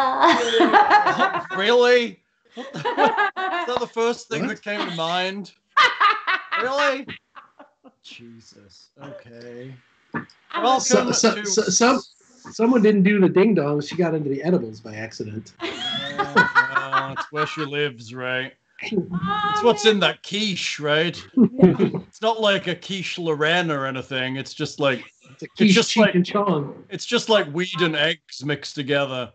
Uh, really? What the, what? Is that the first thing that came to mind? Really? Jesus. Okay. Welcome So, so, to. so, some someone didn't do the ding dong. She got into the edibles by accident. Oh, it's where she lives, right? It's what's in that quiche, right? It's not like a quiche Lorraine or anything. It's just like It's a quiche, just like- and chong. it's just like weed and eggs mixed together.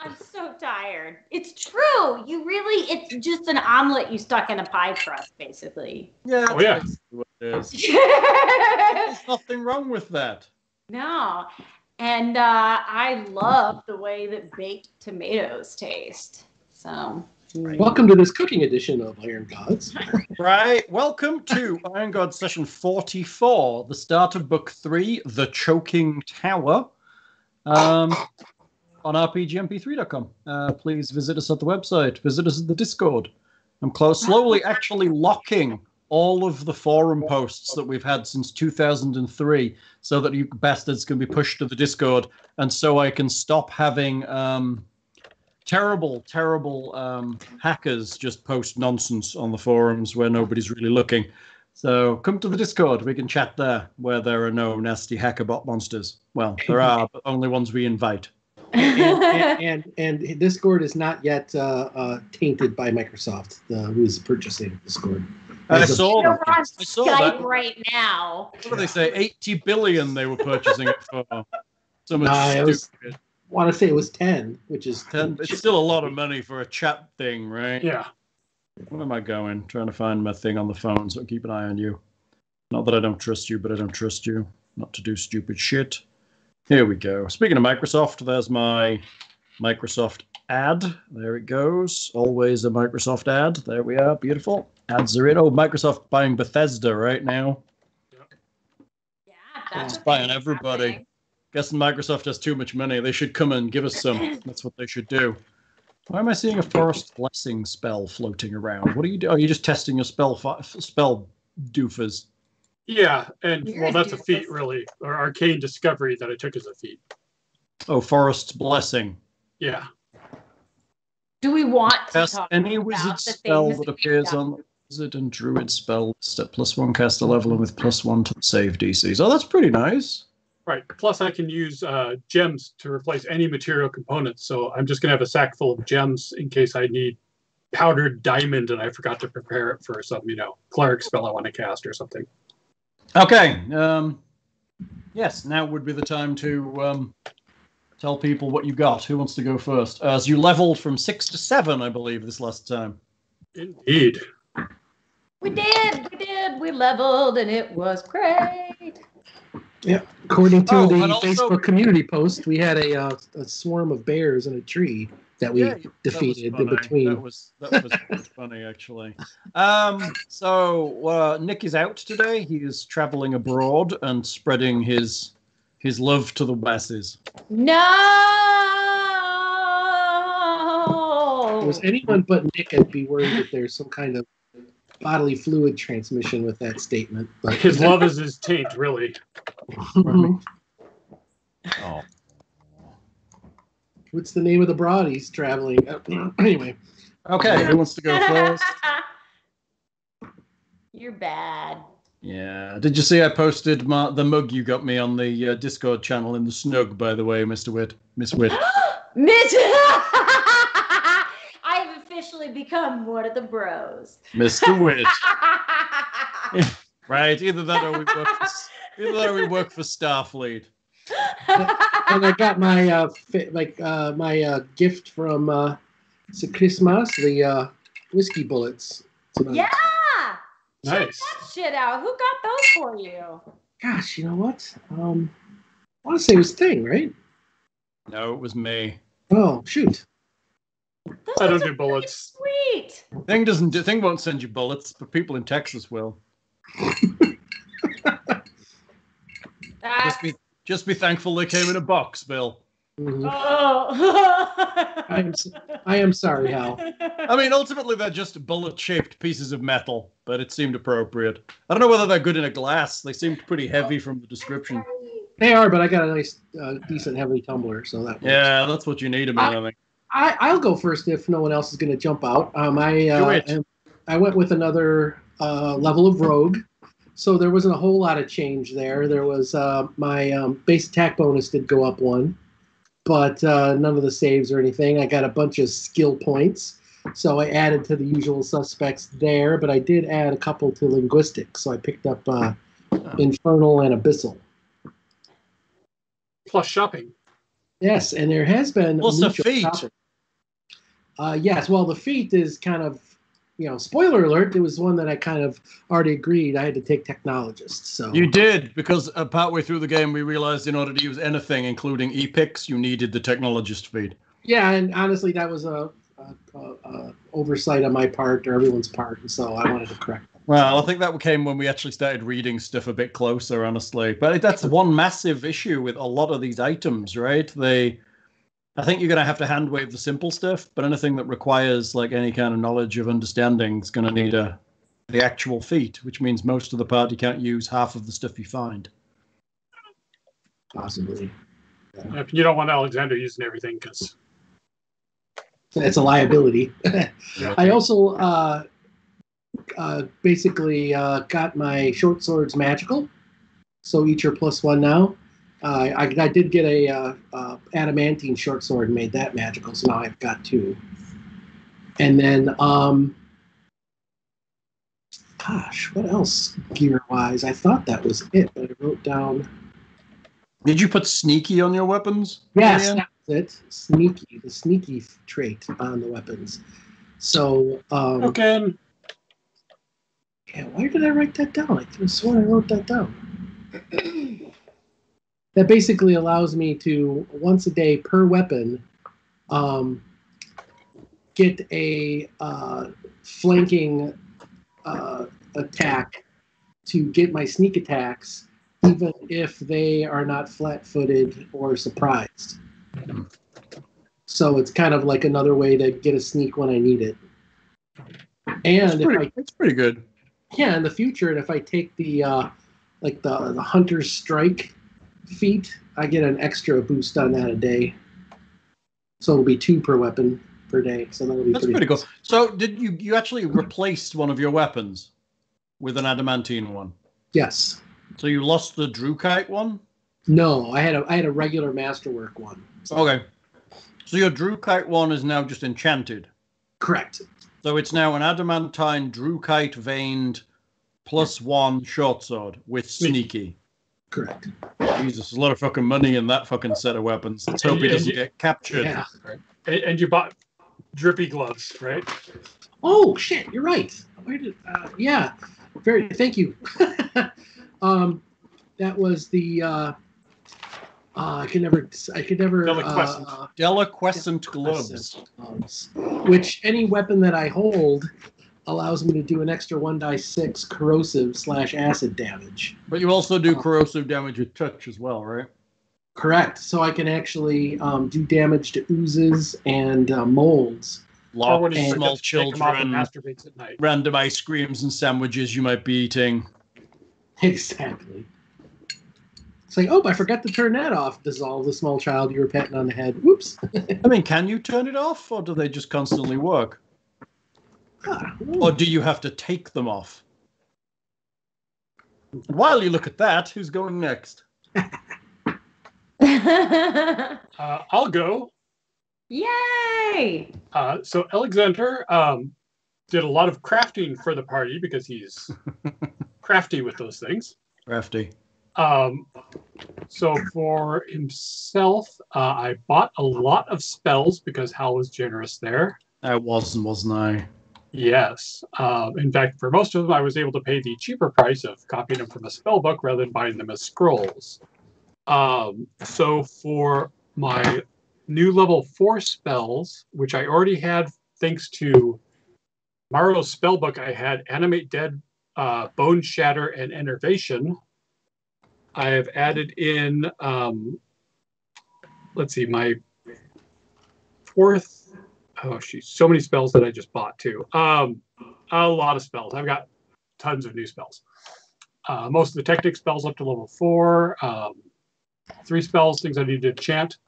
I'm so tired. It's true. You really, it's just an omelet you stuck in a pie crust, basically. Yeah. Oh, yeah. what it is. There's nothing wrong with that. No. And uh, I love the way that baked tomatoes taste. So, Welcome to this cooking edition of Iron Gods. Right. Welcome to Iron God session 44, the start of book three, The Choking Tower, um, on rpgmp3.com. Uh, please visit us at the website, visit us at the Discord. I'm close, slowly actually locking all of the forum posts that we've had since 2003 so that you bastards can be pushed to the Discord and so I can stop having. Um, terrible, terrible um, hackers just post nonsense on the forums where nobody's really looking. So come to the Discord. We can chat there where there are no nasty hacker bot monsters. Well, there are, but only ones we invite. And, and, and, and Discord is not yet uh, uh, tainted by Microsoft, uh, who is purchasing Discord. I As saw We're that. on I saw Skype that. right now. What do they say? 80 billion they were purchasing it for. So much Nah, it was- stupid. want to say it was 10, which is 10, it's still a lot of money for a chat thing, right? Yeah. Where am I going? Trying to find my thing on the phone, so keep an eye on you. Not that I don't trust you, but I don't trust you not to do stupid shit. Here we go. Speaking of Microsoft, there's my Microsoft ad. There it goes. Always a Microsoft ad. There we are. Beautiful. Ads are in. Oh, Microsoft buying Bethesda right now. Yeah, that's It's a buying everybody. happening. Guessing Microsoft has too much money. They should come and give us some. That's what they should do. Why am I seeing a forest blessing spell floating around? What are you doing? Oh, you're just testing your spell fi- spell doofers. Yeah, and You're well, that's a a feat, doofus. really, or arcane discovery that I took as a feat. Oh, forest's blessing. Yeah, Do we want to Cast talk any about wizard the spell things that appears done? on the wizard and druid spell list at plus one caster level and with plus one to save DCs. Oh, that's pretty nice. right. Plus, I can use uh, gems to replace any material components. So I'm just gonna have a sack full of gems in case I need powdered diamond and I forgot to prepare it for some, you know, cleric spell I want to cast or something. Okay. Um, yes, now would be the time to um, tell people what you got. Who wants to go first? As you leveled from six to seven, I believe, this last time. Indeed. We did, we did, we leveled, and it was great. Yeah. According to Oh, the also- Facebook community post, we had a, uh, a swarm of bears in a tree that we Yeah, That defeated in between. That was that was funny, actually. Um, so uh, Nick is out today. He is traveling abroad and spreading his his love to the masses. No. If was anyone but Nick, I'd be worried that there's some kind of bodily fluid transmission with that statement. But His love is his taint, really. Oh, what's the name of the broad he's traveling? Anyway, okay. Who wants to go first? You're bad. Yeah. Did you see I posted my, the mug you got me on the uh, Discord channel in the snug? By the way, Mister Witt, Miss Witt. Mitch. I've officially become one of the bros. Mister Witt. Right. Either that or we work. For, either that or we work for Starfleet. And I got my uh, fi- like uh, my uh, gift from uh, Sir Christmas, the uh, whiskey bullets. tonight. yeah. Check Nice. that shit out. Who got those for you? Gosh, you know what? Um, I want to say it was Thing, right? No, it was me. Oh shoot! Those I don't ones do bullets. really Sweet. Thing doesn't. do- Thing won't send you bullets, but people in Texas will. That's, be, just be thankful they came in a box, Bill. Mhm. oh. I am s- I am sorry, Hal. I mean, ultimately they're just bullet-shaped pieces of metal, but it seemed appropriate. I don't know whether they're good in a glass. They seemed pretty heavy from the description. They are, but I got a nice, uh, decent heavy tumbler, so that. Works. Yeah, that's what you need, man. I think. I, I'll go first if no one else is going to jump out. Um, I uh, Do it. am- I went with another uh, level of rogue, so there wasn't a whole lot of change there. There was uh, my um, base attack bonus did go up one, but uh, none of the saves or anything. I got a bunch of skill points, so I added to the usual suspects there. But I did add a couple to linguistics, so I picked up uh, infernal and abyssal. Plus shopping. Yes, and there has been Plus a mucho feat. shopping. Uh, yes, well, the feat is kind of, you know, spoiler alert. It was one that I kind of already agreed I had to take technologist. So You did, because uh, partway through the game, we realized in order to use anything, including epics, you needed the technologist feed. yeah, and honestly, that was a, a, a, a oversight on my part or everyone's part, and so I wanted to correct. that. Well, I think that came when we actually started reading stuff a bit closer, honestly. But that's one massive issue with a lot of these items, right? They, I think you're going to have to hand wave the simple stuff, but anything that requires like any kind of knowledge of understanding is going to need a the actual feat, which means most of the party can't use half of the stuff you find. Possibly, If you don't want Alexander using everything, because it's a liability. I also uh, uh, basically uh, got my short swords magical, so each are plus one now. Uh, I, I did get a uh, uh, adamantine short sword and made that magical, so now I've got two. And then, um, gosh, what else gear wise? I thought that was it, but I wrote down. Did you put sneaky on your weapons? Yes, Ian? that's it. Sneaky, the sneaky trait on the weapons. So, um, okay. Yeah, why did I write that down? I could have sworn I wrote that down. that basically allows me to once a day per weapon um, get a uh, flanking uh, attack to get my sneak attacks, even if they are not flat-footed or surprised. So it's kind of like another way to get a sneak when I need it. And It's if I pretty, it's pretty good. yeah, in the future, and if I take the uh, like the the hunter's strike feat, I get an extra boost on that a day. So it'll be two per weapon per day. So that'll be That's pretty, pretty cool. So, did you you actually replaced one of your weapons with an adamantine one? Yes. So you lost the Drukite one? No, I had a I had a regular masterwork one. Okay. So your Drukite one is now just enchanted. Correct. So it's now an adamantine Drukite veined plus one short sword with sneaky. Correct. Jesus, there's a lot of fucking money in that fucking set of weapons. Let's hope he And- and doesn't get captured. Yeah. And, and you bought drippy gloves, right? Oh shit! You're right. Where did? Uh, yeah. Very. Thank you. um, that was the. Uh, uh, I can never. I could never. Deliquescent. Uh, Deliquescent gloves. gloves, which any weapon that I hold allows me to do an extra one die six corrosive slash acid damage. But you also do corrosive damage with touch as well, right? Correct. So I can actually um, do damage to oozes and uh, molds. Or when Lock you small forget to take 'em off and children, masturbates at night. random ice creams and sandwiches you might be eating. Exactly. It's like, oh, I forgot to turn that off. Dissolve the small child you were petting on the head. Whoops. I mean, can you turn it off, or do they just constantly work? Ah, Or do you have to take them off? While you look at that, who's going next? Uh, I'll go. Yay! Uh, so Alexander um, did a lot of crafting for the party because he's crafty with those things. Crafty. Um, so for himself, uh, I bought a lot of spells because Hal was generous there. I wasn't, wasn't I? Yes. Um, in fact, for most of them, I was able to pay the cheaper price of copying them from a spell book rather than buying them as scrolls. Um, so for my new level four spells, which I already had thanks to Maro's spell book, I had Animate Dead, uh, Bone Shatter, and Enervation. I have added in, um, let's see, my fourth oh she's so many spells that I just bought too. Um, a lot of spells. I've got tons of new spells. Uh, most of the technic spells up to level four. Um, three spells, things I need to enchant.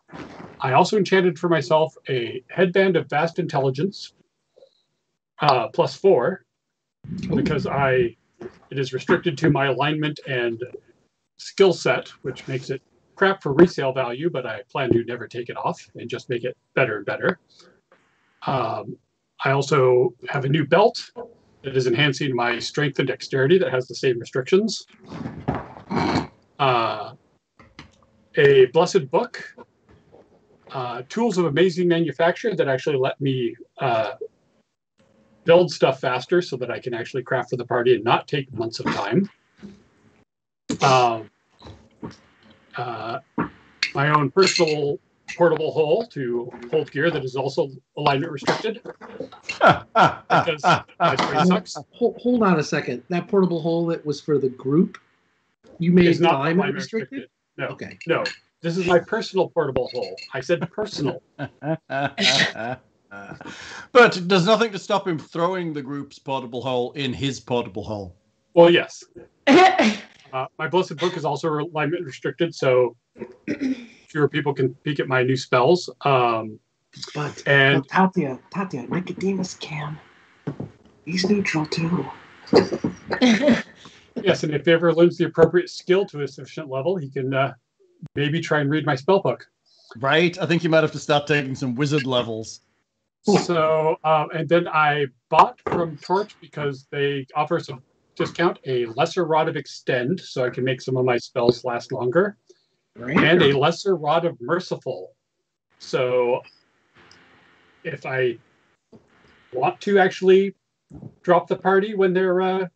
I also enchanted for myself a headband of vast intelligence, uh, plus four, because I it is restricted to my alignment and skill set, which makes it crap for resale value, but I plan to never take it off and just make it better and better. Um, I also have a new belt that is enhancing my strength and dexterity that has the same restrictions. Uh, a blessed book, uh, tools of amazing manufacture that actually let me uh, build stuff faster so that I can actually craft for the party and not take months of time. Um, uh, my own personal portable hole to hold gear that is also alignment restricted because my sucks. Hold, hold on a second. That portable hole that was for the group, you made It's not alignment alignment restricted? restricted. No, Okay. no. This is my personal portable hole. I said personal. but there's nothing to stop him throwing the group's portable hole in his portable hole. Well, yes. Uh, my blessed book is also alignment restricted, so fewer people can peek at my new spells. Um, But, and but Tatia, Tatia, Nicodemus can. He's neutral too. yes, and if he ever learns the appropriate skill to a sufficient level, he can uh, maybe try and read my spell book. Right? I think you might have to start taking some wizard levels. So, um, and then I bought from Torch because they offer some discount a lesser rod of extend, so I can make some of my spells last longer, and a lesser rod of merciful. So, if I want to actually drop the party when they're uh,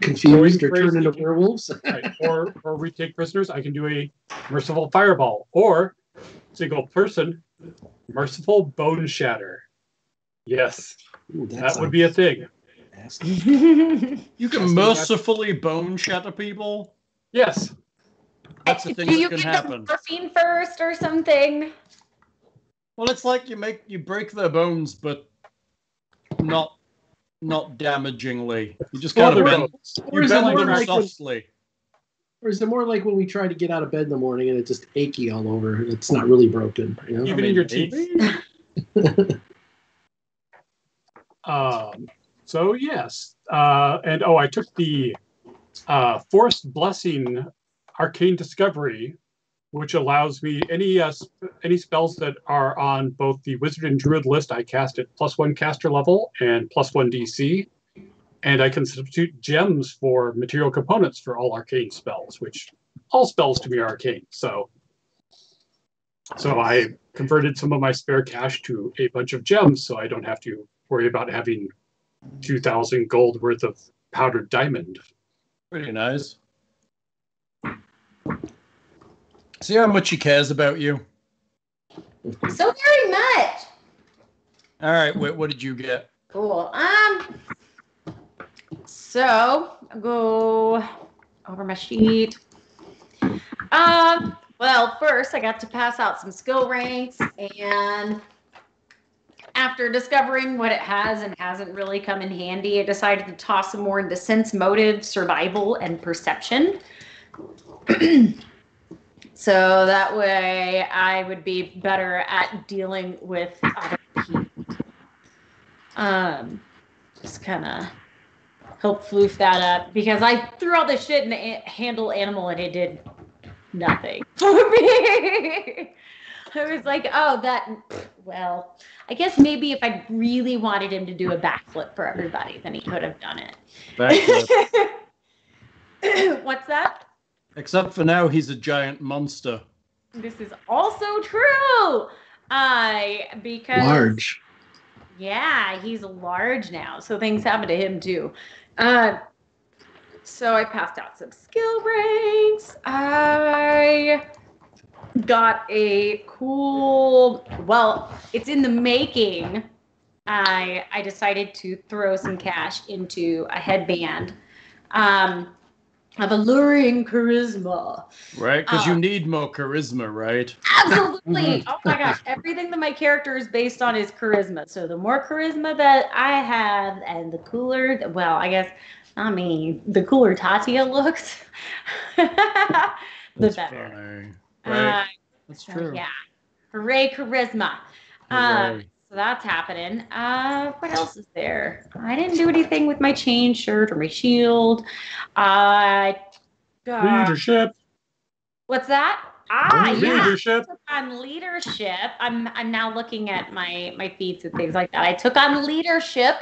confused or Going turn into werewolves. right, or or we take prisoners, I can do a merciful fireball or single person merciful bone shatter. Yes, Ooh, that would be a thing. You can mercifully bone shatter people. Yes. That's the thing Do you that can give them happen. morphine first or something? Well, it's like you make you break their bones, but not not damagingly. You just Well, kind of bend, bones. Or you is it bend more them like when, or is it more like when we try to get out of bed in the morning and it's just achy all over? It's not really broken. You know? Even I in your teeth. Um, so yes, uh, and oh, I took the uh, Forest Blessing Arcane Discovery, which allows me any uh, any spells that are on both the Wizard and Druid list. I cast at plus one caster level and plus one DC, and I can substitute gems for material components for all arcane spells, which all spells to me are arcane. So, so I converted some of my spare cash to a bunch of gems, so I don't have to worry about having 2000 gold worth of powdered diamond. Pretty nice. See how much he cares about you. So very much. All right, what, what did you get? Cool. Um. So I'll go over my sheet. Um. Well, first I got to pass out some skill ranks, and after discovering what it has and hasn't really come in handy, I decided to toss some more into sense, motive, survival, and perception. so that way I would be better at dealing with other people. Um, just kind of help floof that up because I threw all this shit in the a- handle animal and it did nothing for me. I was like, oh, that, well, I guess maybe if I really wanted him to do a backflip for everybody, then he could have done it. What's that? Except for now, he's a giant monster. This is also true. I, because. Large. Yeah, he's large now, so things happen to him too. Uh, so I passed out some skill ranks. I got a cool. Well, it's in the making. I I decided to throw some cash into a headband. Um, of alluring charisma. Right? Because Oh. you need more charisma, right? Absolutely. oh my gosh. Everything that my character is based on is charisma. So the more charisma that I have and the cooler, well, I guess, I mean, the cooler Tatia looks, the That's better. funny. Right. Uh, That's true. yeah. Hooray, charisma. Uh, Hooray. So that's happening. Uh, what else is there? I didn't do anything with my chain shirt or my shield. Uh, uh, Leadership. what's that? Ah, yeah. Leadership. took on leadership. I'm I'm now looking at my my feats and things like that. I took on leadership,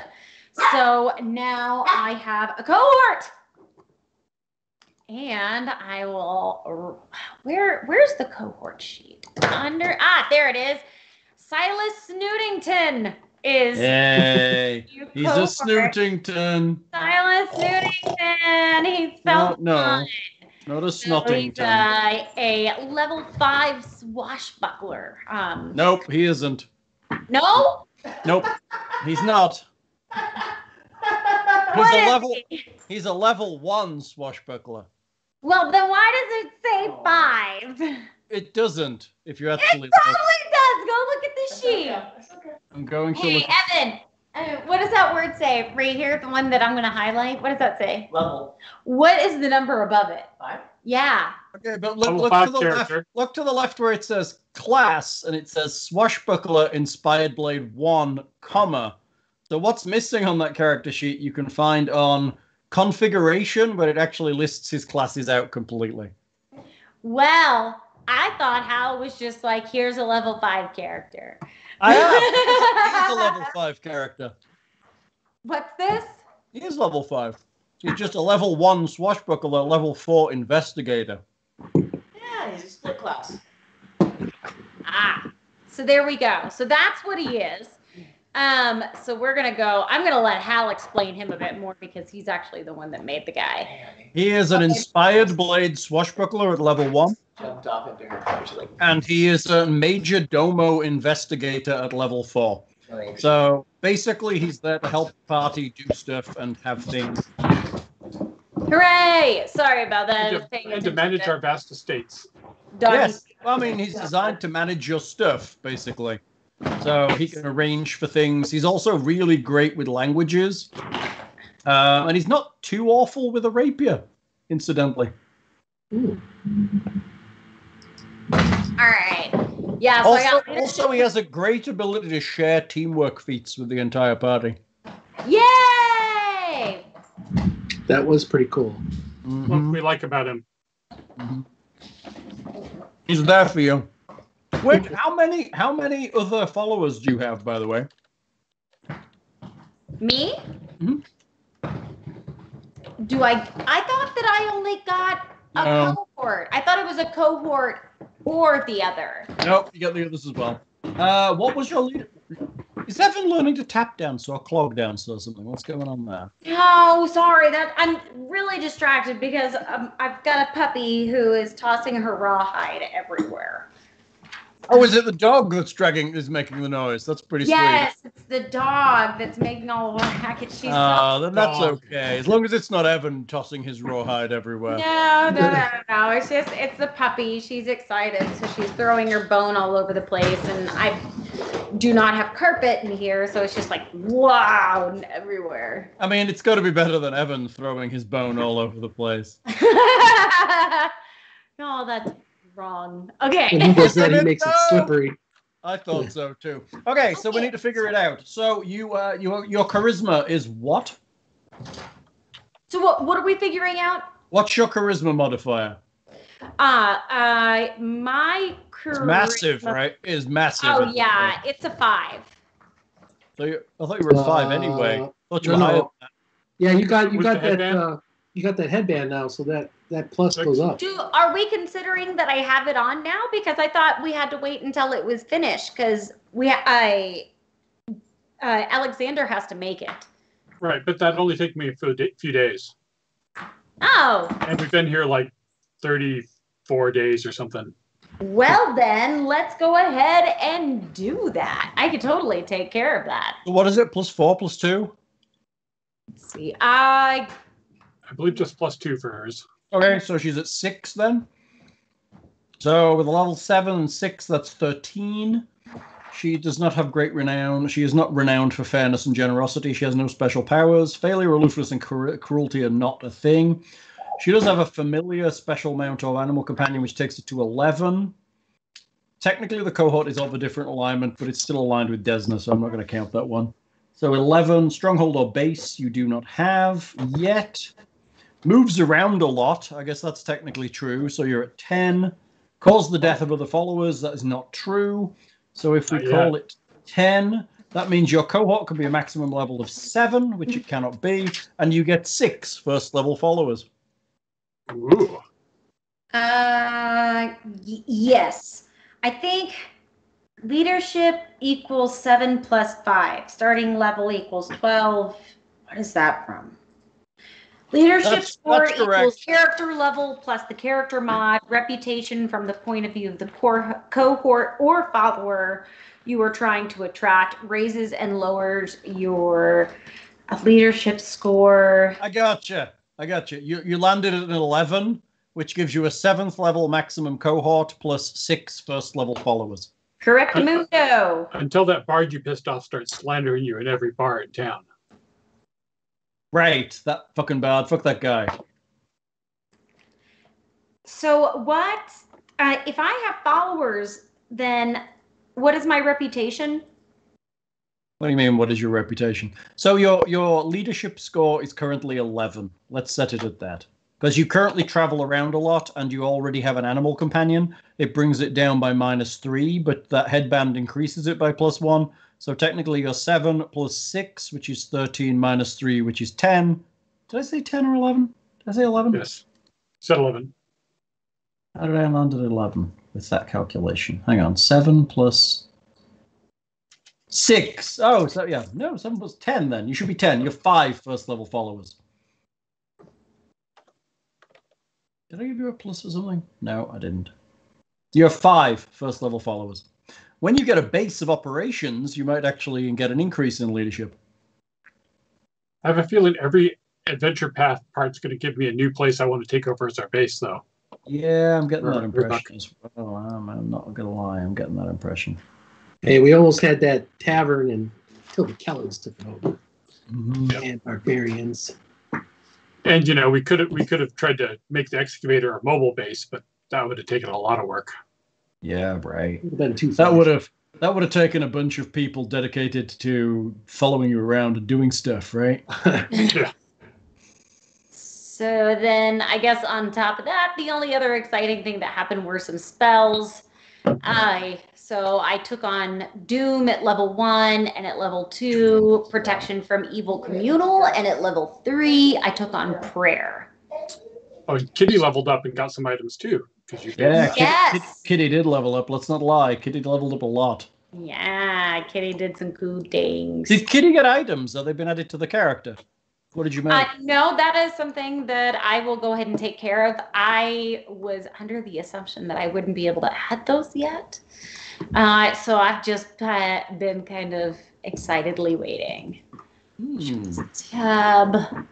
so now I have a cohort, and I will. Where where's the cohort sheet? Under ah, there it is. Silas Snootington is Yay. He's a. Snootington. Silas Snootington. He felt No, no. fun. Not a So he's uh, a level five swashbuckler. Um, Nope, he isn't. no. Nope, he's not. He's a level- he? He's a level one swashbuckler. Well, then why does it say five? It doesn't. If you It actually, totally does. Go look at the sheet. I'm going to Hey, look. Evan. uh, what does that word say right here? The one that I'm going to highlight. What does that say? Level What is the number above it? five. Yeah. Okay, but look, look to the character. left. Look to the left where it says class, and it says swashbuckler inspired blade one, comma. So what's missing on that character sheet? You can find on configuration, but it actually lists his classes out completely. Well, I thought Hal was just like, here's a level five character. I am. He's a level five character. What's this? He is level five. He's just a level one swashbuckler, level four investigator. Yeah, he's a split class. Ah, so there we go. So that's what he is. Um, so we're gonna go. I'm gonna let Hal explain him a bit more because he's actually the one that made the guy. He is an inspired blade swashbuckler at level one, jumped off into her couch like. and he is a major domo investigator at level four. like- So basically, he's there to help the party do stuff and have things. Hooray! Sorry about that. And to, and to manage our vast estates. doggy. Yes, I mean he's designed to manage your stuff basically. So he can arrange for things. He's also really great with languages, uh, and he's not too awful with a rapier, incidentally. Ooh. All right. Yeah. So I Also, got also, he has a great ability to share teamwork feats with the entire party. Yay! That was pretty cool. What Mhm. we like about him. He's there for you. Wait, how many how many other followers do you have, by the way? Me? Mhm. Do I? I thought that I only got a No. cohort. I thought it was a cohort or the other. Nope, you got the others as well. Uh, what was your lead? Is Evan learning to tap dance or clog dance or something? What's going on there? Oh, sorry. That I'm really distracted because um, I've got a puppy who is tossing her rawhide everywhere. Oh, is it the dog that's dragging is making the noise? That's pretty sweet. Yes, it's the dog that's making all the racket. She's. Uh, then that's Dog. okay. As long as it's not Evan tossing his rawhide everywhere. no, no, no, no. It's just it's the puppy. She's excited, so she's throwing her bone all over the place, and I do not have carpet in here, so it's just like wow and everywhere. I mean, it's got to be better than Evan throwing his bone all over the place. no, that's wrong. When he Okay. does that, he makes it slippery. I thought so too. Okay, so we need to figure it out. So you, uh, your your charisma is what? so what what are we figuring out? What's your charisma modifier? Uh, uh, my It's charisma- massive, right? It is massive. Oh isn't it? yeah, it's a five. So you, I thought you were at five anyway. Uh, thought you no, were higher. no. Yeah, you got you With got that uh, you got that headband now, so that that plus plus goes up. Do are we considering that I have it on now? Because I thought we had to wait until it was finished. Because we, I, uh, Alexander has to make it. Right, but that'd only take me a few, da- few days. Oh, And we've been here like 34 days or something. well then, let's go ahead and do that. I could totally take care of that. What is it? Plus four, plus two. Let's see, I I believe just plus two for hers. Okay, so she's at six then. So with a level seven and six, that's thirteen. She does not have great renown. She is not renowned for fairness and generosity. She has no special powers. Failure, aloofness, and cru- cruelty are not a thing. She does have a familiar special mount or animal companion, which takes it to 11. Technically, the cohort is of a different alignment, but it's still aligned with Desna, so I'm not going to count that one. So 11, stronghold or base, you do not have yet. Moves around a lot. I guess that's technically true. So you're at 10. Cause the death of other followers. That is not true. So if we Not call it 10, that means your cohort can be a maximum level of 7, which it cannot be. And you get six first level followers. Ooh. Uh, y- yes. I think leadership equals seven plus five. Starting level equals 12. What is that from? Leadership That's- score that's equals correct. character level plus the character mod, reputation from the point of view of the core cohort or follower you are trying to attract, raises and lowers your leadership score. I gotcha. I gotcha. You, you landed at an 11, which gives you a seventh level maximum cohort plus six first level followers. Correct, Mundo. Until that bard you pissed off starts slandering you in every bar in town. Right. That fucking bad. Fuck that guy. So what? Uh, if I have followers, then what is my reputation? What do you mean? What is your reputation? So your your leadership score is currently eleven. Let's set it at that. Because you currently travel around a lot and you already have an animal companion, it brings it down by minus three, but that headband increases it by plus one. So technically you're seven plus six, which is thirteen minus three, which is ten. Did I say ten or eleven? Did I say eleven? Yes. Said 11. How did I land at 11 with that calculation? Hang on. 7 plus 6. Oh, so yeah. No, 7 plus 10 then. You should be 10. You're 5 first level followers. Did I give you a plus or something? No, I didn't. You're 5 first level followers. When you get a base of operations, you might actually get an increase in leadership. I have a feeling every adventure path part's going to give me a new place I want to take over as our base, though. Yeah, I'm getting that Right, we're back. impression as well. I'm, I'm not going to lie. I'm getting that impression. Hey, we almost had that tavern until the Kellens took it over. Mhm. And barbarians. And you know, we could have we could have tried to make the excavator a mobile base, but that would have taken a lot of work. Yeah, right. Been too That would have that would have taken a bunch of people dedicated to following you around and doing stuff, right? So then, I guess on top of that, the only other exciting thing that happened were some spells. I so I took on Doom at level one, and at level two, Protection from Evil Communal, and at level three, I took on Prayer. Oh, Kitty leveled up and got some items too. Because you Yeah, Kitty, Yes. Kitty, Kitty did level up. Let's not lie. Kitty leveled up a lot. Yeah, Kitty did some cool things. Did Kitty get items? Have they been added to the character? What did you make? Uh, no, that is something that I will go ahead and take care of. I was under the assumption that I wouldn't be able to add those yet. Uh, so I've just uh, been kind of excitedly waiting. Hmm. Tab.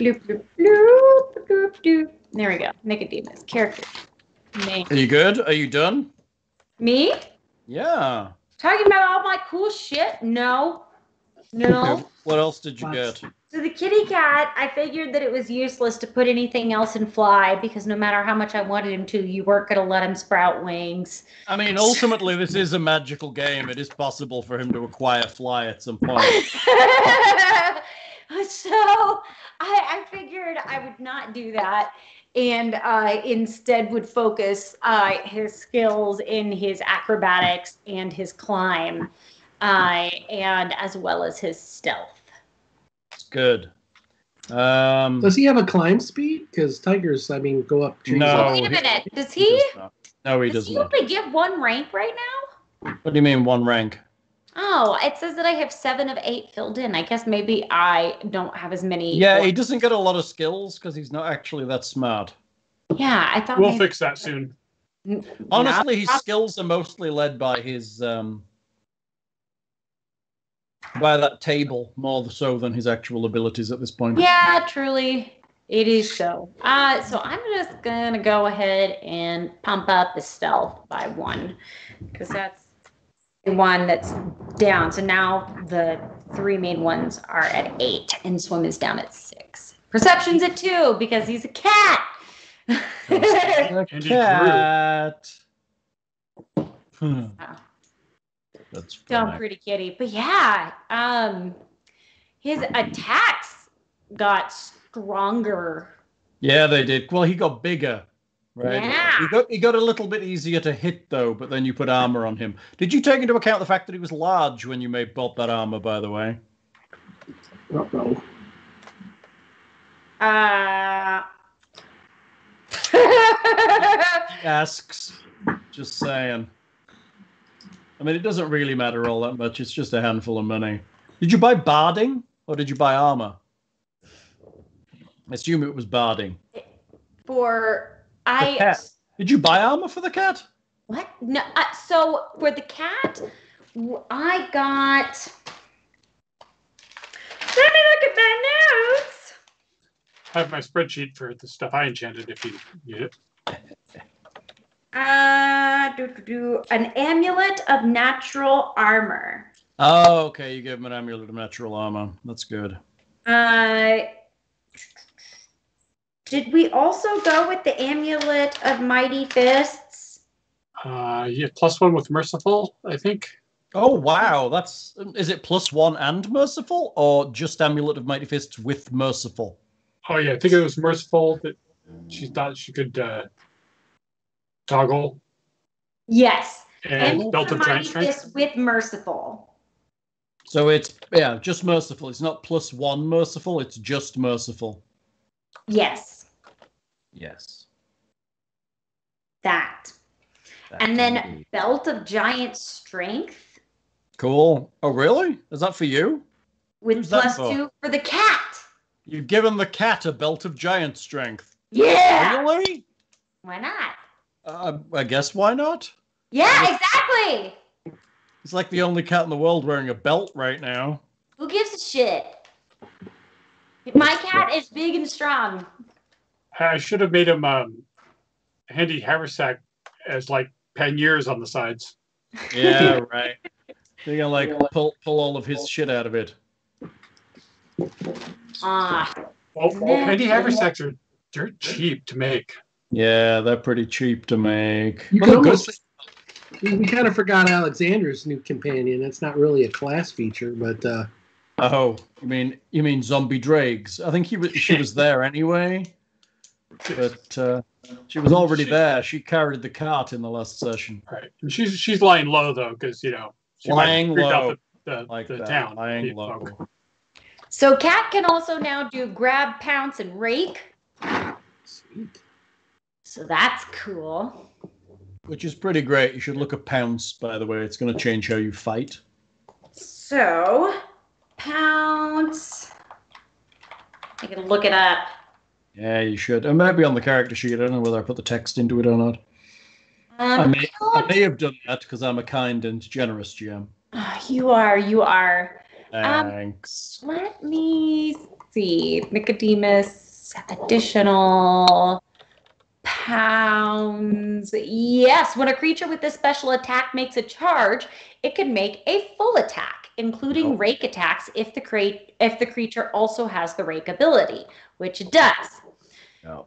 Bloop, bloop, bloop, bloop, bloop. There we go. Nicodemus. Character. Name. Are you good? Are you done? Me? Yeah. Talking about all my cool shit? No. No. Okay, What else did you Lots. get? So the kitty cat, I figured that it was useless to put anything else in fly because no matter how much I wanted him to, you weren't going to let him sprout wings. I mean, ultimately, this is a magical game. It is possible for him to acquire fly at some point. so I, I figured I would not do that and uh, instead would focus uh, his skills in his acrobatics and his climb, uh, and as well as his stealth. It's good. Um, Does he have a climb speed? Because tigers, I mean, go up trees. No. So wait a minute, does he? does. No, he Does does he not. only get one rank right now? What do you mean one rank? Oh, it says that I have seven of eight filled in. I guess maybe I don't have as many. Yeah, he doesn't get a lot of skills because he's not actually that smart. Yeah, I thought. We'll maybe- fix that soon. Honestly, his skills are mostly led by his um by that table more so than his actual abilities at this point. Yeah, truly, it is so. Uh, so I'm just gonna go ahead and pump up the stealth by one, because that's the one that's down. So now the three main ones are at eight, and swim is down at six. Perception's at two because he's a cat. The And cat. Hmm. Wow. That's Dumb funny. pretty kitty. But yeah, um his attacks got stronger. Yeah, they did. Well, he got bigger, right? Yeah. He got he got a little bit easier to hit though, but then you put armor on him. Did you take into account the fact that he was large when you made bolt that armor? By the way, Oh, no. Uh asks. Just saying. I mean, it doesn't really matter all that much. It's just a handful of money. Did you buy barding or did you buy armor? I assume it was barding. for I cat. Did you buy armor for the cat? What? No. Uh, so for the cat, I got. Let me look at my notes. I have my spreadsheet for the stuff I enchanted if you need it. Uh, do, do, do, an amulet of natural armor. Oh, okay. You gave him an amulet of natural armor. That's good. Uh, did we also go with the amulet of mighty fists? Uh, yeah, plus one with merciful, I think. Oh wow, that's is it plus one and merciful or just amulet of mighty fists with merciful? Oh yeah, I think it was merciful that she thought she could uh, toggle Yes. and Amulet belt of mighty giant strength. fists with merciful. So it's yeah, just merciful. It's not plus one merciful. It's just merciful. Yes, Yes. that. And then belt of giant strength cool. Oh really? Is that for you? with Who's plus for? two for the cat. You've given the cat a belt of giant strength. Yeah. Really? Why not? Uh, I guess why not? Yeah, exactly. He's like the only cat in the world wearing a belt right now. Who gives a shit? My cat is big and strong. I should have made him um, handy haversack as like panniers on the sides. Yeah, right. They're gonna like pull pull all of his shit out of it. Ah, Well, well Yeah. handy haversacks are dirt cheap to make. Yeah, they're pretty cheap to make. You Well, can almost, we, we kind of forgot Alexander's new companion. It's not really a class feature, but uh, Oh, you mean you mean zombie dregs? I think he was she was there anyway, but uh, she was already there. She carried the cart in the last session. Right. And she's she's lying low though, because you know she might Lying out low. the, the, Like the that, town. lying the low. folk. so cat can also now do grab, pounce, and rake. sweet. So that's cool. Which is pretty great. You should look at pounce, by the way. It's going to change how you fight. So pounce. I can look it up. Yeah, you should. It might be on the character sheet. I don't know whether I put the text into it or not. I Um, may, I may have done that because I'm a kind and generous GM. you are, you are. Um, Thanks. Let me see. Nicodemus, additional pounce. Yes, when a creature with this special attack makes a charge, it can make a full attack, including Oh. rake attacks if the crate if the creature also has the rake ability, which it does.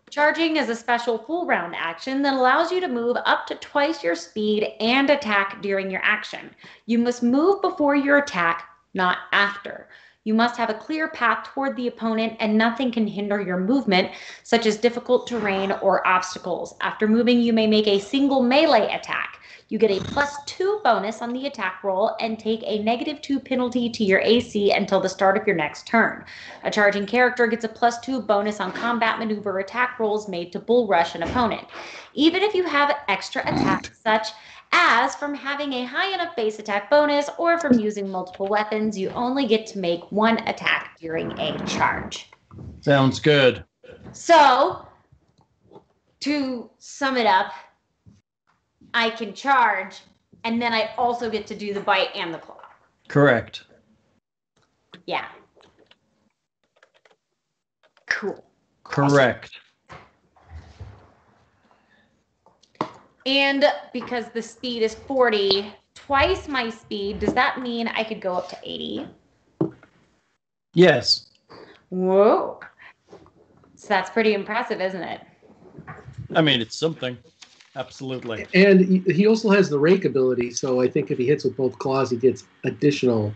Charging is a special full round action that allows you to move up to twice your speed and attack during your action. You must move before your attack, not after. You must have a clear path toward the opponent, and nothing can hinder your movement, such as difficult terrain or obstacles. After moving, you may make a single melee attack. You get a plus two bonus on the attack roll and take a negative two penalty to your AC until the start of your next turn. A charging character gets a plus two bonus on combat maneuver attack rolls made to bull rush an opponent. Even if you have extra attacks, such as from having a high enough base attack bonus or from using multiple weapons, you only get to make one attack during a charge. Sounds good. So, to sum it up, I can charge, and then I also get to do the bite and the claw. Correct. Yeah. Cool. Correct. And because the speed is 40, twice my speed, does that mean I could go up to 80? Yes. Whoa. So that's pretty impressive, isn't it? I mean, it's something. Absolutely. And he, he also has the rake ability, so I think if he hits with both claws, he gets additional.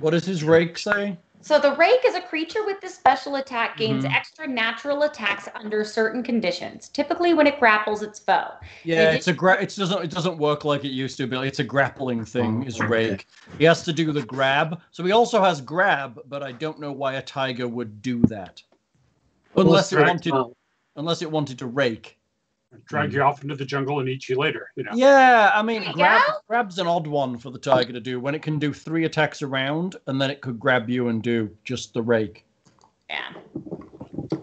What does his rake say? So the rake is a creature with this special attack gains Mhm. extra natural attacks under certain conditions, typically when it grapples its foe. Yeah, it's a gra- it doesn't it doesn't work like it used to, but it's a grappling thing. Oh, Is rake. He has to do the grab. So he also has grab, but I don't know why a tiger would do that, unless it wanted unless it wanted to rake. Drag you mm. off into the jungle and eat you later. You know. Yeah, I mean, grab, go. grab's an odd one for the tiger to do when it can do three attacks around, and then it could grab you and do just the rake. Yeah.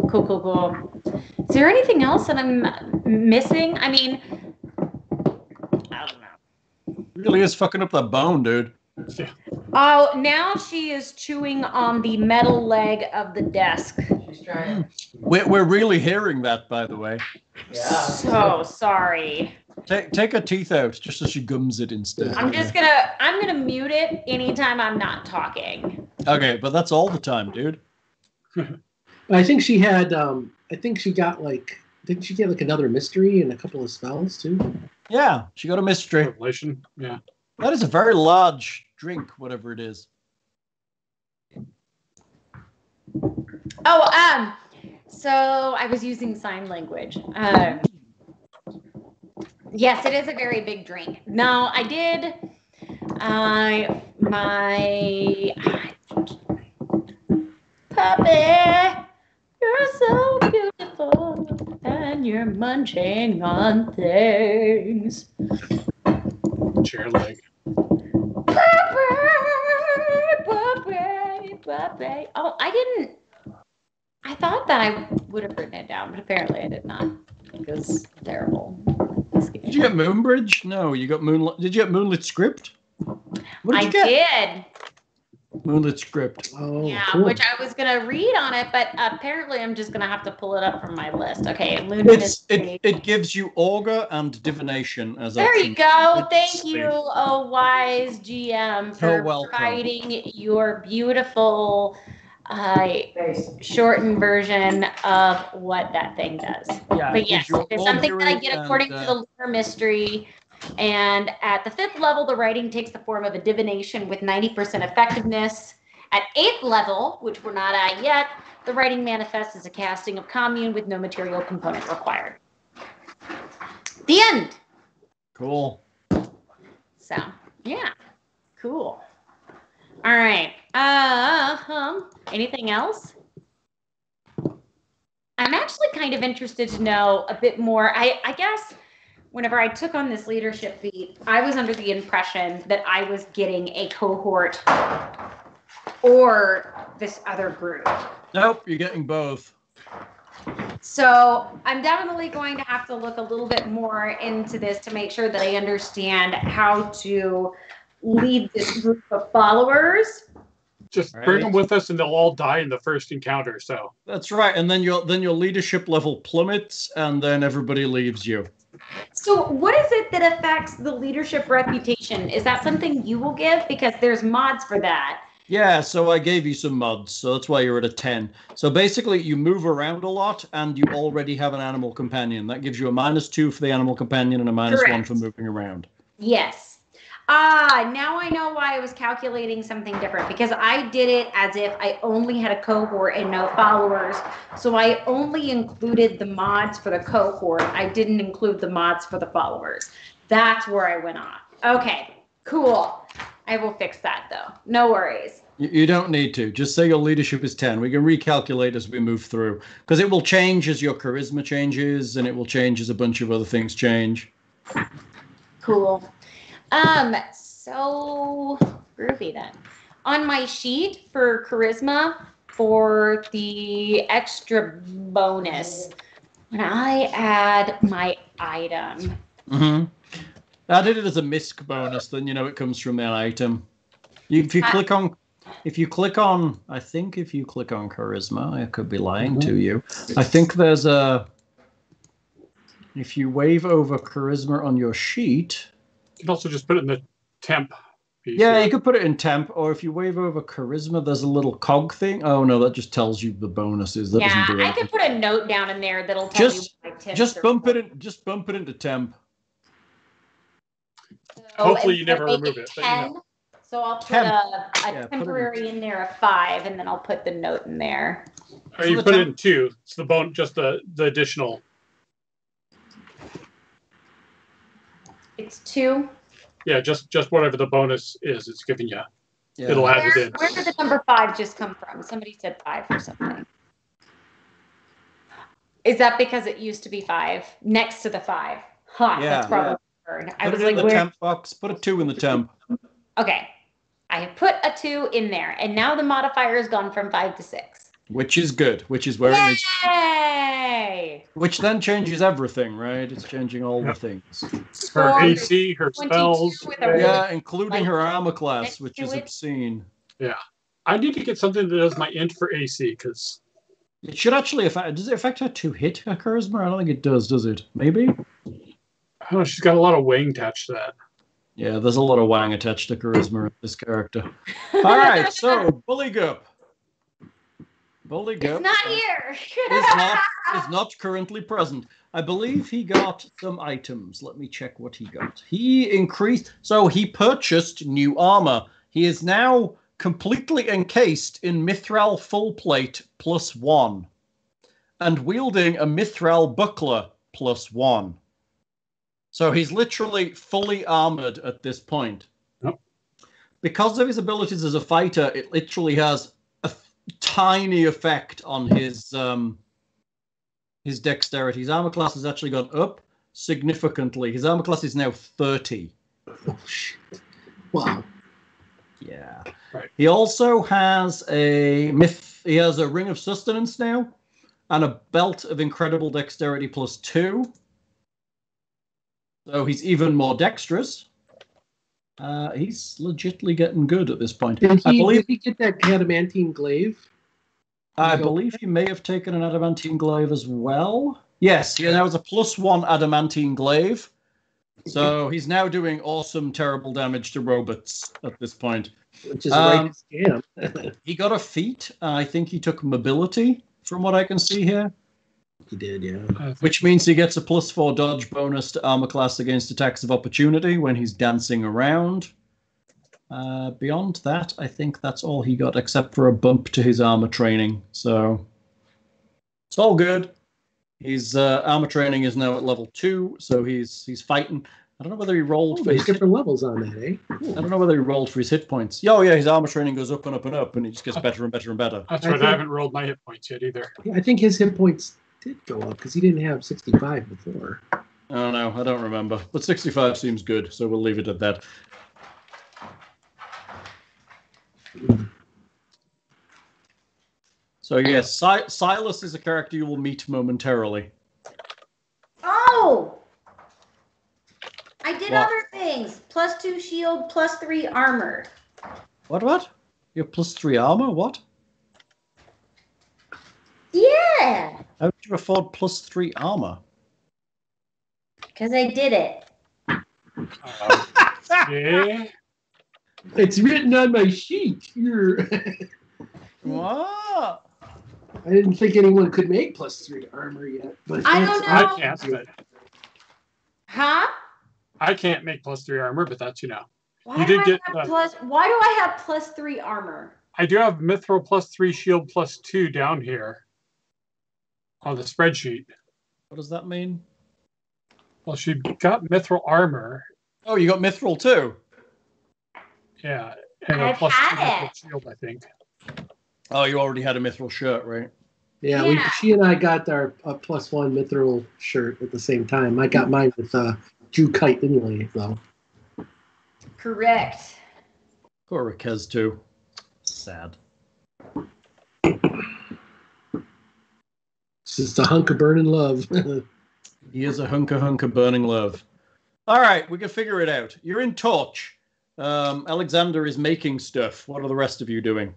Cool, cool, cool. Is there anything else that I'm missing? I mean, I don't know. Really is fucking up the bone, dude. Oh, now she is chewing on the metal leg of the desk. She's trying. We're, we're really hearing that, by the way. Yeah. So sorry. Take take her teeth out just so she gums it instead. I'm just gonna I'm gonna mute it anytime I'm not talking. Okay, but that's all the time, dude. I think she had. Um, I think she got like. Didn't she get like another mystery and a couple of spells too? Yeah, she got a mystery. Revelation. Yeah. That is a very large drink, whatever it is. Oh, um, so I was using sign language. Um, yes, it is a very big drink. No, I did. I my puppy, you're so beautiful, and you're munching on things. Chair leg. Puppy. Oh, I didn't. I thought that I would have written it down, but apparently I did not. It was terrible. Did you get Moonbridge? No, you got Moonlit. Did you get Moonlit Script? What did I you get? did. Moonlit Script. Oh, yeah, cool. which I was gonna read on it, but apparently I'm just gonna have to pull it up from my list. Okay, Luminous. It's it, it gives you Augur and Divination as There you go. Thank sweet. you, oh wise GM, for You're providing your beautiful uh, shortened version of what that thing does. Yeah, But yes, gives it's something that I Augury get and, according uh, to the lunar mystery. And at the fifth level, the writing takes the form of a divination with 90% effectiveness. At eighth level, which we're not at yet, the writing manifests as a casting of commune with no material component required. The end. Cool. So, yeah, cool. All right. Uh, um, anything else? I'm actually kind of interested to know a bit more. I, I guess whenever I took on this leadership beat, I was under the impression that I was getting a cohort or this other group. Nope, you're getting both. So I'm definitely going to have to look a little bit more into this to make sure that I understand how to lead this group of followers. Just Right. bring them with us, and they'll all die in the first encounter. So That's right. And then your then your leadership level plummets, and then everybody leaves you. So, what is it that affects the leadership reputation? Is that something you will give? Because there's mods for that. Yeah, so I gave you some mods, so that's why you're at a 10. So basically, you move around a lot, and you already have an animal companion. That gives you a minus two for the animal companion and a minus one for moving around. Yes. Ah, now I know why I was calculating something different because I did it as if I only had a cohort and no followers. So I only included the mods for the cohort. I didn't include the mods for the followers. That's where I went off. Okay, cool. I will fix that though. No worries. You, you don't need to. Just say your leadership is 10. We can recalculate as we move through because it will change as your charisma changes, and it will change as a bunch of other things change. Cool. Um, so groovy then. On my sheet for charisma for the extra bonus, when I add my item, Mm-hmm. I did it as a misc bonus, then you know it comes from that item. You, if you click on, if you click on, I think if you click on charisma, I could be lying to you. I think there's a. If you wave over charisma on your sheet, you can also just put it in the temp piece. Yeah, you could put it in temp, or if you wave over charisma, there's a little cog thing. Oh no, that just tells you the bonuses. That yeah, do I could put a note down in there that'll tell Just- you my tips. Just are bump it in. Just bump it into temp. So, Hopefully you never remove making it, but you know. 10, So I'll put Temp. a, a Yeah, put in- temporary in there of five, and then I'll put the note in there. Or So you put it temp- in two. It's the bone, just the the additional. It's two. Yeah, just just whatever the bonus is, it's giving you. Yeah. It'll add it Where, in. where did the number five just come from? Somebody said five or something. Is that because it used to be five next to the five? Huh, Yeah, that's probably weird. I Put was it in like, the where? temp box. Put a two in the temp. Okay. I have put a two in there, and now the modifier has gone from five to six. Which is good. Which is where it needs. Yay! Which then changes everything, right? It's changing all the things. Her AC, her spells. with a really- Yeah, including her armor class, which is obscene. Yeah, I need to get something that does my int for AC because It should actually affect. Does it affect her to hit her charisma? I don't think it does. Does it? Maybe. I don't know. She's got a lot of wing attached to that. Yeah, there's a lot of wang attached to charisma in this character. All right, so Buligup. Buligup. It's not uh, here. is not is not currently present. I believe he got some items. Let me check what he got. He increased so he purchased new armor. He is now completely encased in Mithral full plate plus one. And wielding a Mithral buckler plus one. So he's literally fully armored at this point. Yep. Because of his abilities as a fighter, it literally has a tiny effect on his um his dexterity. His armor class has actually gone up significantly. His armor class is now 30. Oh, shit. Wow. Yeah. Right. He also has a myth he has a ring of sustenance now and a belt of incredible dexterity plus two. So he's even more dexterous. Uh, he's legitly getting good at this point. Did I he, believe did he get that adamantine glaive? I believe he may have taken an adamantine glaive as well. Yes, yeah, that was a plus one adamantine glaive. So he's now doing awesome, terrible damage to robots at this point. Which is a Um, right scam. He got a feat. Uh, I think he took mobility, from what I can see here, he did, yeah. I which means he gets a plus four dodge bonus to armor class against attacks of opportunity when he's dancing around. Uh, beyond that, I think that's all he got, except for a bump to his armor training. So it's all good. His uh, armor training is now at level two, so he's he's fighting. I don't know whether he rolled Oh, for there's his hit, different levels on that, eh? I don't know whether he rolled for his hit points. Oh yeah, his armor training goes up and up and up, and he just gets better and better and better. That's I right. I think- haven't rolled my hit points yet either. I think his hit points did go up because he didn't have 65 before. Oh no, I don't remember. But 65 seems good, so we'll leave it at that. So yes, si- Silas is a character you will meet momentarily. Oh! I did What? other things. Plus two shield, plus three armor. What? What? You have plus three armor? What? Yeah, How did you afford plus three armor? because I did it. Yeah. It's written on my sheet here. What? I didn't think anyone could make plus three armor yet. But I don't know. I can't. But Huh? I can't make plus three armor, but that's you know. Why You do did I get, have uh, plus? Why do I have plus three armor? I do have Mithral plus three, Shield plus two down here on the spreadsheet. What does that mean? Well, she got Mithral armor. Oh, you got mithral too. Yeah, and a I've plus had two Mithral it. shield, I think. Oh, you already had a mithral shirt, right? Yeah, We, Yeah. she and I got our uh, plus one mithral shirt at the same time. I got mine with uh, Jew kite inlay, though. Correct. Korik has too. Sad. It's just a hunk of burning love. He is a hunker hunker burning love. All right, we can figure it out. You're in Torch. Um, Alexander is making stuff. What are the rest of you doing?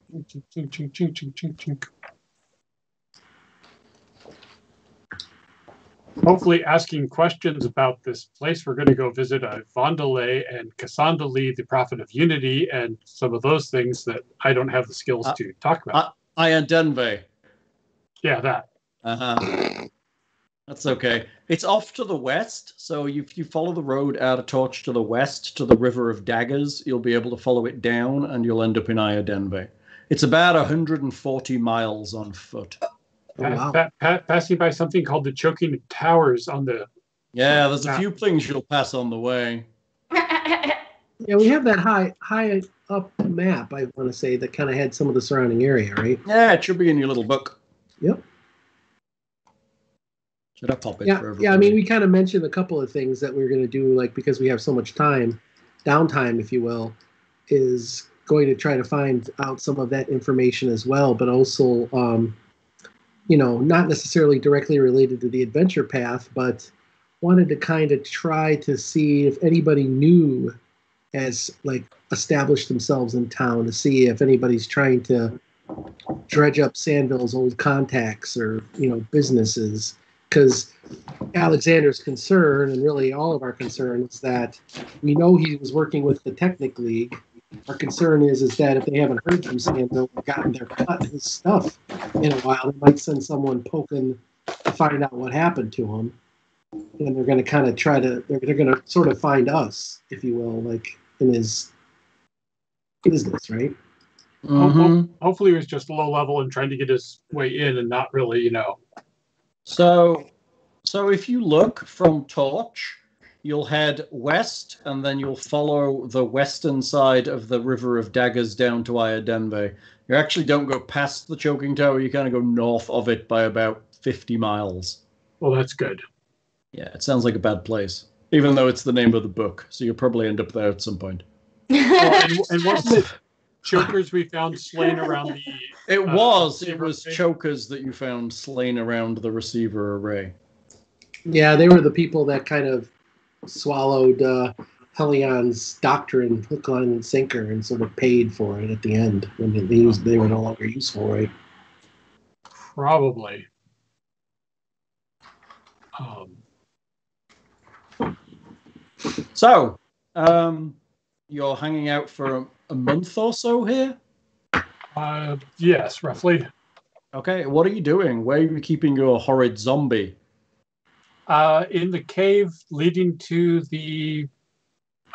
Hopefully asking questions about this place. We're going to go visit a Vondale and Casandalee, the prophet of unity, and some of those things that I don't have the skills Uh, to talk about. Iadenveigh. yeah, that. Uh-huh. That's okay. It's off to the west, so if you follow the road out of Torch to the west to the River of Daggers, you'll be able to follow it down, and you'll end up in Iadenveigh. It's about 140 miles on foot. Oh, wow. pa- pa- passing by something called the Choking Towers on the. Yeah, there's a few things you'll pass on the way. Yeah, we have that high high up map. I want to say that kind of had some of the surrounding area, right? Yeah, it should be in your little book. Yep. Should I pop Yeah, yeah. I mean, we kind of mentioned a couple of things that we are going to do, like because we have so much time, downtime, if you will, is going to try to find out some of that information as well, but also, um, you know, not necessarily directly related to the adventure path, but wanted to kind of try to see if anybody new has like established themselves in town to see if anybody's trying to dredge up Sandville's old contacts or you know businesses because Alexander's concern, and really all of our concern, is that we know he was working with the Technic League. Our concern is is that if they haven't heard from Sandville or gotten their cut his stuff in a while, they might send someone poking to find out what happened to him. And they're going to kind of try to, they're, they're going to sort of find us, if you will, like in his business, right? Mhm. Hopefully, he was just low level and trying to get his way in, and not really, you know. So, so if you look from Torch, you'll head west, and then you'll follow the western side of the River of Daggers down to Iadenveigh. You actually don't go past the Choking Tower. You kind of go north of it by about 50 miles. Well, that's good. Yeah, it sounds like a bad place, even though it's the name of the book. So you'll probably end up there at some point. Well, and, and what's the chokers we found slain around the? It Uh, was. It was array? chokers that you found slain around the receiver array. Yeah, they were the people that kind of swallowed uh, Hellion's doctrine hook, line, and sinker and sort of paid for it at the end when they, they, used, they were no longer useful, right? Probably. Um, So, um, you're hanging out for a, a month or so here. Uh, yes, roughly. Okay, what are you doing? Where are you keeping your horrid zombie? Uh, in the cave leading to the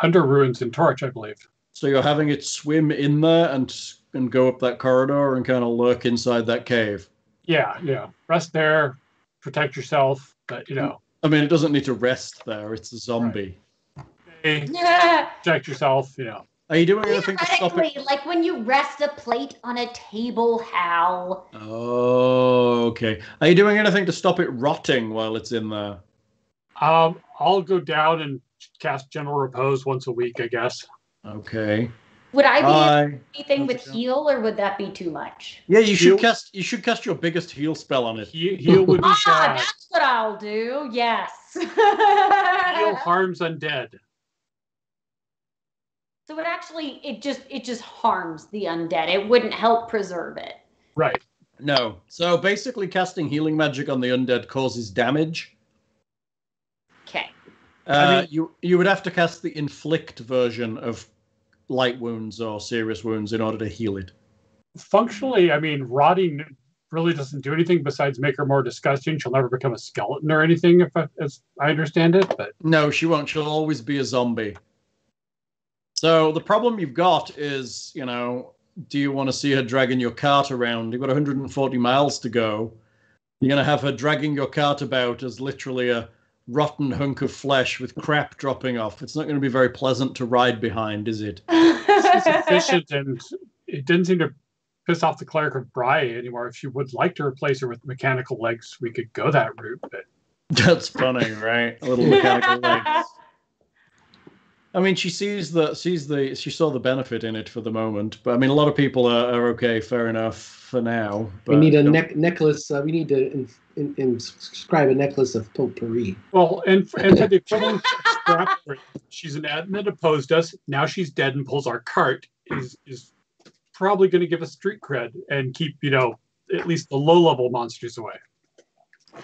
under ruins in Torch, I believe. So you're having it swim in there and and go up that corridor and kind of lurk inside that cave. Yeah, yeah. Rest there, protect yourself, but you know, I mean, it doesn't need to rest there. It's a zombie. hey, Yeah. protect yourself. You know, Are you doing anything to stop Theoretically, it? like when you rest a plate on a table, Hal. Oh, okay. Are you doing anything to stop it rotting while it's in there? um, I'll go down and cast gentle repose once a week, I guess. Okay. Would I be I anything with how's heal, or would that be too much? yeah, you should Heal- cast you should cast your biggest heal spell on it. He, heal would be Ah, bad. that's what I'll do. Yes. Heal harms undead. So it actually it just it just harms the undead. It wouldn't help preserve it. Right. No. So basically, casting healing magic on the undead causes damage. Okay. Uh, I mean- you you would have to cast the inflict version of light wounds or serious wounds in order to heal it. Functionally, I mean, rotting really doesn't do anything besides make her more disgusting. She'll never become a skeleton or anything, if I, as I understand it. But No, she won't. She'll always be a zombie. So the problem you've got is, you know, do you want to see her dragging your cart around? You've got 140 miles to go. You're going to have her dragging your cart about as literally a rotten hunk of flesh with crap dropping off. It's not going to be very pleasant to ride behind, is it? it's efficient, and it didn't seem to piss off the cleric of Brigh anymore. If you would like to replace her with mechanical legs, we could go that route. But That's funny, right? A little mechanical legs. I mean, she sees the sees the she saw the benefit in it for the moment, but I mean, a lot of people are, are okay, fair enough for now. But we need a don't- neck necklace. Uh, we need to in, in, inscribe a necklace of potpourri. well, and and for the equivalent scrap, she's an admin that opposed us. Now she's dead and pulls our cart. Is is probably going to give us street cred and keep you know at least the low level monsters away.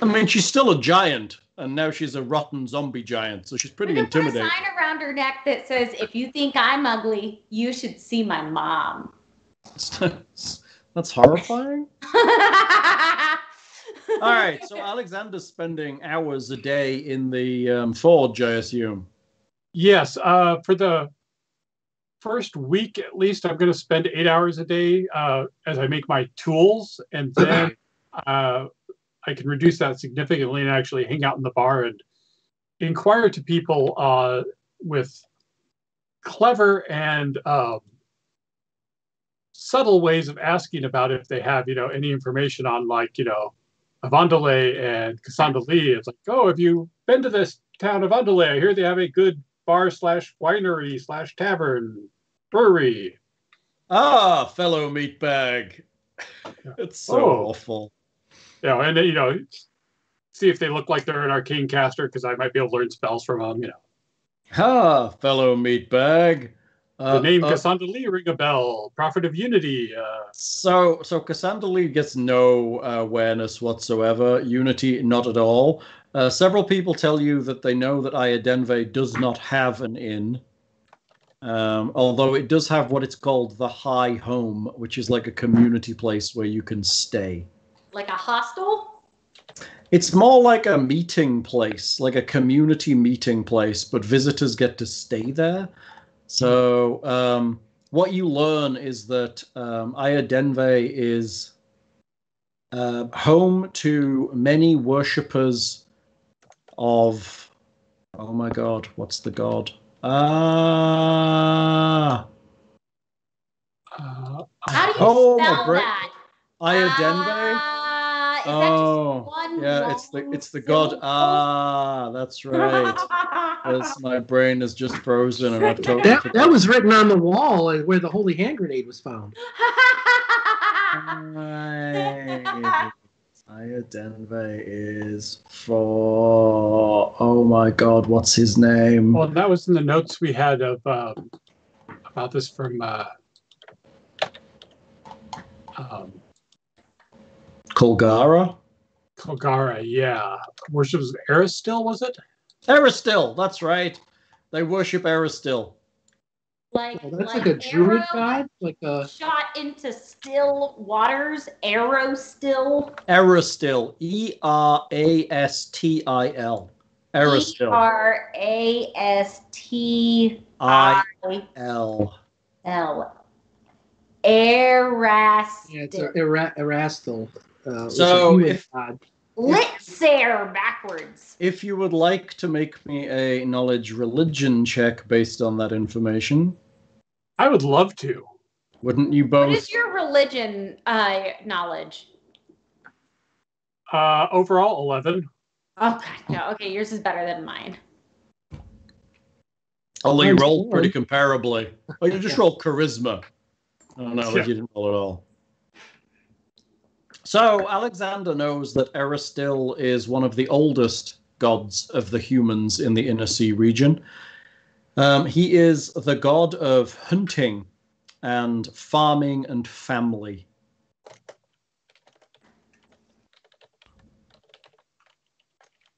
I mean, she's still a giant, and now she's a rotten zombie giant, so she's pretty We could put a intimidating. sign around her neck that says, "If you think I'm ugly, you should see my mom." That's horrifying. All right, so Alexander's spending hours a day in the um, forge, I assume. Yes, uh, for the first week at least, I'm going to spend eight hours a day uh, as I make my tools, and then uh, I can reduce that significantly and actually hang out in the bar and inquire to people uh, with clever and um, subtle ways of asking about if they have, you know, any information on like, you know, Avondale and Casandalee. It's like, oh, have you been to this town of Avondale? I hear they have a good bar slash winery slash tavern brewery. Ah, fellow meatbag. It's so Oh. awful. You know, and you know, see if they look like they're an arcane caster because I might be able to learn spells from them. You know, Ah, fellow meatbag. Uh, the name uh, Cassandra Lee ring a bell. Prophet of Unity. Uh, So, so Casandalee gets no uh, awareness whatsoever. Unity, not at all. Uh, several people tell you that they know that Iadenveigh does not have an inn, um, although it does have what it's called the High Home, which is like a community place where you can stay. Like a hostel. It's more like a meeting place, like a community meeting place, but visitors get to stay there. So, um, what you learn is that um, Iadenveigh is uh, home to many worshippers of. Oh my god, what's the god? Ah, uh, How do you Oh, my spell bra- that? Iadenveigh. Ah, is that oh, just one yeah, it's the it's the god. syllable? Ah, that's right. As my brain is just frozen and I've totally That, that was written on the wall where the holy hand grenade was found. Right. Iadenveigh is for. Oh my god, what's his name? well, that was in the notes we had of um, about this from uh, um, Colgara? Kolgara. Yeah, worships Erastil, was it? Erastil, that's right. They worship Erastil. like, Well, that's like, a druid arrow god, like a Shot into still waters, arrow still. Erastil. E R A S T I L. E Erastil. R A S T I I L. L. Erastil. yeah, it's a Era- Erastil. Uh, So a human if- god. Litzer backwards. If you would like to make me a knowledge religion check based on that information, I would love to. wouldn't you both? is your religion uh, knowledge? Uh, overall, eleven. Oh god, no. Okay, yours is better than mine. Although you Mine's rolled pretty comparably. Oh, you just Yeah. rolled charisma. Oh no, Yeah. you didn't roll at all. So Alexander knows that Erastil is one of the oldest gods of the humans in the Inner Sea region. Um, he is the god of hunting and farming and family.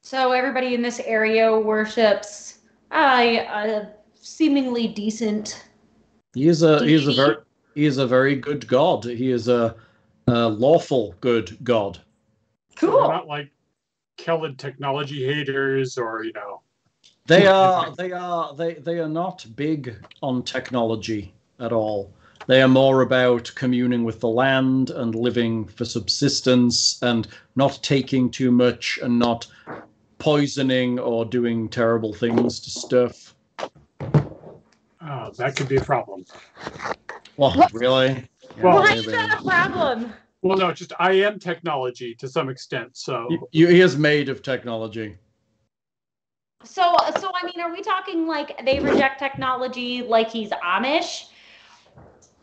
So everybody in this area worships uh, a seemingly decent. He is a he is a very he is a very good god. He is a, a lawful good god. So not like Kellid technology haters or you know. They are they are they they are not big on technology at all. They are more about communing with the land and living for subsistence and not taking too much and not poisoning or doing terrible things to stuff. Oh, that could be a problem. Well, What? really? Well- Why is that a problem? Well, no, just I am technology to some extent. So You- you- he is made of technology. So, so I mean, are we talking like they reject technology like he's Amish?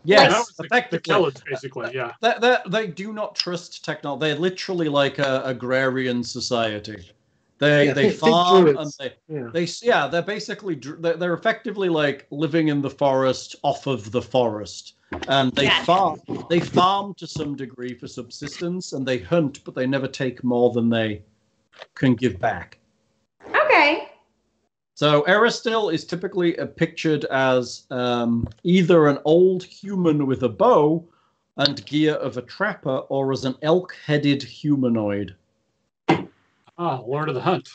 Yes, that was the, the effectively. Basically. Yeah. They, they, they do not trust technology. They're literally like a agrarian society. They Yeah, they think- think farm and they Yeah. they yeah they're basically they're, they're effectively like living in the forest off of the forest and they Gotcha. farm they farm to some degree for subsistence and they hunt but they never take more than they can give back. Okay. So Erastil is typically uh, pictured as um, either an old human with a bow and gear of a trapper, or as an elk-headed humanoid. Ah, Lord of the Hunt.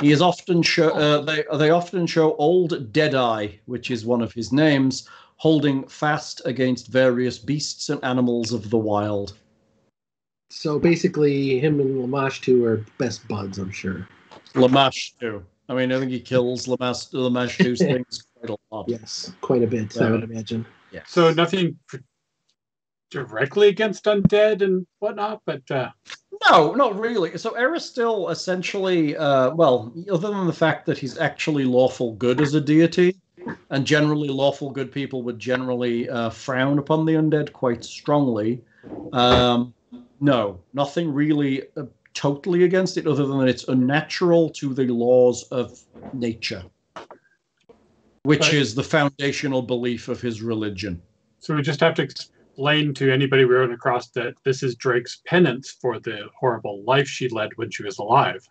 He is often show uh, they they often show old Deadeye, which is one of his names, holding fast against various beasts and animals of the wild. So basically, him and Lamashtu are best buds, I'm sure. Lamashtu. I mean, I think he kills Lamash Lamashtu's things quite a lot. Yes, quite a bit, I would imagine. Yeah. So nothing directly against undead and whatnot, but uh, No, not really. So Erastil essentially, uh, well, other than the fact that he's actually lawful good as a deity, and generally lawful good people would generally uh, frown upon the undead quite strongly. Um, no, nothing really uh, totally against it, other than it's unnatural to the laws of nature, which Right. is the foundational belief of his religion. so we just have to explain to anybody we run across that this is Drake's penance for the horrible life she led when she was alive.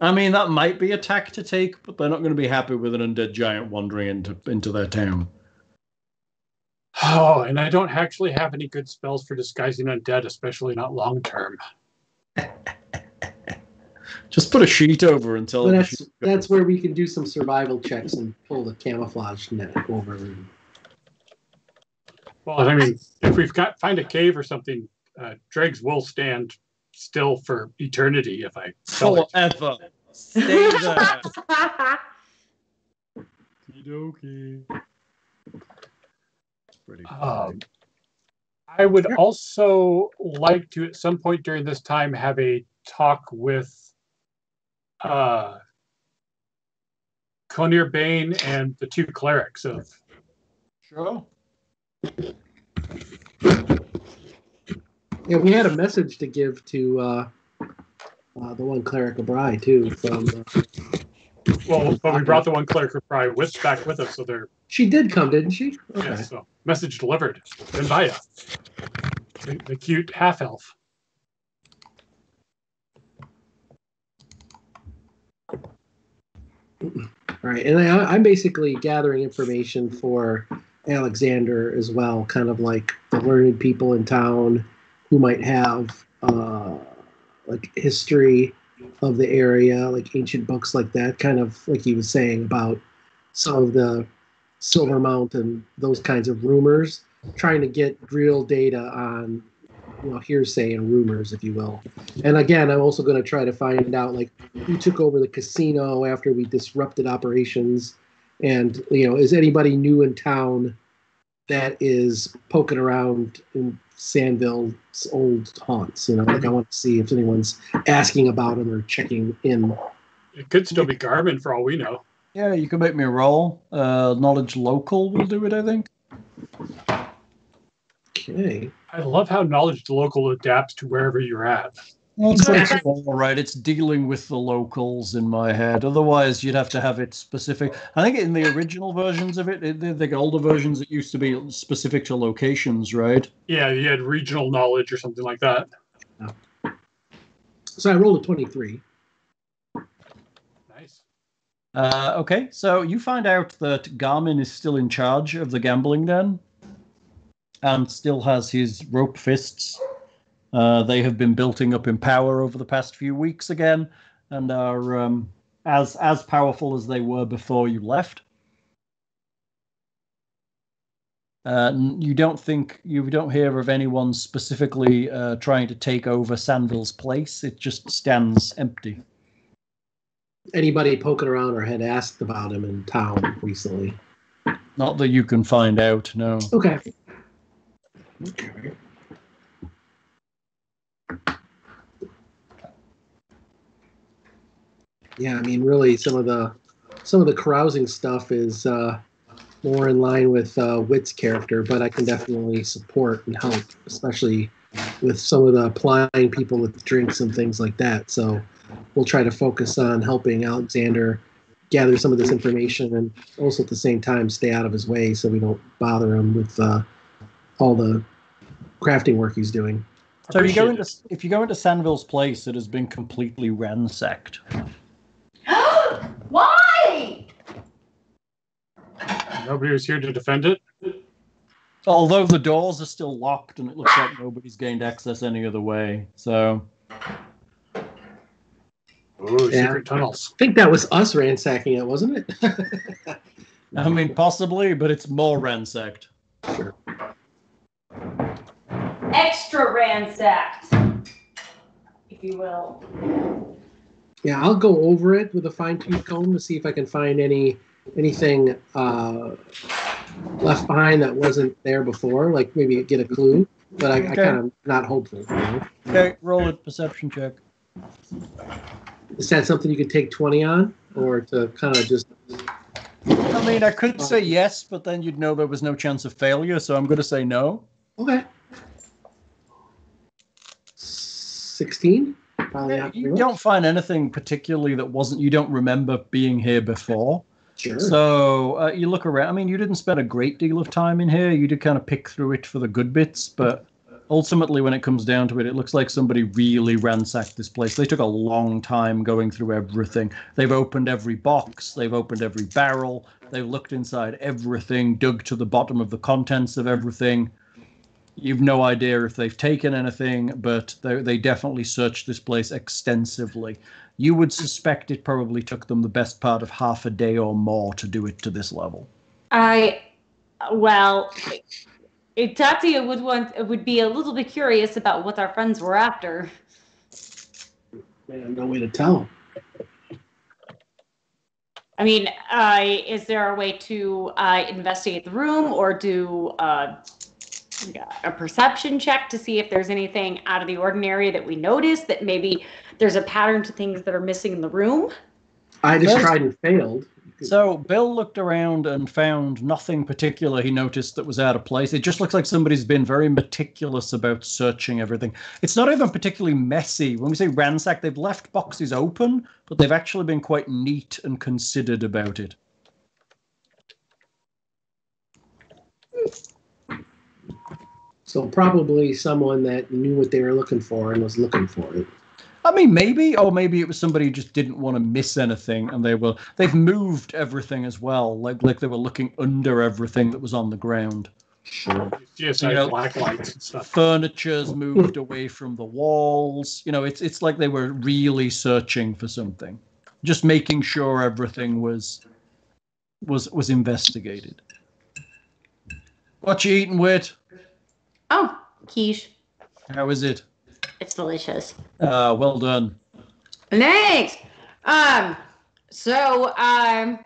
I mean, that might be a tack to take, but they're not going to be happy with an undead giant wandering into into their town. Oh, and I don't actually have any good spells for disguising undead, especially not long term. Just put a sheet over until. tell that's that's where we can do some survival checks and pull the camouflage net over. And, Well, I mean, if we've got find a cave or something, uh, dregs will stand still for eternity if I sell it. forever. Stay there. Pretty Um, I would also like to, at some point during this time, have a talk with uh, Khonir Baine and the two clerics of. sure. Yeah, we had a message to give to uh, uh, the one cleric of Brigh too. From uh, Well, but we brought the one cleric of Brigh with back with us, so they're she did come, didn't she? Okay. yeah, so message delivered. Invaya, the, the cute half elf. All right, and I, I'm basically gathering information for Alexander as well, kind of like the learned people in town who might have uh, like history of the area, like ancient books like that, kind of like he was saying about some of the Silver Mount and those kinds of rumors, trying to get real data on you know hearsay and rumors, if you will. And again, I'm also going to try to find out like who took over the casino after we disrupted operations, and you know, is anybody new in town that is poking around in Sandville's old haunts? You know, like I want to see if anyone's asking about them or checking in. It could still be Garmin for all we know. Yeah, you can make me a roll. Uh, knowledge local will do it, I think. Okay. I love how knowledge local adapts to wherever you're at. Well, it's all right. It's dealing with the locals in my head. Otherwise, you'd have to have it specific. I think in the original versions of it, it the, the older versions, it used to be specific to locations, right? Yeah, you had regional knowledge or something like that. So I rolled a 23. Nice. Uh, okay, so you find out that Garmin is still in charge of the gambling den and still has his rope fists. Uh, they have been building up in power over the past few weeks again and are um, as as powerful as they were before you left. Uh, you don't think you don't hear of anyone specifically uh, trying to take over Sandville's place. It just stands empty. Anybody poking around or had asked about him in town recently? Not that you can find out. No. Okay. Okay. Yeah, I mean, really, some of the some of the carousing stuff is uh, more in line with uh, Wit's character, but I can definitely support and help, especially with some of the applying people with drinks and things like that. So we'll try to focus on helping Alexander gather some of this information and also at the same time stay out of his way so we don't bother him with uh, all the crafting work he's doing. So if you go into if you go into Sanville's place, it has been completely ransacked. Why? it. Nobody was here to defend it. Although the doors are still locked, and it looks like nobody's gained access any other way. So Oh, Yeah. secret tunnels. I think that was us ransacking it, wasn't it? I mean, possibly, but it's more ransacked. sure. Extra ransacked, if you will. Yeah, I'll go over it with a fine tooth comb to see if I can find any anything uh, left behind that wasn't there before. Like maybe get a clue, but I, I kind of not hopeful. You know? Okay, roll a perception check. Is that something you could take twenty on, or to kind of just? I mean, I could say yes, but then you'd know there was no chance of failure, so I'm going to say no. Okay. Sixteen. You don't find anything particularly that wasn't you don't remember being here before. Sure. So uh, you look around. I mean, you didn't spend a great deal of time in here. You did kind of pick through it for the good bits, but ultimately, when it comes down to it, it looks like somebody really ransacked this place. They took a long time going through everything. They've opened every box. They've opened every barrel. They've looked inside everything, dug to the bottom of the contents of everything. You've no idea if they've taken anything, but they, they definitely searched this place extensively. You would suspect it probably took them the best part of half a day or more to do it to this level. I, well, it, Tatia would want would be a little bit curious about what our friends were after. Man, no way to tell. I mean, uh, is there a way to uh, investigate the room or do uh, a perception check to see if there's anything out of the ordinary that we notice that maybe there's a pattern to things that are missing in the room? I just tried and failed. So Bill looked around and found nothing particular he noticed that was out of place. It just looks like somebody's been very meticulous about searching everything. It's not even particularly messy. When we say ransack, they've left boxes open, but they've actually been quite neat and considered about it. So probably someone that knew what they were looking for and was looking for it. I mean, maybe, or maybe it was somebody who just didn't want to miss anything, and they were they've moved everything as well, like like they were looking under everything that was on the ground. Sure. GSI You know- black lights and stuff. Furniture's moved away from the walls. You know, it's it's like they were really searching for something, just making sure everything was was was investigated. What you eating, Wit? Oh, quiche. How is it? It's delicious. Uh, well done. Thanks. Um, so um,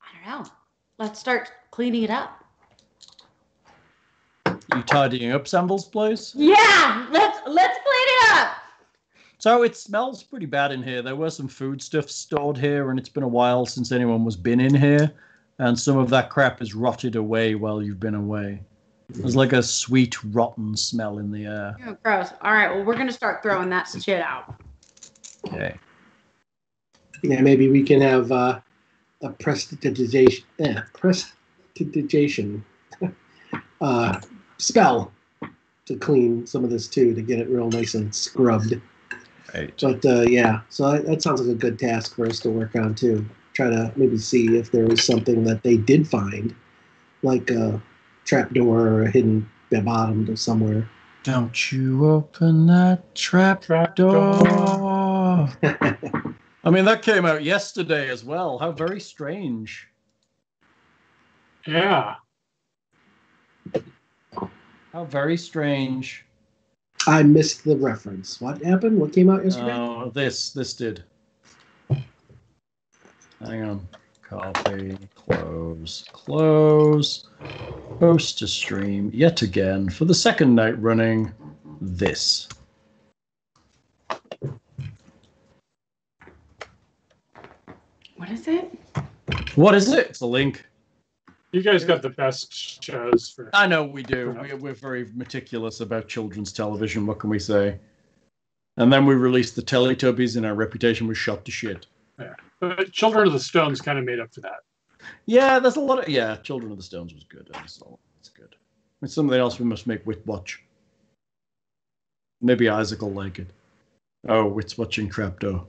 I don't know. Let's start cleaning it up. You tidying up Samble's place? Yeah, let's let's clean it up. So it smells pretty bad in here. There were some food stuff stored here, and it's been a while since anyone was been in here, and some of that crap has rotted away while you've been away. There's like a sweet, rotten smell in the air. Oh, gross. All right. Well, we're gonna start throwing that shit out. Okay. Yeah, maybe we can have uh, a prestidigitation, eh, prestidigitation uh, spell to clean some of this too, to get it real nice and scrubbed. Right. But uh, yeah, so that, that sounds like a good task for us to work on too. Try to maybe see if there was something that they did find, like a trapdoor or a hidden bottom to somewhere. Don't you open that trap Trap door. I mean, that came out yesterday as well. How very strange. Yeah. How very strange. I missed the reference. What happened? What came out yesterday? Oh, this this did. Hang on. Copy. Close. Close. Post to stream yet again for the second night running. This. What is it? What is it? It's a link. You guys got the best shows for. I know we do. We, we're very meticulous about children's television. What can we say? And then we released the Teletubbies, and our reputation was shot to shit. But Children of the Stones kind of made up for that. Yeah, there's a lot of yeah. Children of the Stones was good. It's all- it's good. It's something else we must make Wit watch. Maybe Isaac will like it. Oh, Wit's watching Trapdoor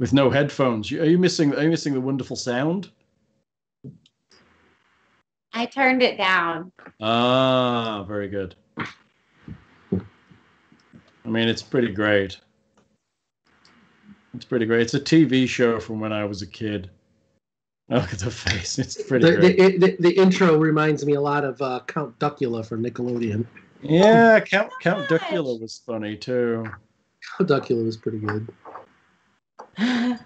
with no headphones. Are you missing? Are you missing the wonderful sound? I turned it down. Ah, very good. I mean, it's pretty great. It's pretty great. It's a TV show from when I was a kid. Look at the face. It's pretty The, great. the, the, the intro reminds me a lot of uh, Count Duckula from Nickelodeon. Yeah, Count Count much. Duckula was funny too. Count Duckula was pretty good.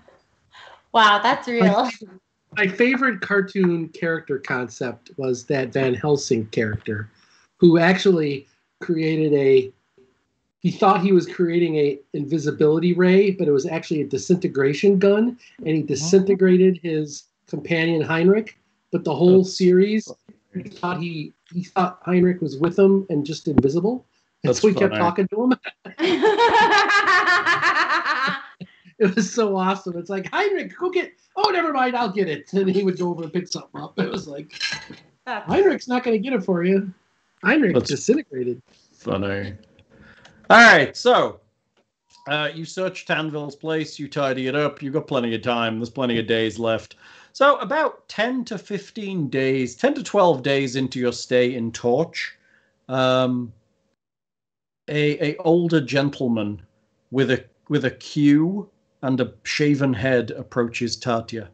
wow, that's real. My favorite cartoon character concept was that Van Helsing character, who actually created a. He thought he was creating a invisibility ray, but it was actually a disintegration gun, and he disintegrated his companion Heinrich. But the whole series, he thought he he thought Heinrich was with him and just invisible, and That's so he kept talking to him. It was so awesome. It's like Heinrich, go get. Oh, never mind, I'll get it. And he would go over and pick something up. It was like That's- Heinrich's not going to get it for you. Heinrich That's- disintegrated. Funny. All right, so uh, you search Tanville's place, you tidy it up, you've got plenty of time, there's plenty of days left. So, about 10 to 15 days, 10 to 12 days into your stay in Torch, um, a, a older gentleman with a with a queue and a shaven head approaches Tatia.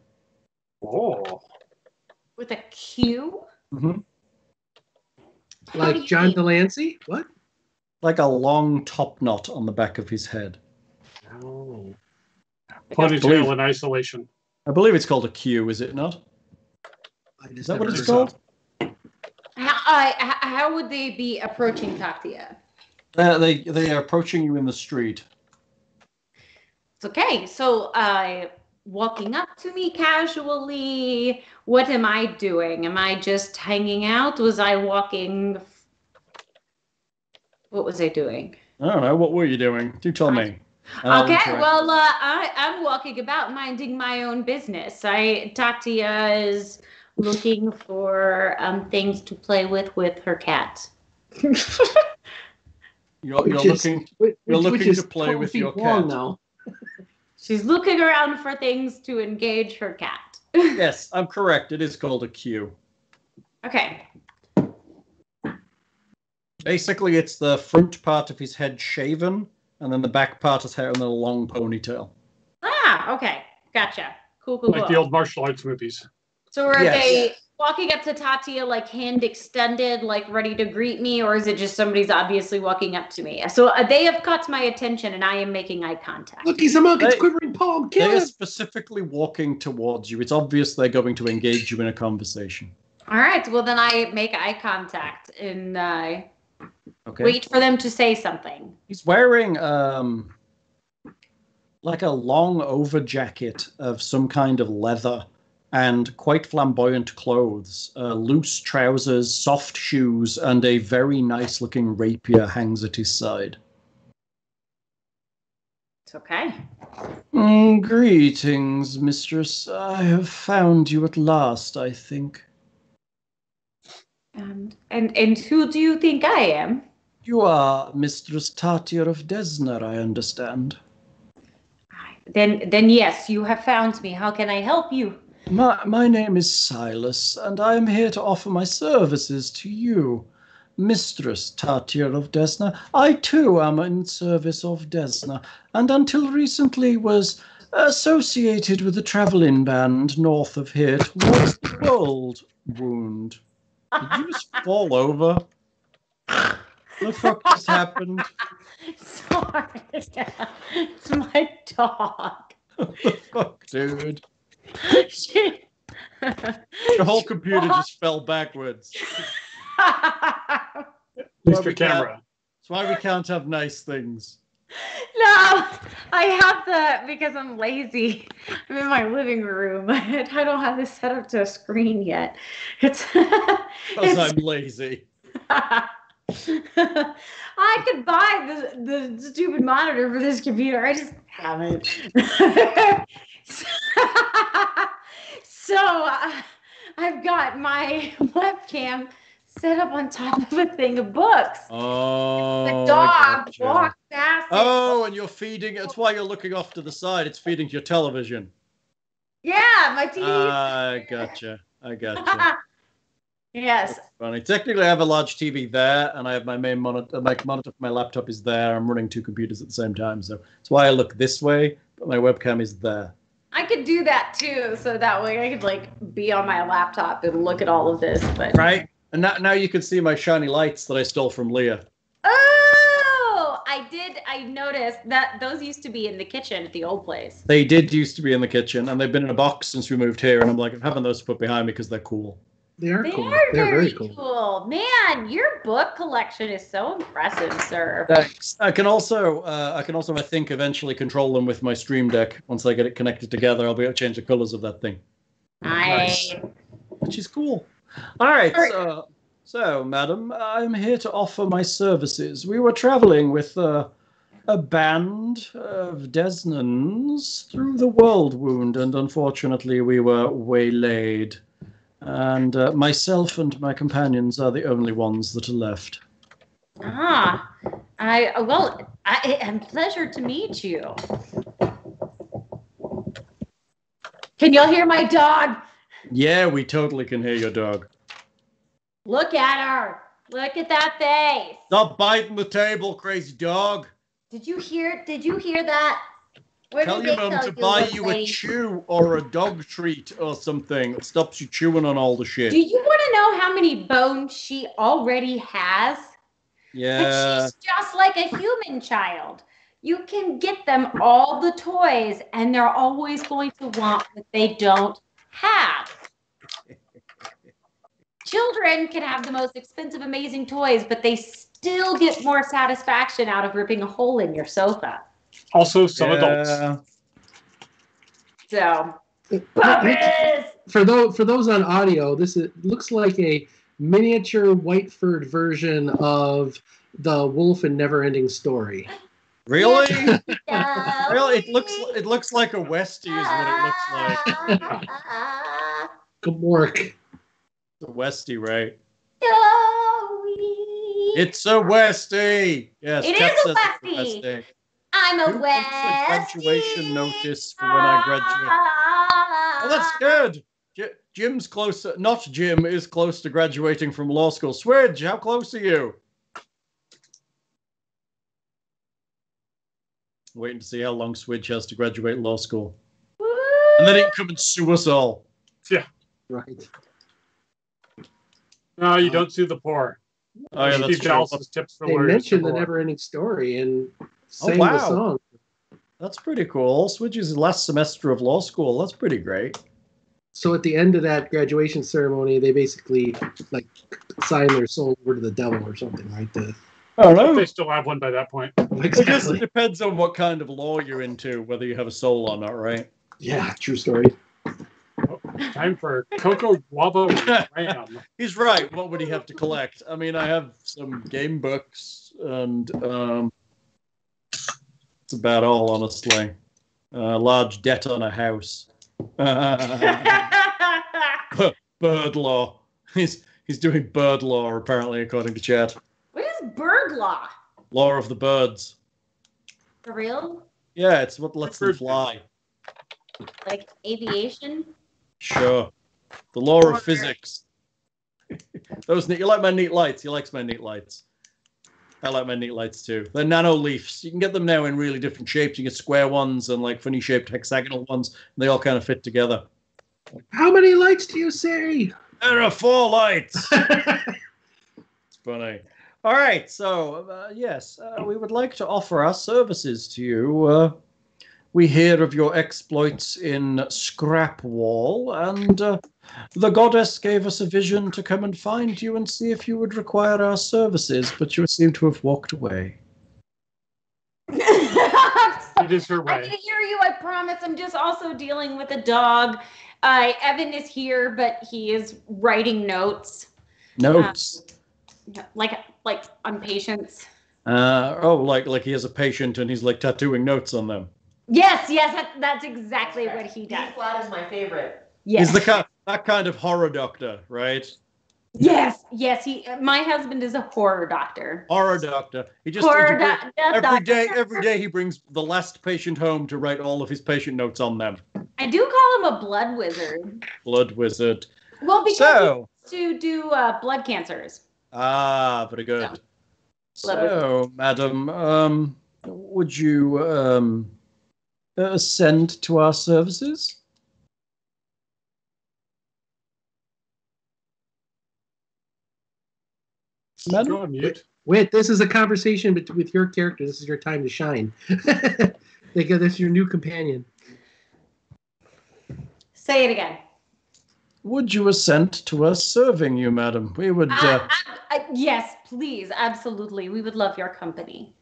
Oh, With a hmm How do Like John eat? Delancey? What? Like a long top knot on the back of his head. Oh. believe- ponytail in isolation. I believe it's called a queue, is it not? Is that what it's called? How, I, h- how would they be approaching Tatia? Uh, they they are approaching you in the street. It's okay. So, uh, walking up to me casually, what am I doing? Am I just hanging out? Was I walking? What was I doing? I don't know. What were you doing? Do tell me. And I'll okay, well, uh, I, I'm walking about minding my own business. I Tatia is looking for um, things to play with with her cat. you're, you're Which is- looking. Which, You're which looking is to play with your cat. now. She's looking around for things to engage her cat. Yes, I'm correct. It is called a queue. Okay. Basically, it's the front part of his head shaven, and then the back part is hair, and then a long ponytail. Ah, okay. Gotcha. Cool, cool, Like cool. the old martial arts movies. So are Yes. they walking up to Tatia like hand extended, like ready to greet me, or is it just somebody's obviously walking up to me? So uh, they have caught my attention, and I am making eye contact. Look, he's a monk. It's quivering palm. Kill They are him. specifically walking towards you. It's obvious they're going to engage you in a conversation. All right. Well, then I make eye contact and uh, Okay. wait for them to say something. He's wearing um like a long over jacket of some kind of leather and quite flamboyant clothes, uh, loose trousers, soft shoes, and a very nice looking rapier hangs at his side. It's okay. Mm, greetings, mistress. I have found you at last, I think. Um, and and who do you think I am? You are Mistress Tatia of Desna, I understand. Then then yes, you have found me. How can I help you? My, my name is Silas, and I am here to offer my services to you, Mistress Tatia of Desna. I too am in service of Desna, and until recently was associated with the travelling band north of here towards the Gold Wound. Did you just fall over? What the fuck just happened? Sorry, it's my dog. What the fuck, dude? She- The whole computer just fell backwards. At least Well, your camera. That's why we can't have nice things. no, I have the because I'm lazy. I'm in my living room. I don't have this set up to a screen yet. It's, Because I'm lazy. I could buy the the stupid monitor for this computer. I just haven't. so uh, I've got my webcam set up on top of a thing of books. Oh. The dog gotcha. walks past. it. Oh, and you're feeding. That's why you're looking off to the side. It's feeding to your television. Yeah, my TV. Ah, I gotcha. I gotcha. yes. Funny. Technically, I have a large TV there, and I have my main monitor. Uh, my monitor for my laptop is there. I'm running two computers at the same time, so that's why I look this way. But my webcam is there. I could do that too, so that way I could like be on my laptop and look at all of this. But Right. And now, now you can see my shiny lights that I stole from Leah. oh, I did. I noticed that those used to be in the kitchen at the old place. They did used to be in the kitchen, and they've been in a box since we moved here. And I'm like, I'm having those put behind me because they're cool. They are They cool. are They're very, very cool. cool. Man, your book collection is so impressive, sir. Thanks. I can also, uh, I can also, I think, eventually control them with my Stream Deck. Once I get it connected together, I'll be able to change the colors of that thing, Nice. which is cool. All right. So, so, madam, I'm here to offer my services. We were traveling with uh, a band of Desnans through the world wound, and unfortunately, we were waylaid. And uh, myself and my companions are the only ones that are left. Ah, I well, I am pleasure to meet you. Can y'all hear my dog? Yeah, we totally can hear your dog. Look at her. Look at that face. Stop biting the table, crazy dog. Did you hear? Did you hear that? Where Tell your mum tell to buy you a chew or a dog treat or something that stops you chewing on all the shit. Do you want to know how many bones she already has? Yeah. But she's just like a human child. You can get them all the toys, and they're always going to want what they don't have. Children can have the most expensive, amazing toys, but they still get more satisfaction out of ripping a hole in your sofa. Also, some adults. So, puppies! For those for those on audio, this is, looks like a miniature Whiteford version of the Wolf and Never Ending Story. Really? No. Really? It looks it looks like a Westie is what it looks like. Gmork. It's a Westie, right? Joey. It's a Westie. Yes, It Kat is a says it's Westie. I'm a Who puts a graduation Westie. notice for when I graduate? Oh, that's good. J- Jim's close. Not Jim is close to graduating from law school. Swidge, how close are you? Waiting to see how long Swidge has to graduate law school, and then he can come and sue us all. Yeah. Right. No, you uh-huh. don't sue the poor. Oh yeah, that's Steve true. Jobs' tips for They lawyers. mentioned the Never Ending Story and oh, sang wow. the song. That's pretty cool. Swidge's last semester of law school. That's pretty great. So at the end of that graduation ceremony, they basically like sign their soul over to the devil or something, right? The, I don't know. they still have one by that point. I guess exactly. it depends on what kind of law you're into, whether you have a soul or not, right? Yeah, true story. Time for Coco Guava Ram. He's right. What would he have to collect? I mean, I have some game books, and um, it's about all, honestly. A large debt on a house. bird law. He's he's doing bird law, apparently, according to chat. What is bird law? Law of the birds. For real? Yeah, it's what lets them fly. Like aviation? Sure. The law of physics. Those neat, you like my neat lights. He likes my neat lights. I like my neat lights too. They're Nanoleafs. You can get them now in really different shapes. You get square ones and like funny shaped hexagonal ones. And they all kind of fit together. How many lights do you see? There are four lights. it's funny. All right. So uh, yes, uh, we would like to offer our services to you. Uh, we hear of your exploits in Scrapwall, and uh, the goddess gave us a vision to come and find you and see if you would require our services, but you seem to have walked away. It is her I way. can hear you. I promise. I'm just also dealing with a dog. Uh, Evan is here, but he is writing notes, Notes. Like like on patients. Uh, oh, like like he has a patient and he's like tattooing notes on them. Yes, yes, that, that's exactly what he does. B flat is my favorite. Yes. He's the kind, that kind of horror doctor, right? Yes, yes. He. My husband is a horror doctor. Horror doctor. He just horror he bring- doc- every doctor. day. Every day he brings the last patient home to write all of his patient notes on them. I do call him a blood wizard. Blood wizard. Well, because So he used to do uh, blood cancers. Ah, very good. Yeah. So, madam, um, would you um ascend to our services? Madam? Go on mute. Wait, this is a conversation bet- with your character. This is your time to shine. because this is your new companion. Say it again. Would you assent to us serving you, madam? We would. Uh, Uh, uh, uh, yes, please, absolutely. We would love your company.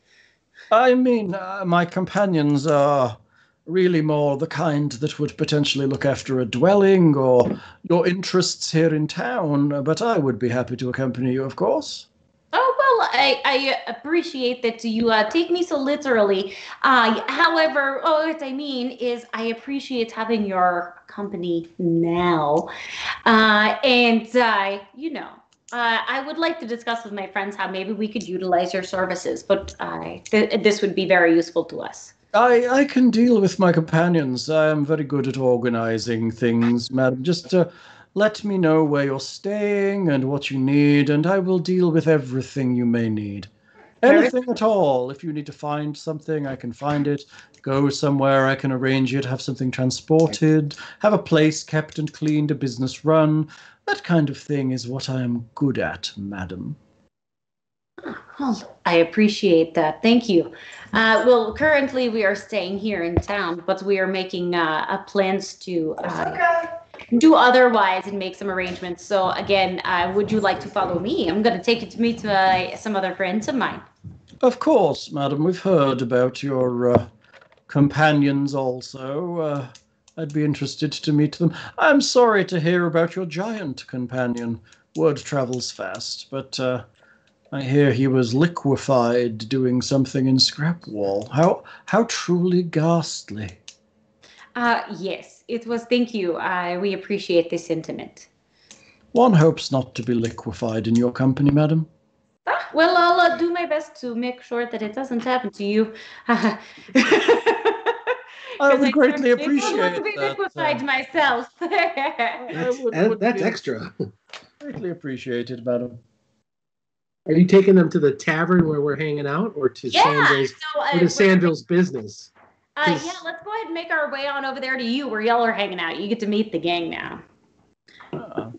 I mean, uh, my companions are really more the kind that would potentially look after a dwelling or your interests here in town, but I would be happy to accompany you, of course. Oh well, I, I appreciate that you uh, take me so literally. Uh, however, oh, what I mean is, I appreciate having your company now, uh, and uh, you know, uh, I would like to discuss with my friends how maybe we could utilize your services. But uh, th- this would be very useful to us. I, I can deal with my companions. I am very good at organizing things, madam. Just uh, let me know where you're staying and what you need, and I will deal with everything you may need. Anything at all. If you need to find something, I can find it. Go somewhere, I can arrange it, have something transported, have a place kept and cleaned, a business run. That kind of thing is what I am good at, madam. Well, I appreciate that. Thank you. Uh, well, currently we are staying here in town, but we are making uh, plans to uh, do otherwise and make some arrangements. So again, uh, would you like to follow me? I'm going to take you to meet uh, some other friends of mine. Of course, madam. We've heard about your uh, companions also. Uh, I'd be interested to meet them. I'm sorry to hear about your giant companion. Word travels fast, but uh, I hear he was liquefied doing something in Scrapwall. How how truly ghastly. Uh, yes, it was. Thank you. Uh, we appreciate this sentiment. One hopes not to be liquefied in your company, madam. Ah, well, I'll uh, do my best to make sure that it doesn't happen to you. I would greatly appreciate don't want to be that. liquefied uh, myself. I would- That- would that's be extra. Greatly appreciated, madam. Are you taking them to the tavern where we're hanging out, or to yeah. Sandville's, So, uh, or to we're- business? Uh, yeah, let's go ahead and make our way on over there to you where y'all are hanging out. You get to meet the gang now. Uh,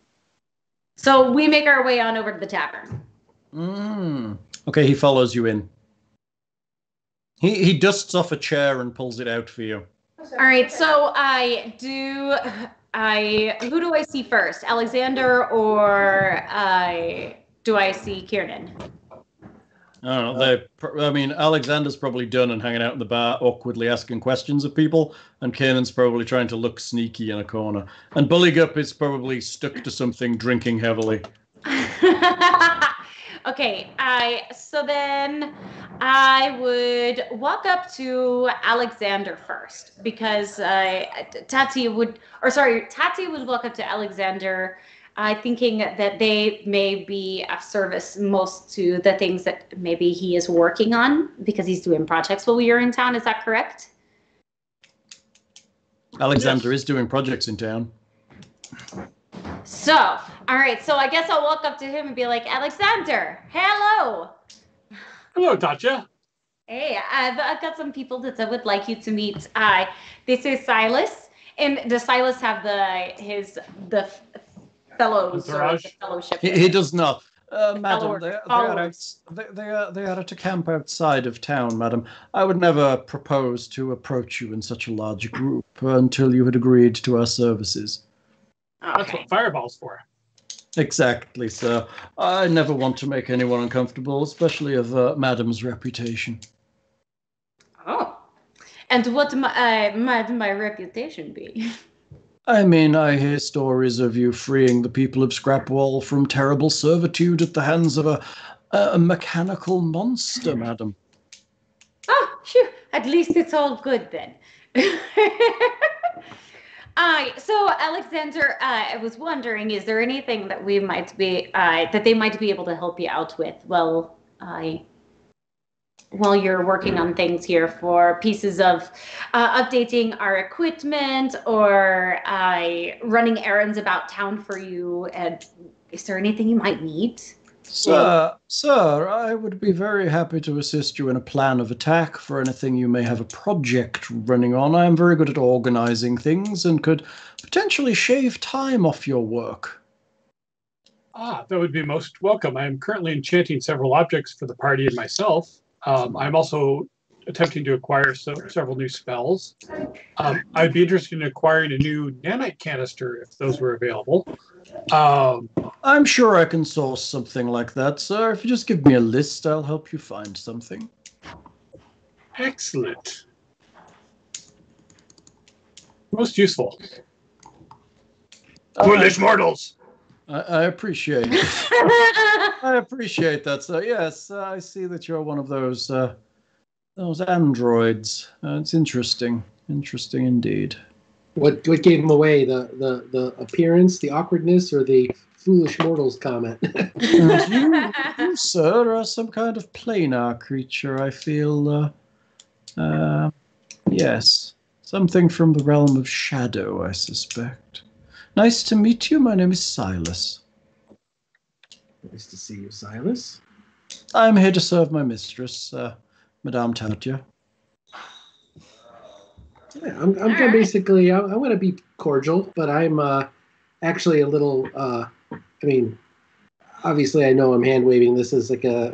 So we make our way on over to the tavern. Mm. Okay, he follows you in. He he dusts off a chair and pulls it out for you. All right, so I do. I who do I see first, Alexander or I? do I see Kiernan? I don't know. They, I mean, Alexander's probably done and hanging out in the bar, awkwardly asking questions of people, and Kiernan's probably trying to look sneaky in a corner, and Buligup is probably stuck to something, drinking heavily. okay, I so then I would walk up to Alexander first because uh, Tati would, or sorry, Tati would walk up to Alexander, uh, thinking that they may be of service most to the things that maybe he is working on because he's doing projects while you're in town. Is that correct? Alexander is doing projects in town. So, all right. So I guess I'll walk up to him and be like, Alexander, hello. Hello, Tatia. Hey, I've, I've got some people that I would like you to meet. Uh, this is Silas, and does Silas have the his the f- fellows or the fellowship? He, he does not. Uh, madam, they, they, are they, they, are, they are at a camp outside of town, madam. I would never propose to approach you in such a large group until you had agreed to our services. That's what Fireball's for. Exactly, sir. I never want to make anyone uncomfortable, especially of uh, madam's reputation. Oh, and what my, uh, might my reputation be? I mean, I hear stories of you freeing the people of Scrapwall from terrible servitude at the hands of a, a mechanical monster, madam. Oh, phew, at least it's all good then. uh, So, Alexander, uh, I was wondering, is there anything that we might be uh, that they might be able to help you out with? Well, I. While you're working on things here for pieces of uh, updating our equipment or uh, running errands about town for you, and is there anything you might need? Sir, sir, I would be very happy to assist you in a plan of attack for anything you may have a project running on. I am very good at organizing things and could potentially shave time off your work. Ah, that would be most welcome. I am currently enchanting several objects for the party and myself. Um, I'm also attempting to acquire so, several new spells. Um, I'd be interested in acquiring a new nanite canister if those were available. Um, I'm sure I can source something like that, sir. If you just give me a list, I'll help you find something. excellent. Most useful. Foolish mortals. I, I appreciate it. I appreciate that, So Yes, uh, I see that you're one of those uh, those androids. Uh, it's interesting. Interesting indeed. What what gave him away? The the the appearance, the awkwardness, or the foolish mortals comment? And you, you, sir, are some kind of planar creature. I feel. Uh, uh, yes, something from the realm of shadow. I suspect. Nice to meet you. My name is Silas. nice to see you, Silas. I'm here to serve my mistress, uh, Madame Tatia. Yeah, I'm, I'm basically I, I want to be cordial, but I'm uh, actually a little. Uh, I mean, obviously, I know I'm hand waving this as like a,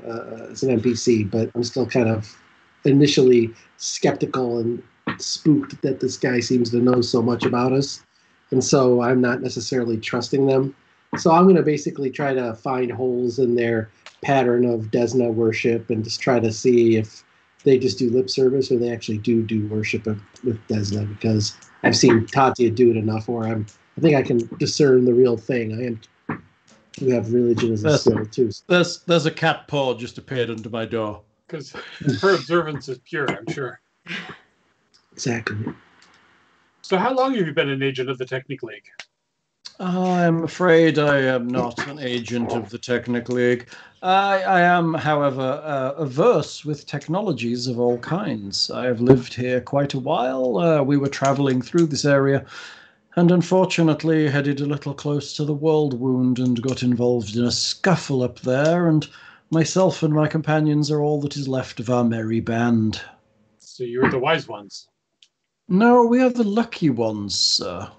a as an NPC, but I'm still kind of initially skeptical and spooked that this guy seems to know so much about us, and so I'm not necessarily trusting them. So I'm going to basically try to find holes in their pattern of Desna worship and just try to see if they just do lip service or they actually do do worship of, with Desna because I've seen Tatia do it enough where I'm I think I can discern the real thing. I am we have religion as a That's- skill too. There's there's a cat paw just appeared under my door. Because her observance is pure, I'm sure. Exactly. So, how long have you been an agent of the Technic League? I'm afraid I am not an agent of the Technic League. I, I am, however, uh, averse with technologies of all kinds. I have lived here quite a while. Uh, we were traveling through this area and unfortunately headed a little close to the world wound and got involved in a scuffle up there. And myself and my companions are all that is left of our merry band. So, you're the wise ones. No, we are the lucky ones, sir.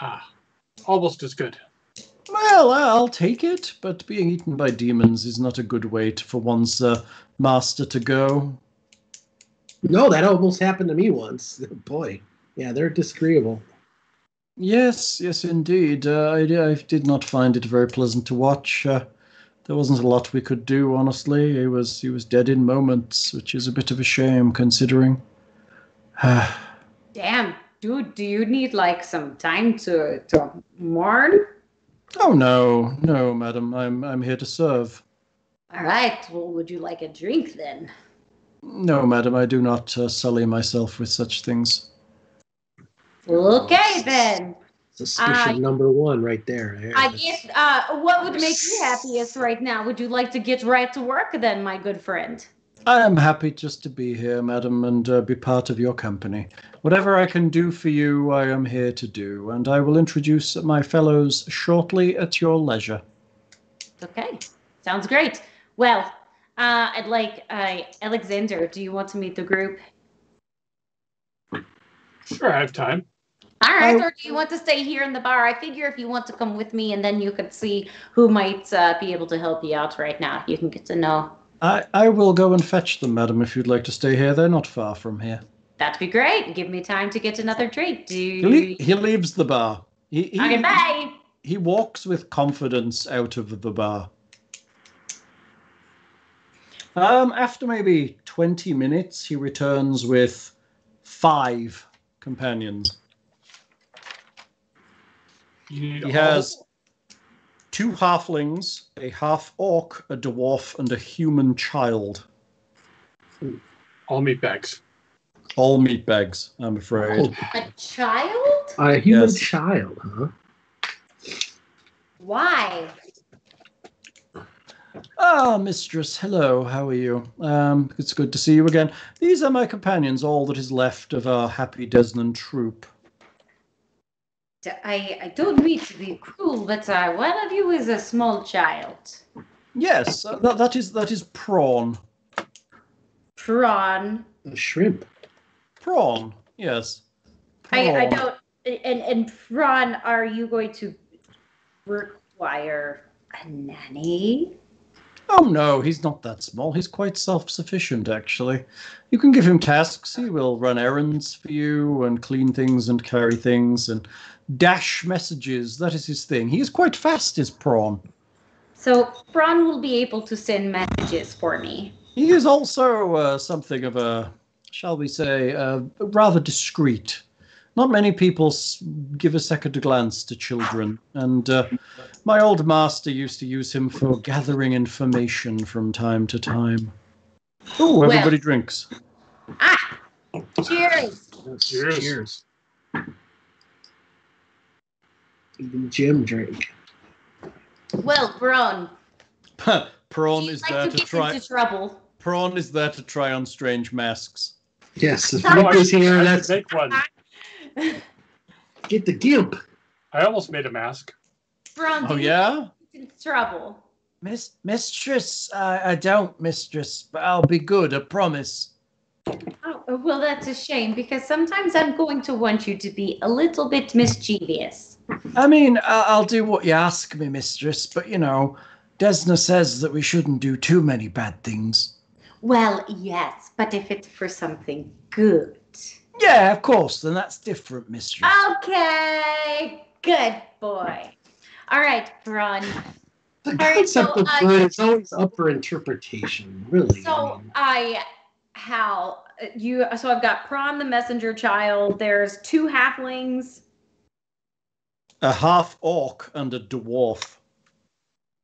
Ah, almost as good. Well, I'll take it, but being eaten by demons is not a good way to, for one's uh, master to go. No, that almost happened to me once. Boy, yeah, they're disagreeable. Yes, yes, indeed. Uh, I, I did not find it very pleasant to watch. Uh, there wasn't a lot we could do, honestly. He was he was dead in moments, which is a bit of a shame considering. Damn, dude, do you need like some time to to mourn? oh no, no, madam. I'm I'm here to serve. All right. Well, would you like a drink then? No, madam, I do not uh, sully myself with such things. Okay then. Suspicion Uh, number one right there. Yeah, I that's- guess. Uh, what would make you happiest right now? Would you like to get right to work then, my good friend? I am happy just to be here, madam, and uh, be part of your company. Whatever I can do for you, I am here to do, and I will introduce my fellows shortly at your leisure. Okay, sounds great. Well, uh, I'd like uh, Alexander. Do you want to meet the group? Sure, I have time. All right, I- or do you want to stay here in the bar? I figure if you want to come with me, and then you could see who might uh, be able to help you out right now. You can get to know. I, I will go and fetch them, madam, if you'd like to stay here. They're not far from here. That'd be great. Give me time to get another drink. Do He, le- he leaves the bar. He, he, Okay, bye. he walks with confidence out of the bar. Um, after maybe 20 minutes, he returns with five companions. You He has two halflings, a half orc, a dwarf, and a human child. all meat bags. All meat bags, I'm afraid. Oh, A child? a human Yes. child, huh? Why? Ah, mistress, hello, how are you? Um, it's good to see you again. These are my companions, all that is left of our happy Desnan troop. D- I, I don't mean to be cruel, but uh, one of you is a small child. Yes, uh, that, that is that is prawn. Prawn. A shrimp. Prawn, yes. I, I don't. And, and prawn, are you going to require a nanny? Oh no, he's not that small. He's quite self-sufficient, actually. You can give him tasks. He will run errands for you and clean things and carry things and dash messages. That is his thing. He is quite fast, is Prawn. So prawn will be able to send messages for me. He is also uh, something of a, shall we say, uh, rather discreet. Not many people give a second glance to children, and uh, my old master used to use him for gathering information from time to time. Oh, Well- everybody drinks. Ah! Cheers! Cheers. Cheers. Even Jim drink. Well, prawn. Prawn is like there to to try. trouble? Prawn is there to try on strange masks. Yes, if No, Frank was here, I should that's make one. get the gimp. I almost made a mask. Prawn, Oh yeah, get into trouble? Miss Mistress. I, I don't, Mistress, but I'll be good. I promise. Oh, well, that's a shame because sometimes I'm going to want you to be a little bit mischievous. I mean, I- I'll do what you ask me, Mistress, but you know, Desna says that we shouldn't do too many bad things. Well, yes, but if it's for something good. Yeah, of course, then that's different, Mistress. Okay, good boy. All right, Prawn. The All right, concept so, of uh, good is always up for interpretation, really. So I, Hal, uh, you. So I've got Prawn, the messenger child. There's two halflings, A half orc and a dwarf.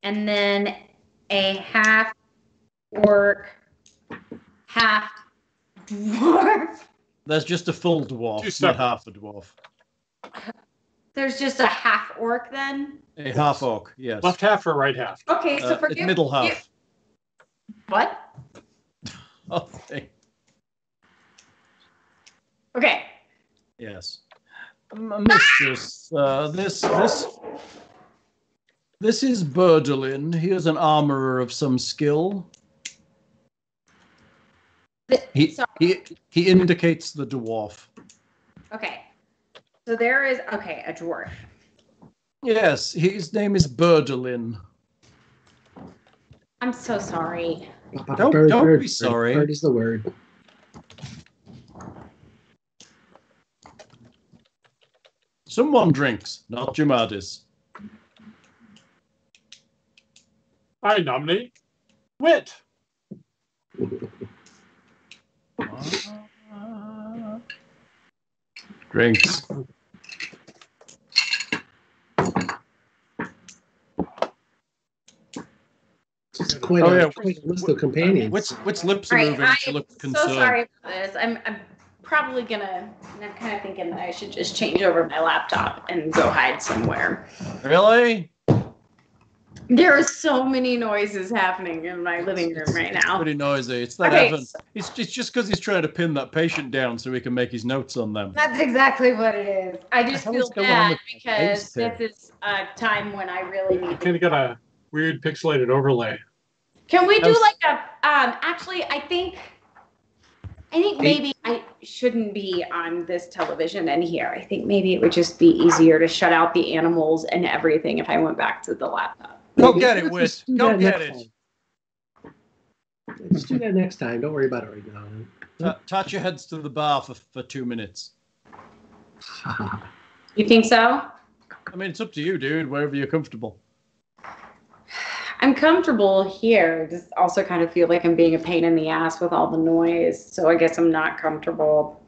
and then a half orc, half dwarf. There's just a full dwarf, Two not half a dwarf. There's just a half orc then. A half orc, yes. Left half or right half? Okay, so Uh, it's forgive middle you- half. What? Okay. Okay. Yes. M- Mistress, uh, this this this is Burdolin. He is an armorer of some skill. The- He sorry. he he indicates the dwarf. Okay. So there is okay a dwarf. Yes, his name is Burdolin. I'm so sorry. Don't- bird, don't bird, be bird, sorry. Bird is the word. Someone drinks, not Jumadis. I nominate Wit. Drinks. It's oh, quite, Oh, a, yeah. quite a list of companions. Which which lips are right, moving? She I'm looks so concerned. sorry about this. I'm I'm probably gonna. I'm kind of thinking that I should just change over my laptop and go hide somewhere. Really? There are so many noises happening in my living room right now. Pretty noisy. It's that Okay, Evan. It's, it's just because he's trying to pin that patient down so he can make his notes on them. That's exactly what it is. I just feel is bad because this is a time when I really need Kind of got a weird pixelated overlay. Can we do How's- like a? Um, actually, I think. I think maybe I shouldn't be on this television and here. I think maybe it would just be easier to shut out the animals and everything if I went back to the laptop. Go Maybe get it, let's Wit. just do Go get it. time. Let's do that next time. Don't worry about it right now. Touch your heads to the bar for, for two minutes. You think so? I mean, it's up to you, dude. Wherever you're comfortable. I'm comfortable here. Just also kind of feel like I'm being a pain in the ass with all the noise. So I guess I'm not comfortable.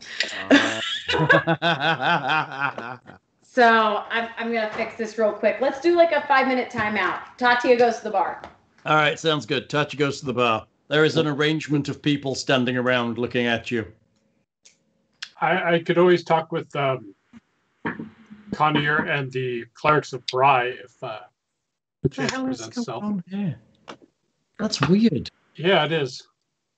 So I'm, I'm gonna fix this real quick. Let's do like a five minute timeout. Tatia goes to the bar. All right, sounds good. Tatia goes to the bar. There is an arrangement of people standing around looking at you. I, I could always talk with um, Khonir and the clerics of Brigh if uh, the What the chance hell is presents itself. That's weird. Yeah, it is.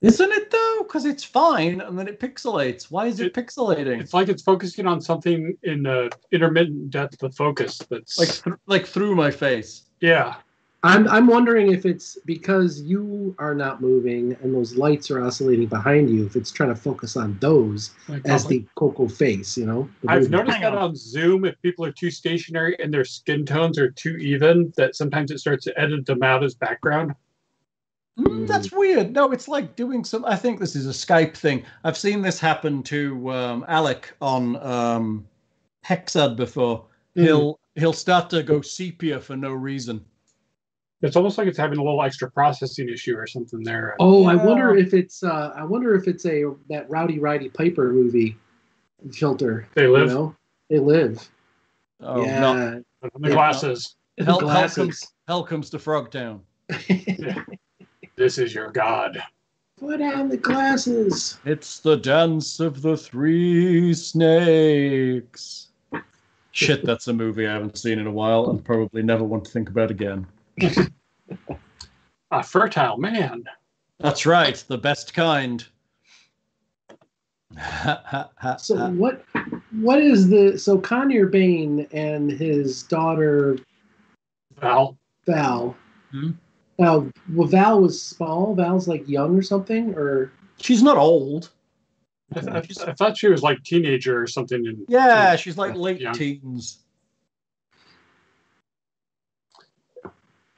Isn't it though? Because it's fine and then it pixelates. Why is it, It- pixelating? It's like it's focusing on something in uh, intermittent depth of focus. That's like th- like through my face. yeah. I'm I'm wondering if it's because you are not moving and those lights are oscillating behind you. If it's trying to focus on those Like, as the Coco face, you know. I've noticed that on Zoom, if people are too stationary and their skin tones are too even, that sometimes it starts to edit them out as background. Mm, that's weird. No, it's like doing some. I think this is a Skype thing. I've seen this happen to um, Alec on um, Hexad before. Mm. He'll he'll start to go sepia for no reason. It's almost like it's having a little extra processing issue or something there. Oh, I wonder if it's uh I wonder if it's a that Rowdy Roddy Piper movie filter. They You live know? They live. Oh yeah. no! the Yeah. glasses. The Hell, hell comes hell comes to Frogtown. This is your god. Put on the glasses. It's the dance of the three snakes. Shit, that's a movie I haven't seen in a while and probably never want to think about again. A fertile man. That's right, the best kind. So what what is the so Khonir Baine and his daughter Val. Val. Hmm? Now well, Val was small. Val's like young or something, or She's not old. I, th- I, th- I thought she was like teenager or something. In, Yeah, she's like late Yeah. teens.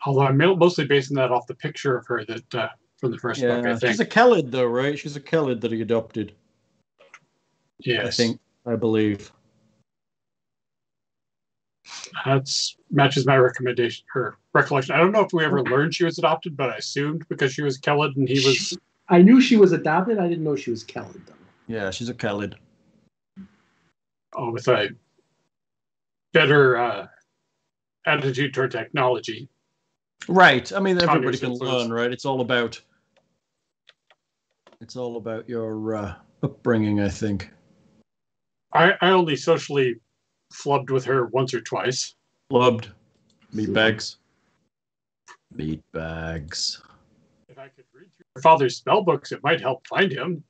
Although I'm mostly basing that off the picture of her that uh, from the first book. I think. she's a Kellid though, right? She's a Kellid that he adopted. yes. I think, I believe. That matches my recommendation. Her recollection. I don't know if we ever learned she was adopted, but I assumed because she was Kellid and he was. I knew she was adopted. I didn't know she was Kellid though. Yeah, she's a Kellid. oh, with a better uh, attitude toward technology. Right. I mean, everybody can influence. learn, right? It's all about. It's all about your uh, upbringing, I think. I, I only socially flubbed with her once or twice. Flubbed. Meat bags. Meat bags. If I could read through her father's spell books, it might help find him.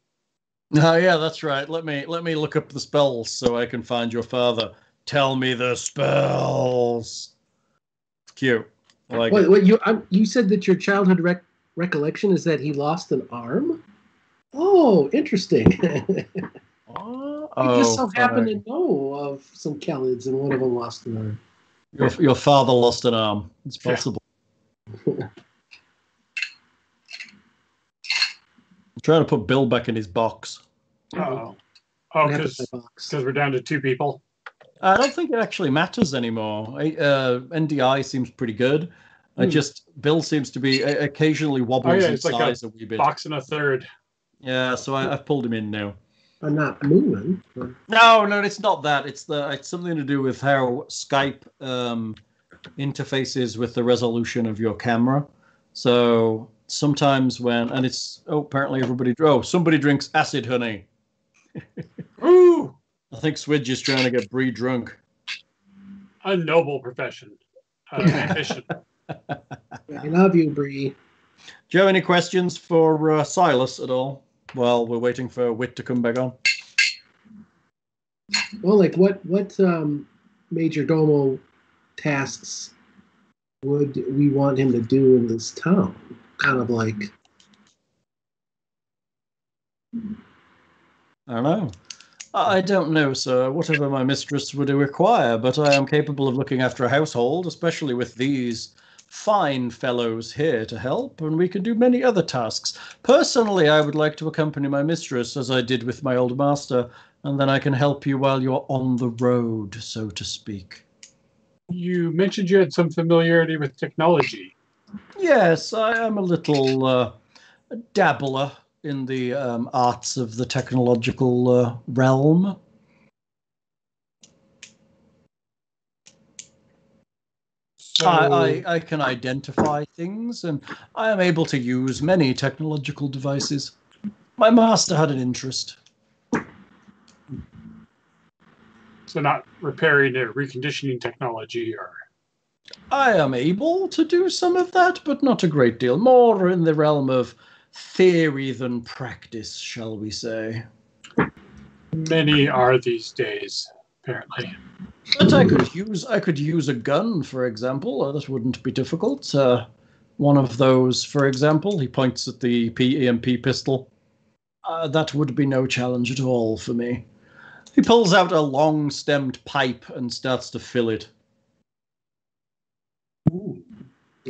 Oh yeah, that's right. Let me let me look up the spells so I can find your father. Tell me the spells. It's cute. I like What, what you i you said that your childhood rec- recollection is that he lost an arm? Oh, interesting. Oh, I just so oh, happen to know of some Kellids, and one of them lost an arm. your your father lost an arm. It's possible. I'm trying to put Bill back in his box. Oh, oh, What happened because my we're down to two people. I don't think it actually matters anymore. I- Uh, NDI seems pretty good. I Hmm. just Bill seems to be uh, occasionally wobbles yeah, in it's like a size a, wee bit. Box and a third. Yeah, so I, I've pulled him in now. I'm not moving. No, no, it's not that. It's the it's something to do with how Skype um, interfaces with the resolution of your camera. So sometimes when and it's oh apparently everybody oh somebody drinks acid honey. Ooh, I think Swidge is trying to get Bree drunk. a noble profession. Uh. I love you, Bree. Do you have any questions for uh, Silas at all? While we're waiting for Wit to come back on. Well, like what what um, major domo tasks would we want him to do in this town? Kind of like I don't know. I don't know, sir. Whatever my mistress would require, but I am capable of looking after a household, especially with these fine fellows here to help, and we can do many other tasks. Personally, I would like to accompany my mistress, as I did with my old master, and then I can help you while you're on the road, so to speak. You mentioned you had some familiarity with technology. Yes, I am a little uh, dabbler in the um, arts of the technological uh, realm. So, I, I, I can identify things and I am able to use many technological devices. My master had an interest. So not repairing or reconditioning technology or I am able to do some of that, but not a great deal. More in the realm of theory than practice, shall we say. many are these days, apparently. But I could use I could use a gun, for example. Uh, that wouldn't be difficult. Uh, one of those, for example, he points at the P- EMP pistol. Uh, that would be no challenge at all for me. He pulls out a long-stemmed pipe and starts to fill it.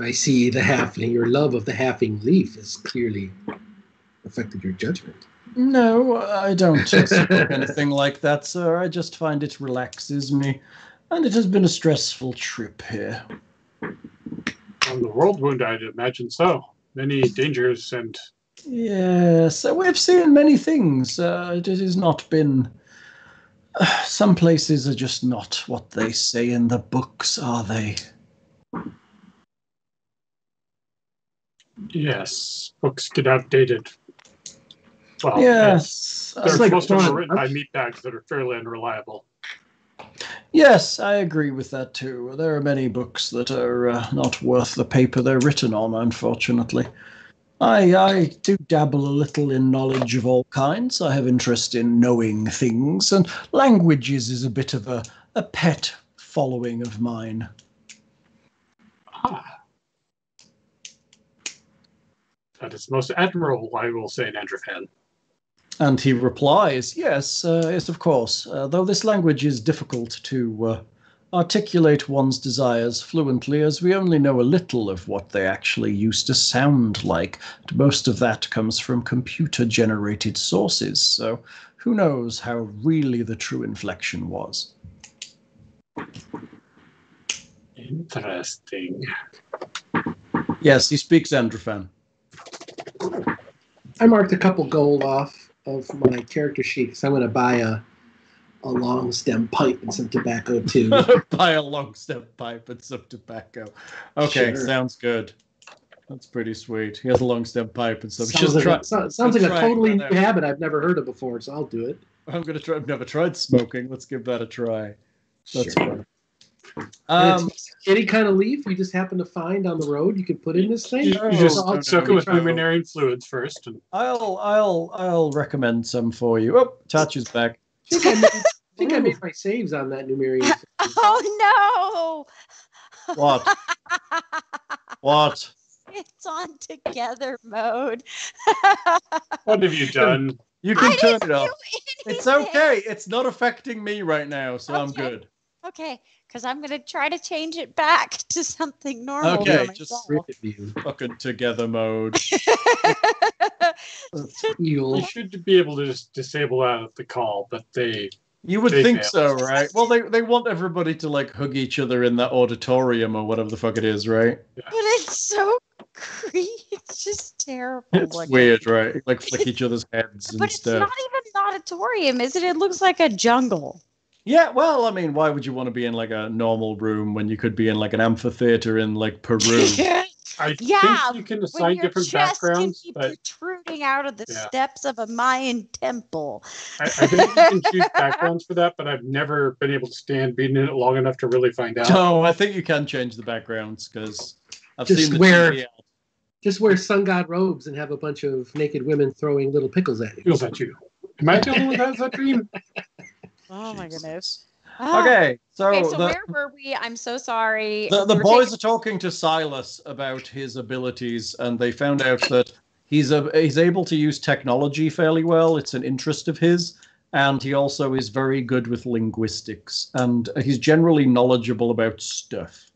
I see the halfling. Your love of the halfling leaf has clearly affected your judgment. No, I don't anything like that, sir. I just find it relaxes me, and it has been a stressful trip here. On the Worldwound, I'd imagine so. Many dangers and Yes, uh, we've seen many things. Uh, it has not been. Uh, some places are just not what they say in the books, are they? Yes, books get outdated. Well, Yes, They're, like most of them written by meatbags that are fairly unreliable. yes, I agree with that too. There are many books that are uh, not worth the paper they're written on, unfortunately. I, I do dabble a little in knowledge of all kinds. I have interest in knowing things, and languages is a bit of a, a pet following of mine. Ah. That is most admirable, I will say, in Androffan. And he replies, Yes, uh, yes, of course. Uh, though this language is difficult to uh, articulate one's desires fluently, as we only know a little of what they actually used to sound like. And most of that comes from computer generated sources, so who knows how really the true inflection was. Interesting. Yes, he speaks Androffan. I marked a couple gold off of my character sheet because I'm going to buy a a long stem pipe and some tobacco too. Buy a long stem pipe and some tobacco. Okay, Sure. sounds good. That's pretty sweet. He has a long stem pipe and some. sounds like, try. a, so- sounds like a totally new habit I've never heard of before, so I'll do it. I'm gonna try. I've never tried smoking. Let's give that a try. That's Sure. fun. And Um, any kind of leaf you just happen to find on the road, you can put in this thing. You, Oh, you just no, no, soak it with no. luminarian fluids first. And I'll I'll I'll recommend some for you. Oh, Touch is back. I think I made, I, think I made my saves on that Numerian. Oh no! What? What? It's on together mode. what have you done? You can I turn it off. It's okay. It's not affecting me right now, so I'm good. Okay, because I'm gonna try to change it back to something normal. Okay, for just myself. Fucking together mode. Evil. You should be able to just disable that at the call, but they You would They think failed. so, right? Well, they they want everybody to like hug each other in that auditorium or whatever the fuck it is, right? but it's so creepy. It's just terrible. It's looking. weird, right? Like flick each other's heads and But it's stuff. not even an auditorium, is it? It looks like a jungle. Yeah, well, I mean, why would you want to be in like a normal room when you could be in like an amphitheater in like Peru? I Yeah, think you can when assign your different chest backgrounds, can be but protruding out of the Yeah. steps of a Mayan temple. I, I think you can choose backgrounds for that. But I've never been able to stand being in it long enough to really find out. No, I think you can change the backgrounds because I've Just seen the wear- TV. Just wear sun god robes and have a bunch of naked women throwing little pickles at you. Feels at you. Am I the only one that has that dream? Oh my goodness. Okay, oh. so, Okay, so the, where were we? I'm so sorry. the, the boys saying- are talking to Silas about his abilities, and they found out that he's a, he's able to use technology fairly well. It's an interest of his, and he also is very good with linguistics, and he's generally knowledgeable about stuff.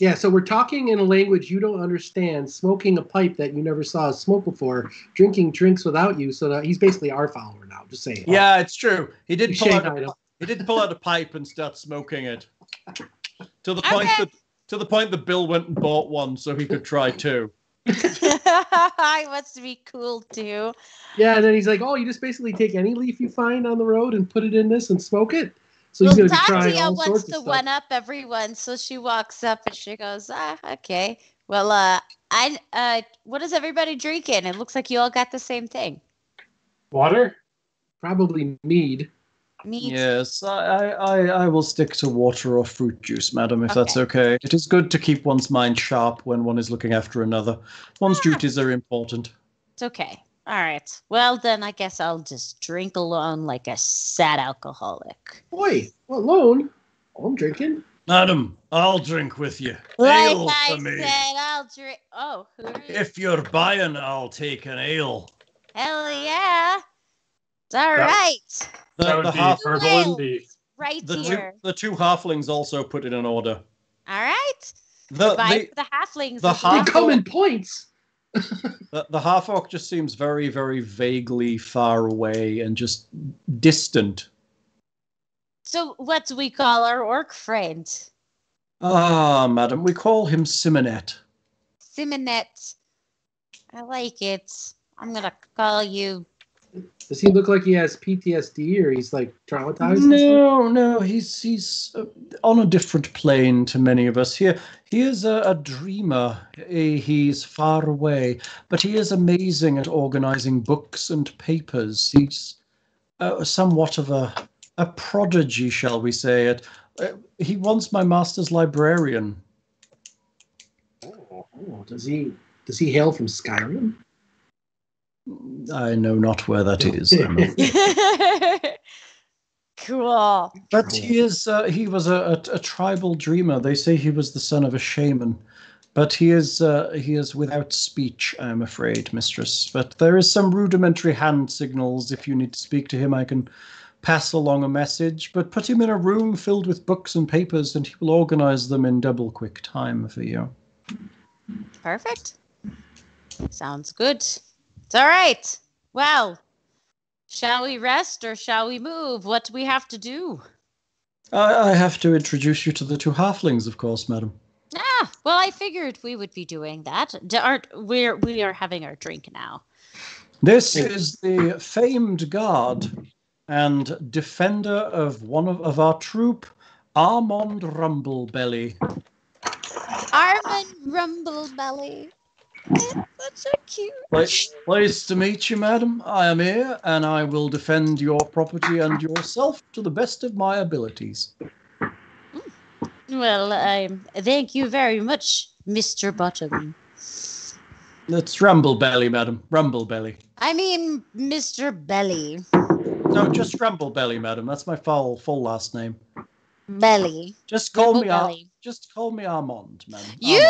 Yeah, so we're talking in a language you don't understand, smoking a pipe that you never saw us smoke before, drinking drinks without you. So that he's basically our follower now. Just saying. Yeah, it's true. He did You pull out a, he did pull out a pipe and start smoking it. To the point Okay. that to the point that Bill went and bought one so he could try two. I wants to be cool too. Yeah, and then he's like, "Oh, you just basically take any leaf you find on the road and put it in this and smoke it." So he's well, gonna Tatia all wants sorts to of one up everyone, so she walks up and she goes, "Ah, okay. Well, uh, I uh, what is everybody drinking? It looks like you all got the same thing." Water? Probably mead. Mead. Yes, I, I, I will stick to water or fruit juice, madam, if that's okay. It is good to keep one's mind sharp when one is looking after another. One's Ah. duties are important. It's okay. All right. Well, then I guess I'll just drink alone like a sad alcoholic. Boy, alone. Oh, I'm drinking. Madam, I'll drink with you. Like ale I for me. said, I'll drink. Oh, who are you? If you're buying, I'll take an ale. Hell yeah. It's all That- right. The, that would the, be half, Furbolin, the Right the, two, here. the two halflings also put it in order. All right. The, Bye the, for the halflings. the as They half- come in points. The, the half orc just seems very, very vaguely far away and just distant. So, what do we call our orc friend? Ah, madam, we call him Simonet. Simonet. I like it. I'm gonna call you. Does he look like he has PTSD or he's like traumatized? No, no, he's he's uh, on a different plane to many of us. Here, he is a, a dreamer. He's far away, but he is amazing at organizing books and papers. He's uh, somewhat of a a prodigy, shall we say it? Uh, he once my master's librarian. Oh, does he does he hail from Skyrim? I know not where that is. Cool. But he is uh, he was a, a, a tribal dreamer. They say he was the son of a shaman. But he is uh, he is without speech, I'm afraid, mistress. But there is some rudimentary hand signals. If you need to speak to him, I can pass along a message. But put him in a room filled with books and papers, and he will organize them in double quick time for you. Perfect. Sounds good. It's all right. Well, shall we rest or shall we move? What do we have to do? I, I have to introduce you to the two halflings, of course, madam. Ah, well, I figured we would be doing that. D- aren't we're we are having our drink now. This is the famed guard and defender of one of, of our troop, Armand Rumblebelly. Armin Rumblebelly. A cute. Pla- Pleased to meet you, madam. I am here, and I will defend your property and yourself to the best of my abilities. Well, um, thank you very much, Mr. Bottom. That's Rumble Belly, madam. Rumble Belly. I mean, Mr. Belly. No, just Rumble Belly, madam. That's my full full last name. Belly. Just call me Ar- Just call me Armand, madam. You,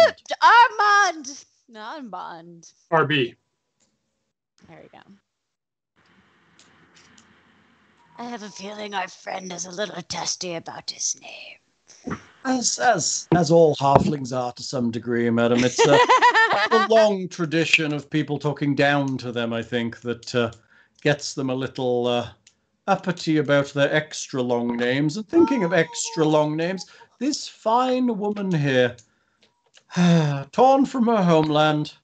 Armand. Armand. Not Armand. RB. There we go. I have a feeling our friend is a little testy about his name. As as as all halflings are to some degree, madam. It's uh, a long tradition of people talking down to them, I think, that uh, gets them a little uh, uppity about their extra long names. And thinking of extra long names, this fine woman here, torn from her homeland,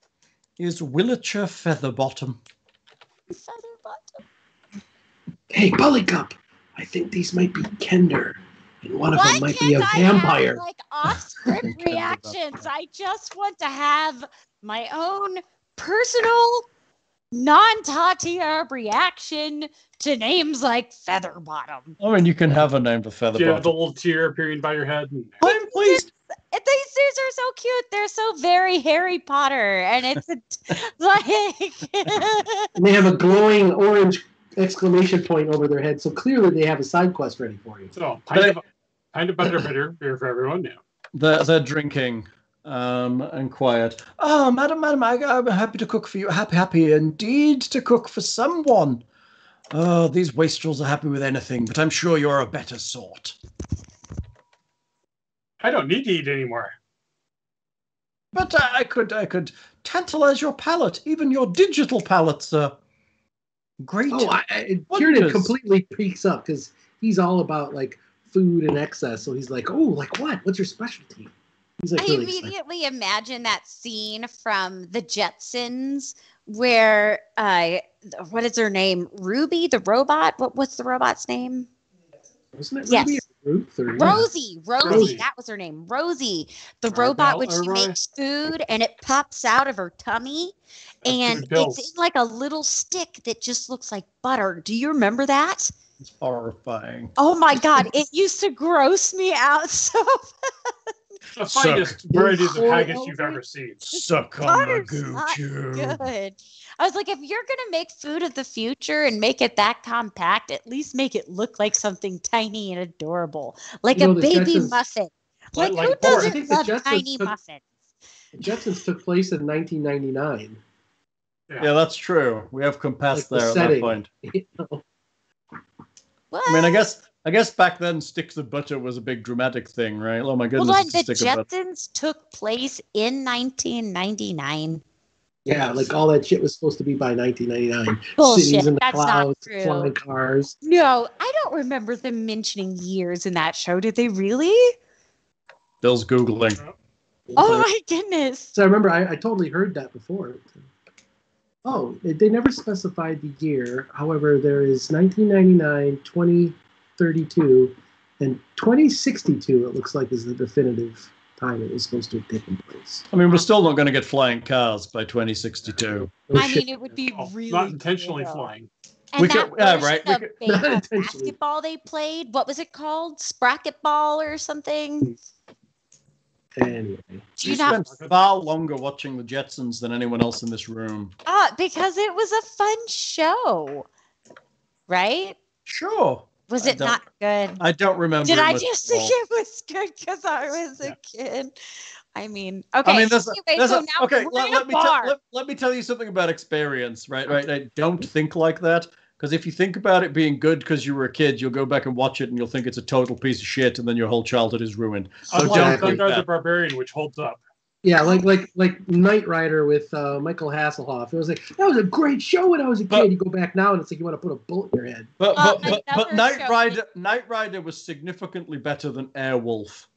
is Willicher Featherbottom. Featherbottom. Hey, Buligup, I think these might be Kender, and one of them might be a can't I have, vampire. like off script Can't do that. reactions. I just want to have my own personal, non Tatia reaction to names like Featherbottom. I mean, you can have a name for Do you have the little tear appearing by your head? And I'm pleased. And These dudes are so cute. They're so very Harry Potter, and it's a, like And they have a glowing orange exclamation point over their head, so clearly they have a side quest ready for you. so kind of kind of better better beer for everyone now. They're, they're drinking um, and quiet. Oh, madam, madam, I, I'm happy to cook for you. Happy, happy indeed to cook for someone. Oh, these wastrels are happy with anything, but I'm sure you're a better sort. I don't need to eat anymore. But I, I could, I could tantalize your palate, even your digital palate, sir. Great. Oh, I, I, Kiernan completely peaks up because he's all about like food and excess. So he's like, "Oh, like what? What's your specialty?" He's like, I really excited. immediately imagine that scene from the Jetsons where uh what is her name? Ruby the robot? What what's the robot's name? wasn't it Yes. Ruby or Ruth or Rosie. Rosie, Rosie. that was her name. Rosie. The Arabelle robot when she Elroy? makes food and it pops out of her tummy That's and it's in like a little stick that just looks like butter. Do you remember that? It's horrifying. Oh my god, it used to gross me out so The Suck. finest varieties of Or- haggis you've ever seen. Suck on the Butter's gooch. good. I was like, if you're gonna make food of the future and make it that compact, at least make it look like something tiny and adorable, like You know, a baby Jetsons- muffin. Like- Like, like who oh, pork. Doesn't love Jetsons tiny took- muffins? The Jetsons took place in 1999. Yeah, that's true. We have come past Like the there at that point. You know? I mean, I guess I guess back then sticks of butter was a big dramatic thing, right? Oh my goodness, Hold on, the stick of butter. Jetsons took place in 1999. Yeah, like all that shit was supposed to be by 1999. Bullshit. Cities in the That's not clouds, true. flying cars. No, I don't remember them mentioning years in that show. Did they really? Bill's googling. Oh my goodness. So I remember I, I totally heard that before. Oh, they, they never specified the year. However, there is 1999, 2032, and 2062. It looks like is the definitive time it was supposed to have taken place. I mean, we're still not going to get flying cars by 2062. No I mean, it would be Oh, really not intentionally cool. flying. And We that could- yeah, right, we could- ba- Not of intentionally. basketball they played, what was it called? Sprocket ball or something? anyway, Do We you not? spent far longer watching the Jetsons than anyone else in this room. Ah, because it was a fun show, right? Sure. Was it don't- good? I don't remember. Did I just at think it was good because I was a kid? I mean, okay. I mean, there's a, anyway, there's so a- now okay. Let, let me tell, bar. let, let me tell you something about experience, right? Right. Mm-hmm. I don't think like that because if you think about it being good because you were a kid, you'll go back and watch it and you'll think it's a total piece of shit, and then your whole childhood is ruined. So Unlike don't Exactly. think Thundarr the that. Barbarian, which holds up. Yeah, like like like Knight Rider with uh, Michael Hasselhoff. It was like that was a great show when I was a But- kid. You go back now and it's like you want to put a bullet in your head. But Uh, but but, but Knight show- Rider Knight Rider was significantly better than Airwolf.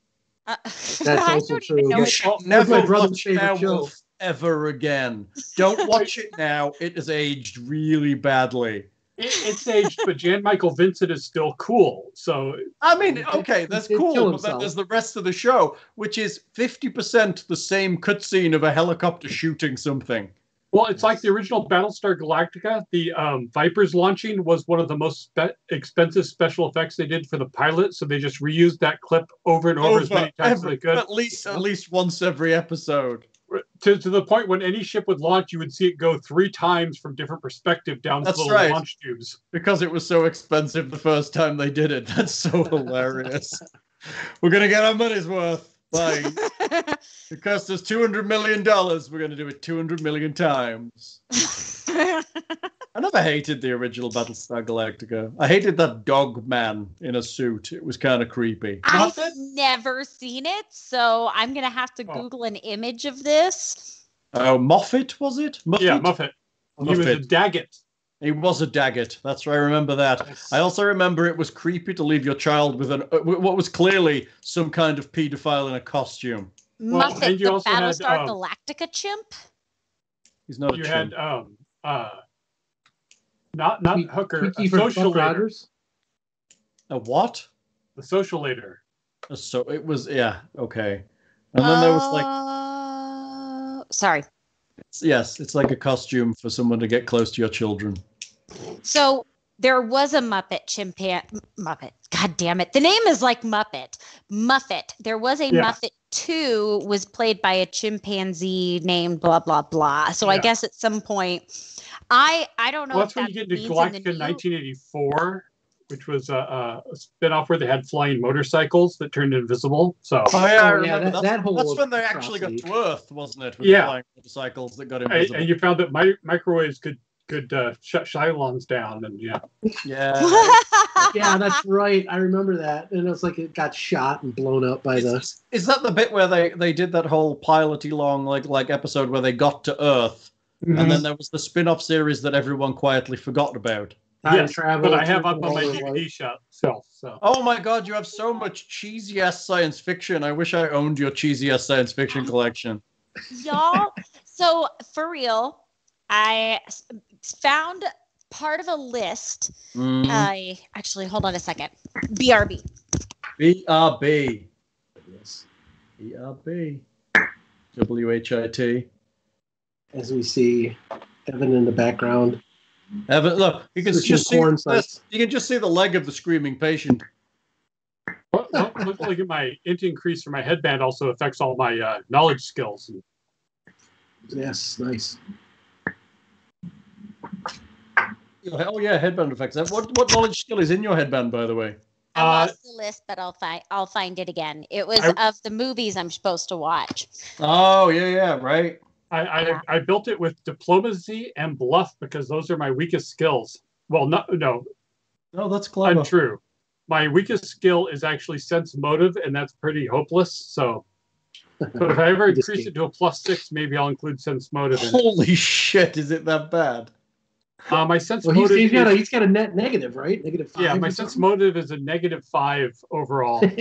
Uh, That's also true. You what should never my brother's watch favorite show. Airwolf ever again. Don't watch it now. It has aged really badly. It, it's aged, but Jan Michael Vincent is still cool. So I mean, okay, that's cool, but then there's the rest of the show, which is 50% the same cutscene of a helicopter shooting something. Well, it's like the original Battlestar Galactica. The um, Vipers launching was one of the most spe- expensive special effects they did for the pilot, so they just reused that clip over and over, as many times as they could. At least at least once every episode. To, to the point when any ship would launch, you would see it go three times from different perspective down That's to little right. launch tubes. Because it was so expensive the first time they did it. That's so hilarious. We're gonna get our money's worth. Bye. It cost us two hundred million dollars. We're gonna do it two hundred million times. I never hated the original Battlestar Galactica. I hated that dog man in a suit. It was kind of creepy. I've never seen it, so I'm gonna have to Oh. Google an image of this. Oh, Moffat was it? Muffet? Yeah, Moffat. He was a Muffet. Daggit. He was a Daggit. That's right. I remember that. I also remember it was creepy to leave your child with an uh, what was clearly some kind of paedophile in a costume. Well, Muppet, and you the also had, Battlestar um, Galactica chimp. He's not a you chimp. had um uh not not Tweet- hooker, Twiki a social Buck leader. A what? The social leader. So it was yeah okay. And then there was like Uh, sorry. yes, it's like a costume for someone to get close to your children. So there was a Muppet chimpanzee. Muppet. God damn it. The name is like Muppet. Muffet. There was a Yeah. Muffet 2 was played by a chimpanzee named blah blah blah. So I guess at some point I I don't know Well, if that's when you get into means in new- 1984, which was a, a spin-off where they had flying motorcycles that turned invisible. So Oh yeah, I Oh, yeah, remember. that- that's, that whole that's when they actually got to Earth, wasn't it? With Yeah. flying motorcycles that got and, invisible. and you found that mi- microwaves could could uh, shut Cylons down, and yeah, yeah. Yeah, that's right. I remember that, and it was like it got shot and blown up by the. Is, is that the bit where they, they did that whole piloty long like like episode where they got to Earth Mm-hmm. and then there was the spin-off series that everyone quietly forgot about. Time Yes, travel. but I have up on my DVD shelf. shelf, So Oh my god, you have so much cheesy ass science fiction. I wish I owned your cheesy ass science fiction collection. Y'all, so for real, I found part of a list. Mm. I actually hold on a second. BRB. BRB. Yes. BRB. WHIT. As we see Evan in the background Evan, look, you can just see porn this, you can just see the leg of the screaming patient. Well, well, look, look at my int increase for my headband also affects all my uh, knowledge skills. Yes, nice. Oh yeah, headband effects. What what knowledge skill is in your headband, by the way? I Uh, lost the list, but I'll find I'll find it again. It was I- of the movies I'm supposed to watch. Oh yeah, yeah, right. I, I, I built it with diplomacy and bluff because those are my weakest skills. Well, no, no, Oh, that's clever. untrue. My weakest skill is actually sense motive, and that's pretty hopeless. So, but if I ever increase it to a plus six, maybe I'll include sense motive. In it. Holy shit! Is it that bad? Uh, my sense Well, he's, motive. he's got a he's got a net negative, right? Negative five. yeah, my sense something? motive is a negative five overall.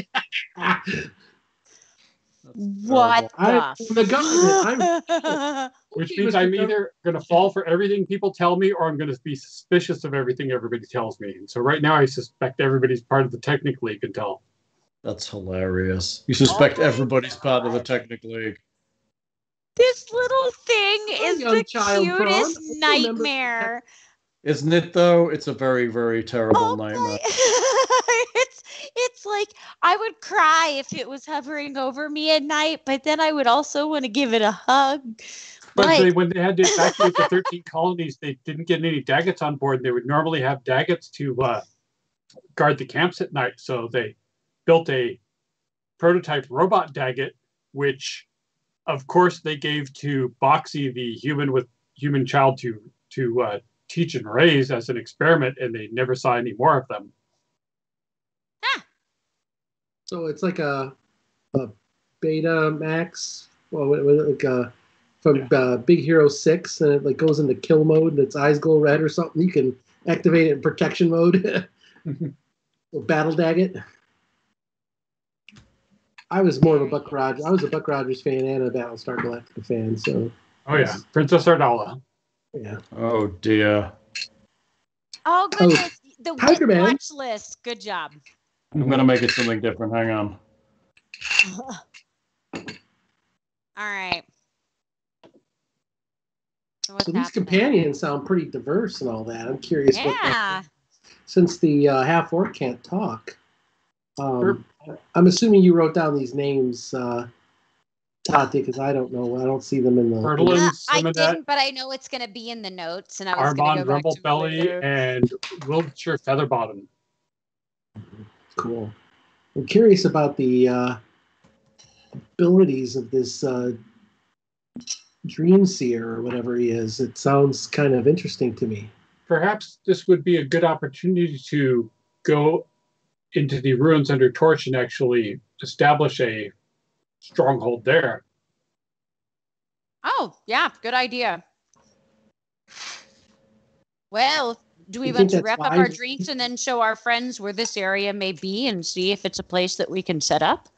What I- the? from the government, I'm... which means I'm either going to fall for everything people tell me or I'm going to be suspicious of everything everybody tells me. And so right now I suspect everybody's part of the Technic League until. That's hilarious. You suspect Oh my everybody's part of the God. Technic League. This little thing Hi, is the child cutest nightmare. Isn't it though? It's a very, very terrible Oh nightmare. it's it's like I would cry if it was hovering over me at night, but then I would also want to give it a hug. But Like- they, when they had to evacuate the 13 colonies, they didn't get any Daggits on board. They would normally have Daggits to uh, guard the camps at night. So they built a prototype robot Daggit, which, of course, they gave to Boxey, the human with human child, to to uh, teach and raise as an experiment, and they never saw any more of them. So it's like a, a beta max. Well, what- what- like uh from uh, Big Hero Six, and it like goes into kill mode, and its eyes go red or something. You can activate it in protection mode. or battle daggit. I was more of a Buck Rogers. I was a Buck Rogers fan and a Battlestar Galactica fan. So Oh yeah, Princess Ardala. yeah, Oh dear. Oh goodness, the Tiger Man. watch list. Good job. I'm gonna make it something different. Hang on. All right. So, what's so these happening? companions sound pretty diverse and all that. I'm curious. what they- Yeah. since the uh, half orc can't talk, um, I'm assuming you wrote down these names, uh, Tati, because I don't know. I don't see them in the. Hurdle. Uh, I didn't, that- but I know it's going to be in the notes, and I was going Armand to go back to my Rumblebelly and Wiltshire Featherbottom. Cool. I'm curious about the uh, abilities of this uh, Dream Seer or whatever he is. It sounds kind of interesting to me. perhaps this would be a good opportunity to go into the ruins under torch and actually establish a stronghold there. Oh, yeah, good idea. Well, do we You want to that's wrap up our wise? drinks and then show our friends where this area may be and see if it's a place that we can set up?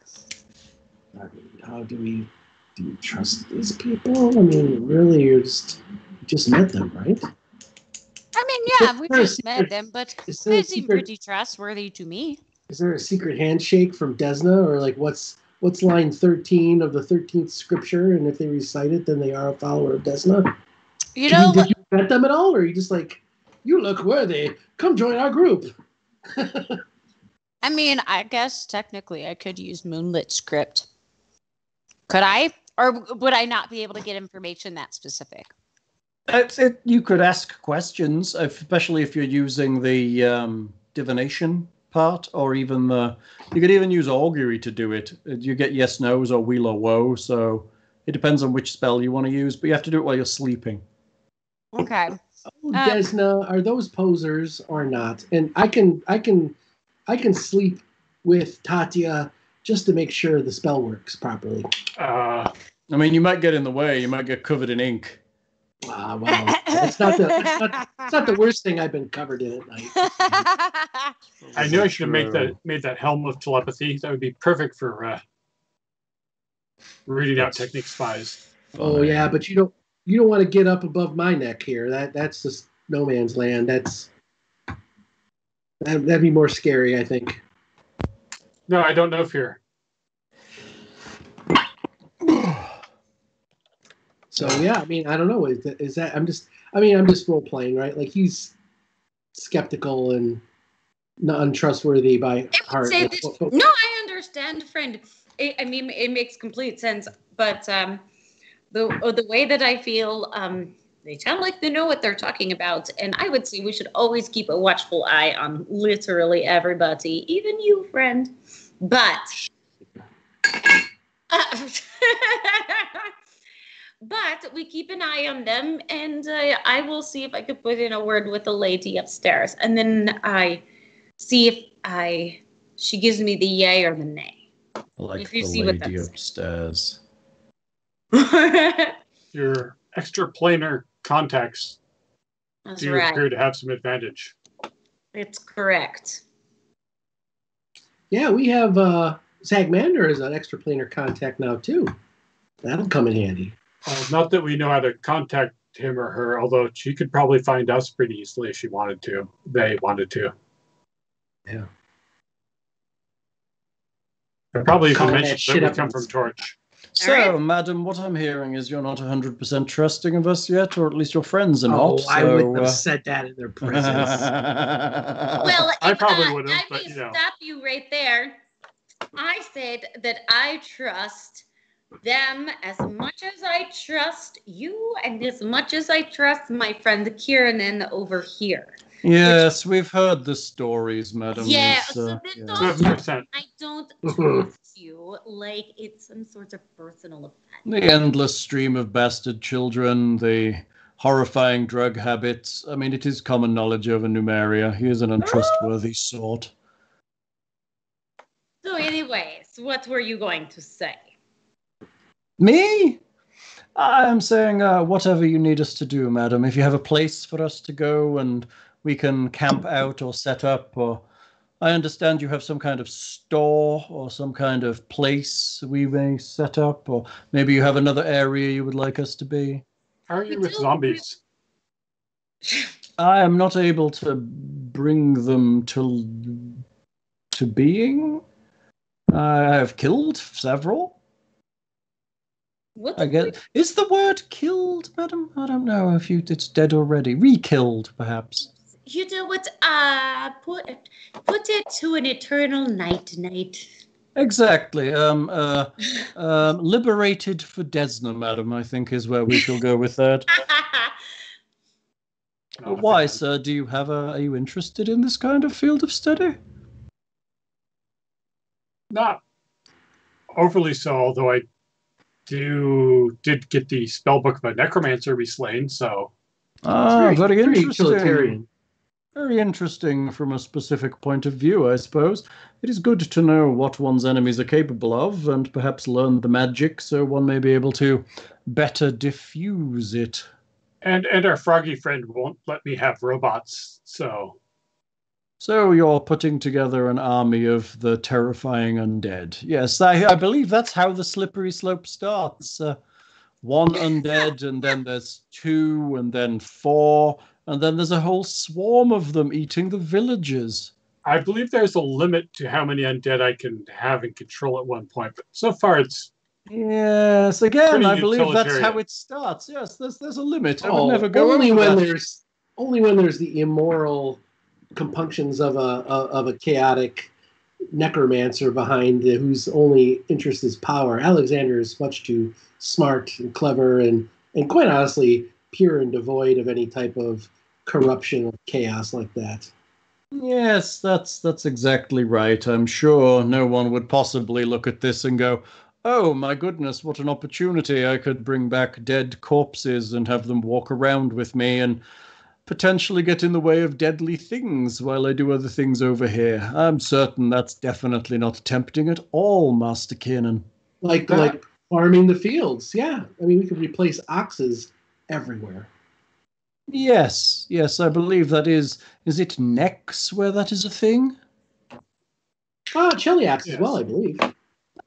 I mean, how do we do you trust these people? I mean, really, you're just you just met them, right? I mean, yeah, we just met them, but is there they seem pretty trustworthy to me. Is there a secret handshake from Desna, or like what's what's line thirteen of the thirteenth scripture? And if they recite it, then they are a follower of Desna. You Did know, did you bet them at all, or are you just like, you look worthy, come join our group? I mean, I guess technically I could use Moonlit script. Could I? Or would I not be able to get information that specific? It's, it, you could ask questions, especially if you're using the um, divination part, or even the. You could even use augury to do it. You get yes, nos, or weal or woe. So it depends on which spell you want to use, but you have to do it while you're sleeping. Okay. Oh, Desna, are those posers or not? And I can I can I can sleep with Tatia just to make sure the spell works properly. Uh, I mean, you might get in the way. You might get covered in ink. Ah, wow. It's not the it's not, it's not the worst thing I've been covered in at night. I knew I should have made that made that helm of telepathy. That would be perfect for uh, reading out That's- technique spies. Oh yeah, but you don't you don't want to get up above my neck here. That that's just no man's land. That's that, that'd be more scary, I think. No, I don't know fear. So yeah, I mean, I don't know. Is that, is that I'm just I mean, I'm just role playing, right? Like he's skeptical and not untrustworthy by heart. this- No, I understand, friend. It, I mean, it makes complete sense. But um, the uh, the way that I feel, um, they sound like they know what they're talking about, and I would say we should always keep a watchful eye on literally everybody, even you, friend. But. Uh, but we keep an eye on them, and uh, I will see if I could put in a word with the lady upstairs, and then I see if I she gives me the yay or the nay. Like If you the see what lady that's- upstairs. That's Your extraplanar contacts do right. appear to have some advantage. It's correct. yeah, we have uh Zagmander as an extraplanar contact now too. That'll come in handy. Uh, not that we know how to contact him or her, although she could probably find us pretty easily if she wanted to. They wanted to. Yeah. I probably even Call mentioned that we come from Torch. So, right. madam, what I'm hearing is you're not 100% trusting of us yet, or at least your friends are oh, not. I wouldn't have uh, said that in their presence. Well, I if, probably uh, would've, Let but, you know. stop you right there. I said that I trust them as much as I trust you, and as much as I trust my friend Kiernan over here. yes, we've heard the stories, madam. Yeah, It's, so yeah. don't- So if you're sent, I don't trust you like it's some sort of personal offense. The endless stream of bastard children, the horrifying drug habits. I mean, it is common knowledge over Numeria. He is an untrustworthy sort. So, anyways, what were you going to say? Me? I'm saying uh, whatever you need us to do, madam. If you have a place for us to go and we can camp out or set up, or I understand you have some kind of store or some kind of place we may set up, or maybe you have another area you would like us to be. how are you with zombies? I am not able to bring them to to being. I have killed several. What I guess is the word killed, madam? I don't know if you it's dead already. Re-killed, perhaps. You know what? Uh, put put it to an eternal night night. Exactly. Um, uh, um, liberated for Desna, madam. I think is where we shall go with that. No, Why, think- sir? Do you have a? Are you interested in this kind of field of study? Not overly so, although I do did get the spell book of a necromancer be slain, so Ah, very pretty interesting. Very interesting from a specific point of view, I suppose. It is good to know what one's enemies are capable of and perhaps learn the magic so one may be able to better diffuse it. and and our froggy friend won't let me have robots, so So you're putting together an army of the terrifying undead. Yes, I, I believe that's how the slippery slope starts. Uh, one undead, and then there's two, and then four, and then there's a whole swarm of them eating the villagers. I believe there's a limit to how many undead I can have and control at one point, but so far it's Yes, again, I believe that's how it starts. Yes, there's there's a limit. I Oh, would never go only when that. there's only when there's the immoral compunctions of a of a chaotic necromancer behind whose only interest is power. Alexander is much too smart and clever and and quite honestly pure and devoid of any type of corruption or chaos like that. Yes, that's that's exactly right. I'm sure no one would possibly look at this and go, "Oh my goodness, what an opportunity! I could bring back dead corpses and have them walk around with me and potentially get in the way of deadly things while I do other things over here." I'm certain that's definitely not tempting at all, Master Kiernan. Like That- like farming the fields. Yeah. I mean we could replace oxes everywhere. Yes, yes, I believe that is. Is it Nex where that is a thing? Ah, Cheliax as Yes. well, I believe.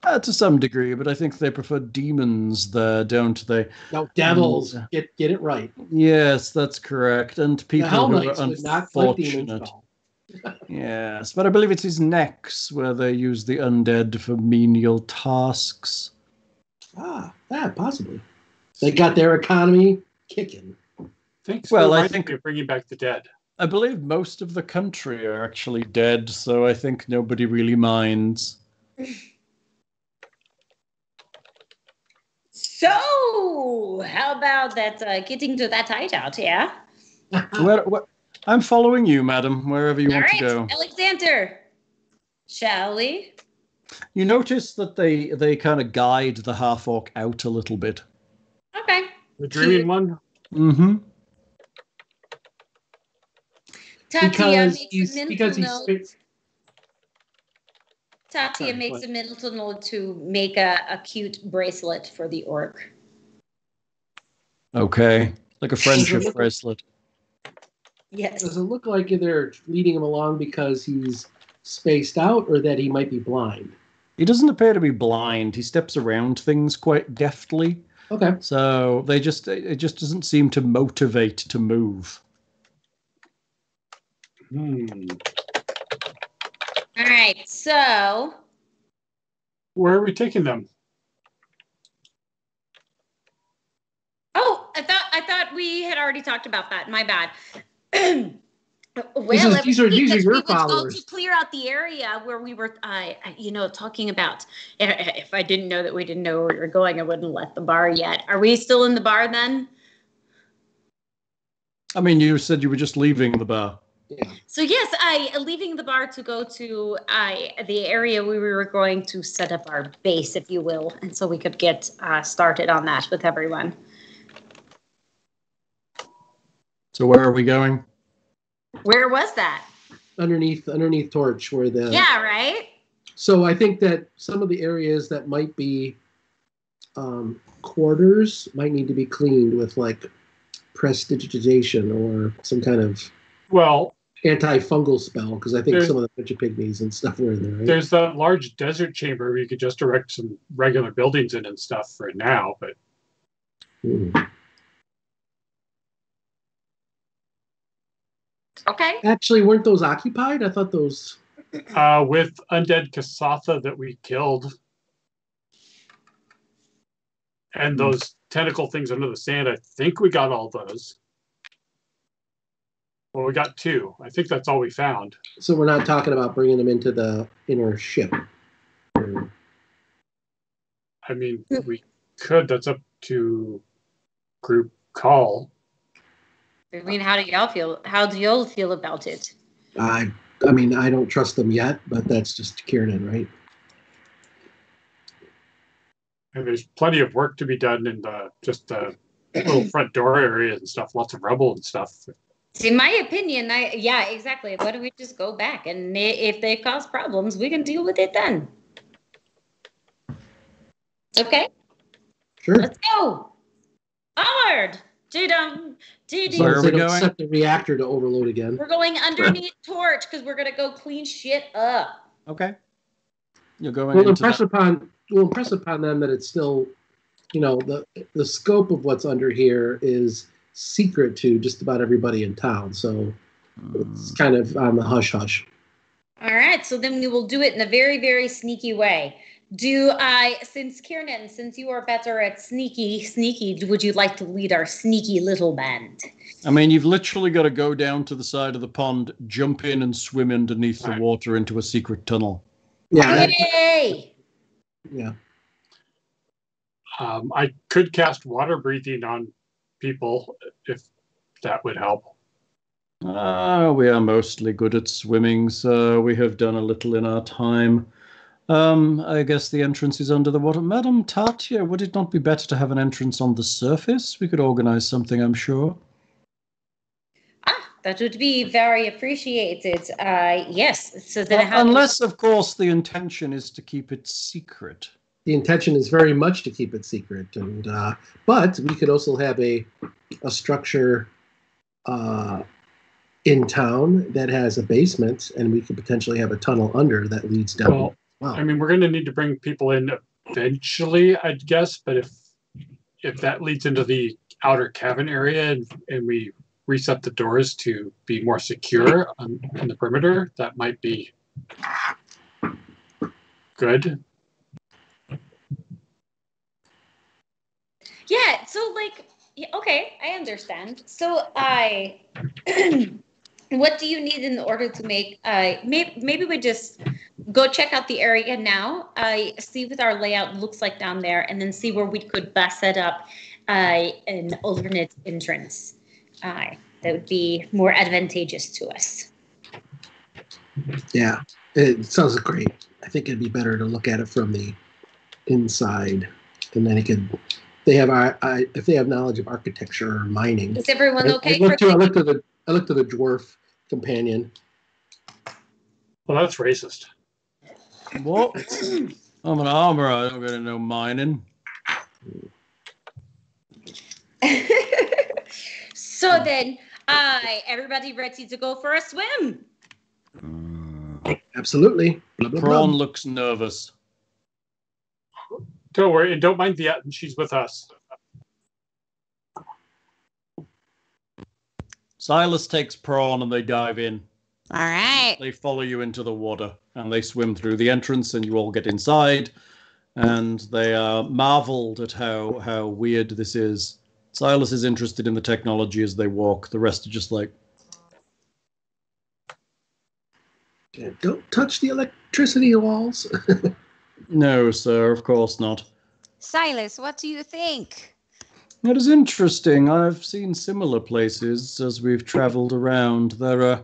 Uh, to some degree, but I think they prefer demons there, don't they? No, devils. Mm. Get get it right. Yes, that's correct. And people who are Knights would not like demons at unfortunate. Yes, but I believe it is Nex where they use the undead for menial tasks. Ah, yeah, possibly. They got their economy kicking. Thanks Well, I think- me of bringing back the dead. I believe most of the country are actually dead, so I think nobody really minds. So, how about that uh, getting to that hideout, yeah? Where, where, I'm following you, madam, wherever you All want right, to go. Alexander. Shall we? You notice that they they kind of guide the half orc out a little bit. Okay. The dreaming one. Mm-hmm. Tatia because makes he's a mental because he's note. Tatia Sorry, makes what? a mental note to make a, a cute bracelet for the orc. Okay, like a friendship bracelet. Yes. Does it look like they're leading him along because he's spaced out, or that he might be blind? He doesn't appear to be blind. He steps around things quite deftly, Okay. so they just it just doesn't seem to motivate to move. Hmm. All right. So, Where are we taking them? oh, I thought I thought we had already talked about that. My bad. well, These are- these are- these are your we were told followers. to clear out the area where we were, uh, you know, talking about. If if I didn't know that we didn't know where we were going, I wouldn't let the bar yet. Are we still in the bar then? I mean, you said you were just leaving the bar. Yeah. So yes, I leaving the bar to go to I the area where we were going to set up our base, if you will, and so we could get uh, started on that with everyone. So where are we going? Where was that? Underneath underneath torch where the Yeah, right. So I think that some of the areas that might be um, quarters might need to be cleaned with like prestidigitation or some kind of Well, antifungal spell because I think There's- some of the bunch of pygmies and stuff were in there. Right? there's that large desert chamber where you could just erect some regular buildings in and stuff for now, but Hmm. Okay. Actually, weren't those occupied? I thought those. uh, with undead Kasatha that we killed, and those tentacle things under the sand, I think we got all those. Well, we got two. I think that's all we found. So we're not talking about bringing them into the inner ship. I mean, we could. That's up to group call. I mean, how do y'all feel? How do y'all feel about it? I, I mean, I don't trust them yet, but that's just Kiernan, right? And there's plenty of work to be done in the just the little front door area and stuff. Lots of rubble and stuff. In my opinion, I yeah, exactly. Why don't we just go back and if they cause problems, we can deal with it then. Okay, Sure. let's go. Onward. Dum As Where long are as we they don't going? set the reactor to overload again. We're going underneath torch because we're gonna go clean shit up. Okay. You're going We'll into impress that- upon we'll impress upon them that it's still, you know, the the scope of what's under here is secret to just about everybody in town. So it's kind of on the hush hush. All right, so then we will do it in a very, very sneaky way. Do I, since Kiernan, since you are better at sneaky, sneaky, would you like to lead our sneaky little band? I mean, you've literally got to go down to the side of the pond, jump in, and swim underneath the water into a secret tunnel. Yeah, Yay! yeah. Um, I could cast water breathing on people if that would help. Ah, we are mostly good at swimming, so we have done a little in our time. Um, I guess the entrance is under the water. Madam Tatia, would it not be better to have an entrance on the surface? We could organize something, I'm sure. Ah, that would be very appreciated. Uh, yes, so then how Unless, of course, the intention is to keep it secret. The intention is very much to keep it secret, and uh, but we could also have a a structure uh, in town that has a basement, and we could potentially have a tunnel under that leads down. Well, wow. I mean, we're going to need to bring people in eventually, I'd guess. But if if that leads into the outer cabin area and, and we reset the doors to be more secure on, on the perimeter, that might be good. Yeah, so like okay, I understand. So I what do you need in order to make uh maybe maybe we just go check out the area now, uh see what our layout looks like down there and then see where we could best set up uh an alternate entrance. Uh that would be more advantageous to us. Yeah, it sounds great. I think it'd be better to look at it from the inside, and then it could. They have I, I if they have knowledge of architecture or mining. Is everyone okay? I looked to I looked to the I looked to the dwarf companion. Well, that's racist. What? I'm an armorer. I don't get to know mining. so then, uh, everybody ready to go for a swim? Absolutely. Blah, blah, Prawn looks nervous. Don't worry, and don't mind the and she's with us. Silas takes Prawn and they dive in. All right. They follow you into the water and they swim through the entrance and you all get inside and they are marveled at how how weird this is. Silas is interested in the technology as they walk. The rest are just like, Yeah, Don't touch the electricity walls. no, sir, of course not. Silas, what do you think? It is interesting. I've seen similar places as we've traveled around. There are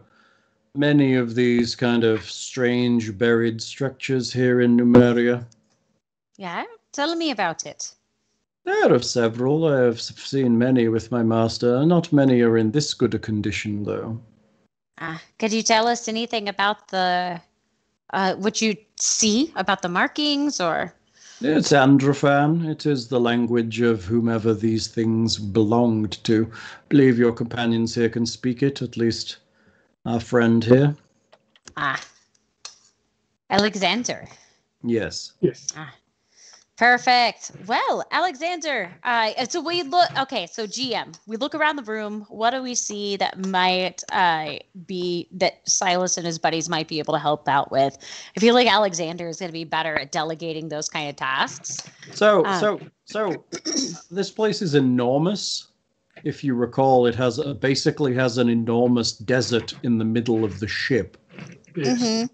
many of these kind of strange buried structures here in Numeria. Yeah, tell me about it. There are several. I have seen many with my master. Not many are in this good a condition, though. Uh, could you tell us anything about the uh, what you see about the markings or? It's Androffan. It is the language of whomever these things belonged to. Believe your companions here can speak it, at least our friend here. Ah, Alexander. Yes. Yes. Perfect. Well, Alexander, uh, so we look. Okay, so GM, we look around the room. What do we see that might uh, be that Silas and his buddies might be able to help out with? I feel like Alexander is going to be better at delegating those kind of tasks. So, Ah. so, so, this place is enormous. If you recall, it has a, basically has an enormous desert in the middle of the ship. Yes. Mhm.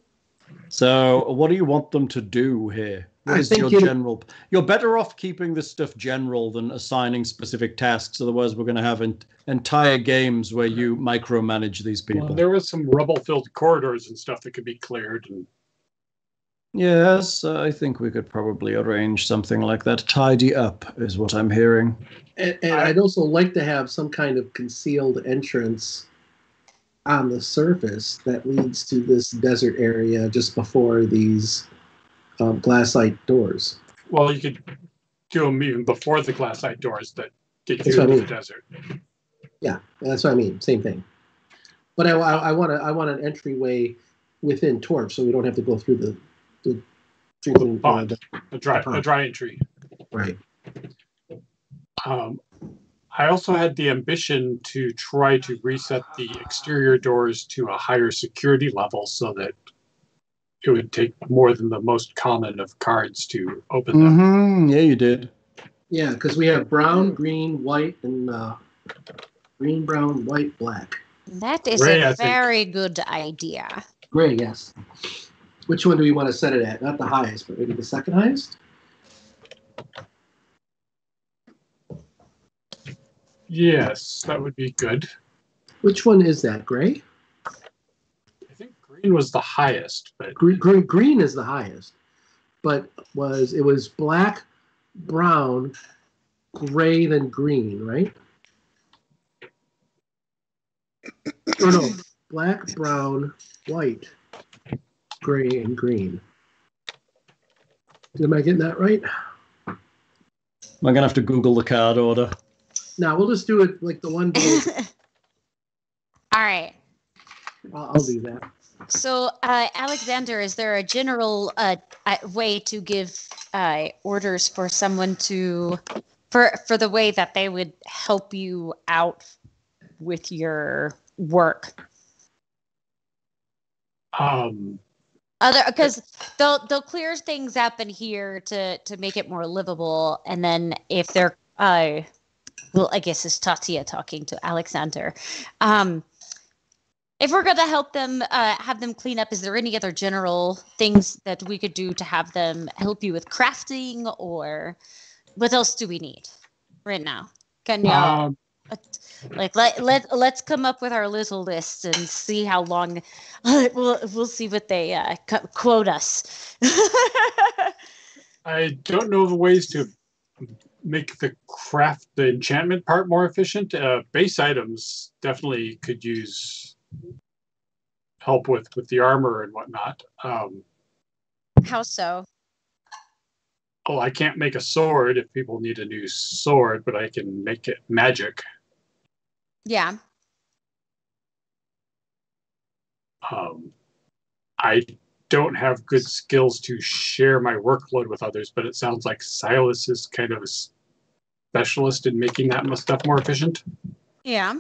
So, what do you want them to do here? What I is think your you- general? You're better off keeping this stuff general than assigning specific tasks. Otherwise, we're going to have en- entire games where you micromanage these people. Well, there was some rubble-filled corridors and stuff that could be cleared, and yes, I think we could probably arrange something like that. Tidy up is what I'm hearing. And, and I'd also like to have some kind of concealed entrance on the surface that leads to this desert area just before these um, glassite doors. well, you could do them even before the glassite doors that get you what I into the desert. Yeah, That's what I mean. Same thing. But I, I, I want to I want an entryway within Torch, so we don't have to go through the, the drinking uh, Pond. the- A dry, a dry entry. right. Um, I also had the ambition to try to reset the exterior doors to a higher security level so that it would take more than the most common of cards to open them. Mm-hmm. Yeah, you did. Yeah, because we have brown, green, white, and uh, green, brown, white, black. That is Ray, I a think- very good idea. Gray, yes. Which one do we want to set it at? Not the highest, but maybe the second highest. Yes, that would be good. Which one is that? Gray. I think green was the highest, but Green, green, green is the highest, but was it was black, brown, gray, then green, right? Or no, black, brown, white, gray, and green. Am I getting that right? Am I'm gonna have to Google the card order. Now we'll just do it like the one. below. All right. I'll, I'll do that. So, uh, Alexander, is there a general uh, uh, way to give uh, orders for someone to, for for the way that they would help you out with your work? um, Other because they'll they'll clear things up in here to to make it more livable, and then if they're uh, well, I guess it's Tatia talking to Alexander. Um, if we're gonna help them uh, have them clean up, is there any other general things that we could do to have them help you with crafting, or what else do we need right now? Can you Um, like let let let's come up with our little list and see how long we'll we'll see what they uh, quote us. I don't know the ways to make the craft, the enchantment part more efficient. Uh, base items definitely could use help with with the armor and whatnot. Um, how so? oh, I can't make a sword if people need a new sword, but I can make it magic. Yeah. Um, I don't have good skills to share my workload with others, but it sounds like Silas is kind of a specialist in making that stuff more efficient. Yeah.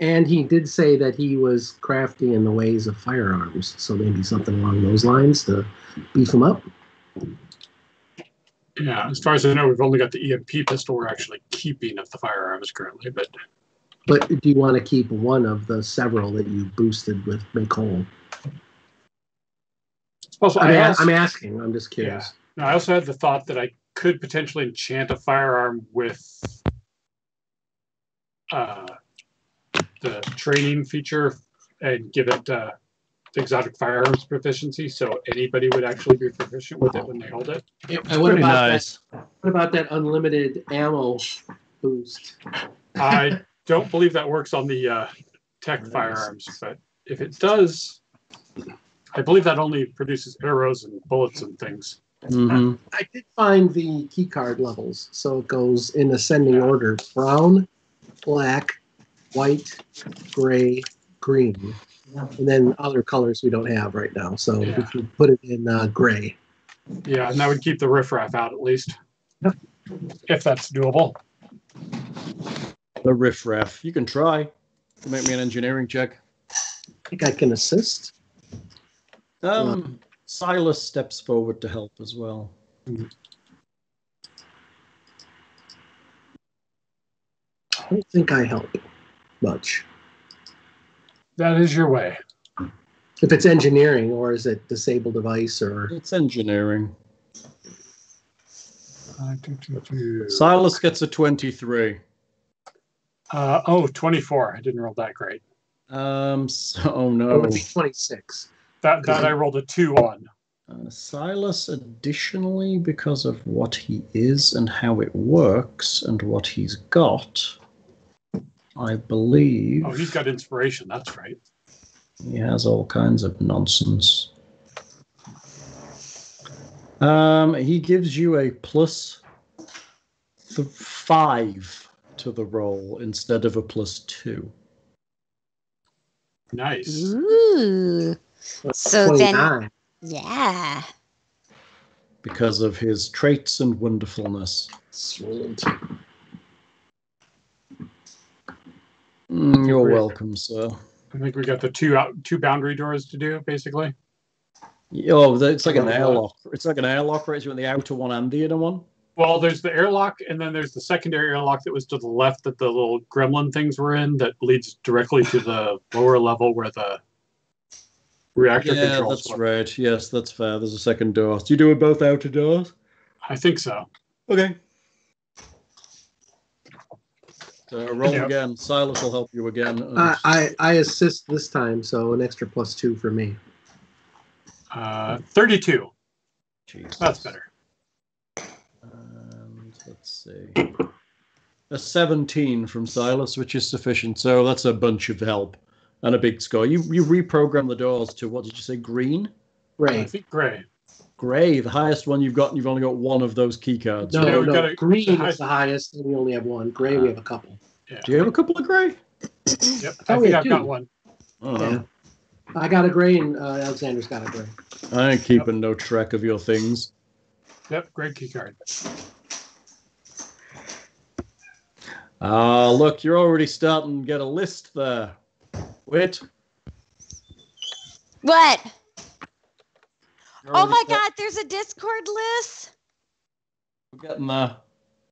And he did say that he was crafty in the ways of firearms, so maybe something along those lines to beef him up. Yeah, as far as I know, we've only got the EMP pistol we're actually keeping of the firearms currently, but But do you want to keep one of the several that you boosted with Make Whole? possible. I mean, also, I'm asking. I'm just curious. no, I also had the thought that I could potentially enchant a firearm with uh, the training feature and give it uh, exotic firearms proficiency, so anybody would actually be proficient with it when they hold it. And what Pretty about nice. that? What about that unlimited ammo boost? I don't believe that works on the uh, tech Nice. firearms, but if it does, I believe that only produces arrows and bullets and things. hmm I did find the key card levels, so it goes in ascending order: brown, black, white, gray, green, and then other colors we don't have right now. So we Yeah. can put it in uh, gray. Yeah, and that would keep the riffraff out at least, if that's doable. The riffraff. You can try. Make me an engineering check. I think I can assist. Um, Silas steps forward to help as well. I don't think I help much. That is your way. If it's engineering, or is it disabled device, or It's engineering. Uh, do, do, do. Silas gets a 23. Uh, oh, 24. I didn't roll that great. Um, so, oh no. would it be twenty-six? That that I rolled a two on. Uh, Silas, additionally, because of what he is and how it works and what he's got, I believe Oh, he's got inspiration. That's right. he has all kinds of nonsense. Um, he gives you a plus th- five to the roll instead of a plus two. Nice. Ooh. So then- 29. Yeah. because of his traits and wonderfulness. Sweet. Mm, you're welcome, sir. I think we got the two out two boundary doors to do basically. Oh, it's like an airlock. It's like an airlock, right? So in the outer one and the inner one. Well, there's the airlock, and then there's the secondary airlock that was to the left that the little gremlin things were in that leads directly to the lower level where the reactor Yeah, controls that's were. right. Yes, that's fair. There's a second door. Do you do it both outer doors? I think so. Okay. So roll Yep. again. Silas will help you again. and- I, I I assist this time, so an extra plus two for me. Uh, 32. Jesus. That's better. And let's see. A 17 from Silas, which is sufficient. So that's a bunch of help and a big score. You you reprogram the doors to what did you say? Green? I think gray. Gray, the highest one you've got, and you've only got one of those key cards. No, Yeah, we've no. got a- green the is the highest, and we only have one. Gray, we have a couple. Yeah. Do you have a couple of gray? Yep. I Oh, think I've got one. I don't Yeah. I got a gray, and uh, Alexander's got a gray. I ain't keeping no track of your things. Yep. Great key card. Ah, look, you're already starting to get a list there. Wait. What? You're Oh my god, there's a Discord list. We're getting there.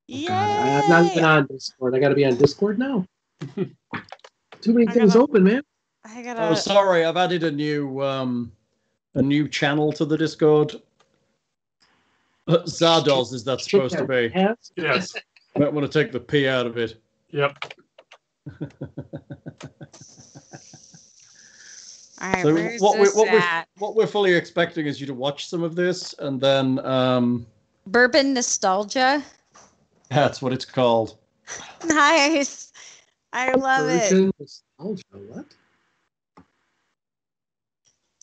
Yeah. I'm not even on Discord. I got to be on Discord now. Too many I things gotta- open, man. I Oh, gotta. sorry, I've added a new um, a new channel to the Discord. Uh, Zardoz is that supposed to be? Has? Yes. Might want to take the P out of it. Yep. All right, So what we're, what we're, What we're fully expecting is you to watch some of this, and then um, Bourbon nostalgia. that's what it's called. Nice. I love it. Version nostalgia. What?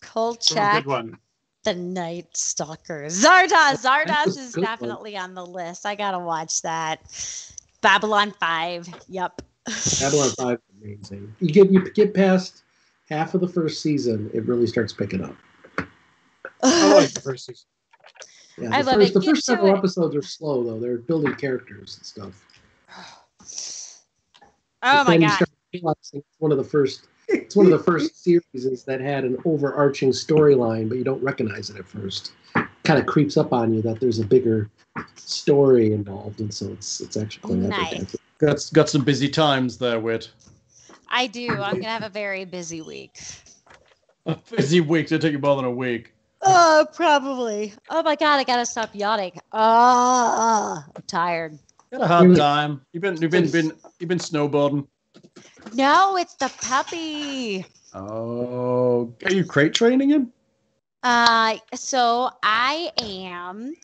Kolchak, good the Night Stalker. Zardoz. Zardoz is good one. definitely on the list. I gotta watch that. Babylon Five. Yep. Babylon Five amazing. You get you get past half of the first season, it really starts picking up. I like the first season. Yeah, I love first, it. The Get first several it. episodes are slow though. They're building characters and stuff. Oh But my then you god. realizing it's one of the first. It's one of the first series that had an overarching storyline, but you don't recognize it at first. Kind of creeps up on you that there's a bigger story involved, and so it's it's actually quite Nice. think. Got got some busy times there, Wit. I do. I'm gonna have a very busy week. A busy week to take you more than a week. Oh, probably. Oh my god, I gotta stop yawning. Ah, I'm tired. Had a hard time. You've been you've been been you've been snowboarding. No, it's the puppy. Oh, are you crate training him? Uh, so I am,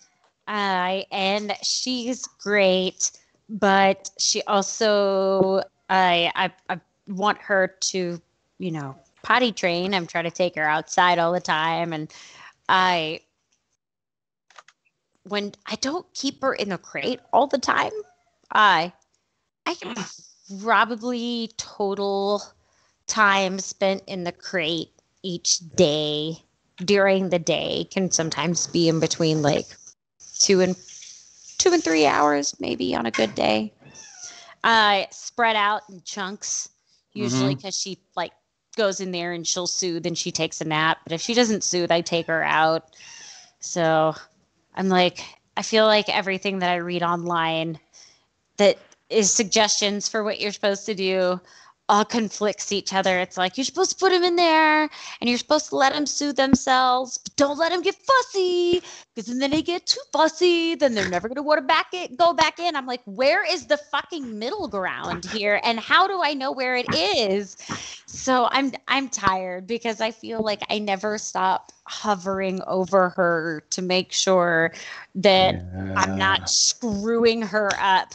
I and she's great, but she also, I, I, I want her to, you know, potty train. I'm trying to take her outside all the time, and I, when I don't keep her in the crate all the time, I, I can probably total time spent in the crate each day during the day can sometimes be in between like two and two and three hours maybe on a good day uh spread out in chunks usually mm-hmm. because she like goes in there and she'll soothe and she takes a nap but if she doesn't soothe i take her out. So i'm like i feel like everything that i read online that is suggestions for what you're supposed to do all conflicts each other. It's like you're supposed to put them in there and you're supposed to let them soothe themselves, but don't let them get fussy because then they get too fussy. Then they're never going to want to back it, go back in. I'm like, where is the fucking middle ground here? And how do I know where it is? So I'm I'm tired because I feel like I never stop hovering over her to make sure that I'm not screwing her up.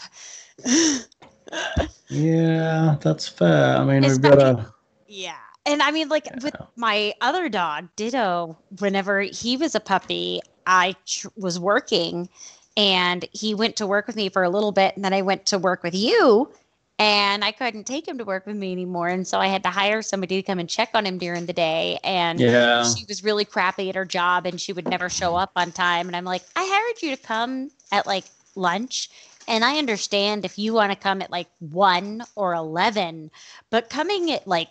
Yeah, that's fair. I mean, we've got a. Yeah. And I mean, like with my other dog, Ditto, whenever he was a puppy, I tr- was working and he went to work with me for a little bit. And then I went to work with you and I couldn't take him to work with me anymore. And so I had to hire somebody to come and check on him during the day. And Yeah. she was really crappy at her job and she would never show up on time. And I'm like, I hired you to come at like lunch. And I understand if you want to come at like one or 11, but coming at like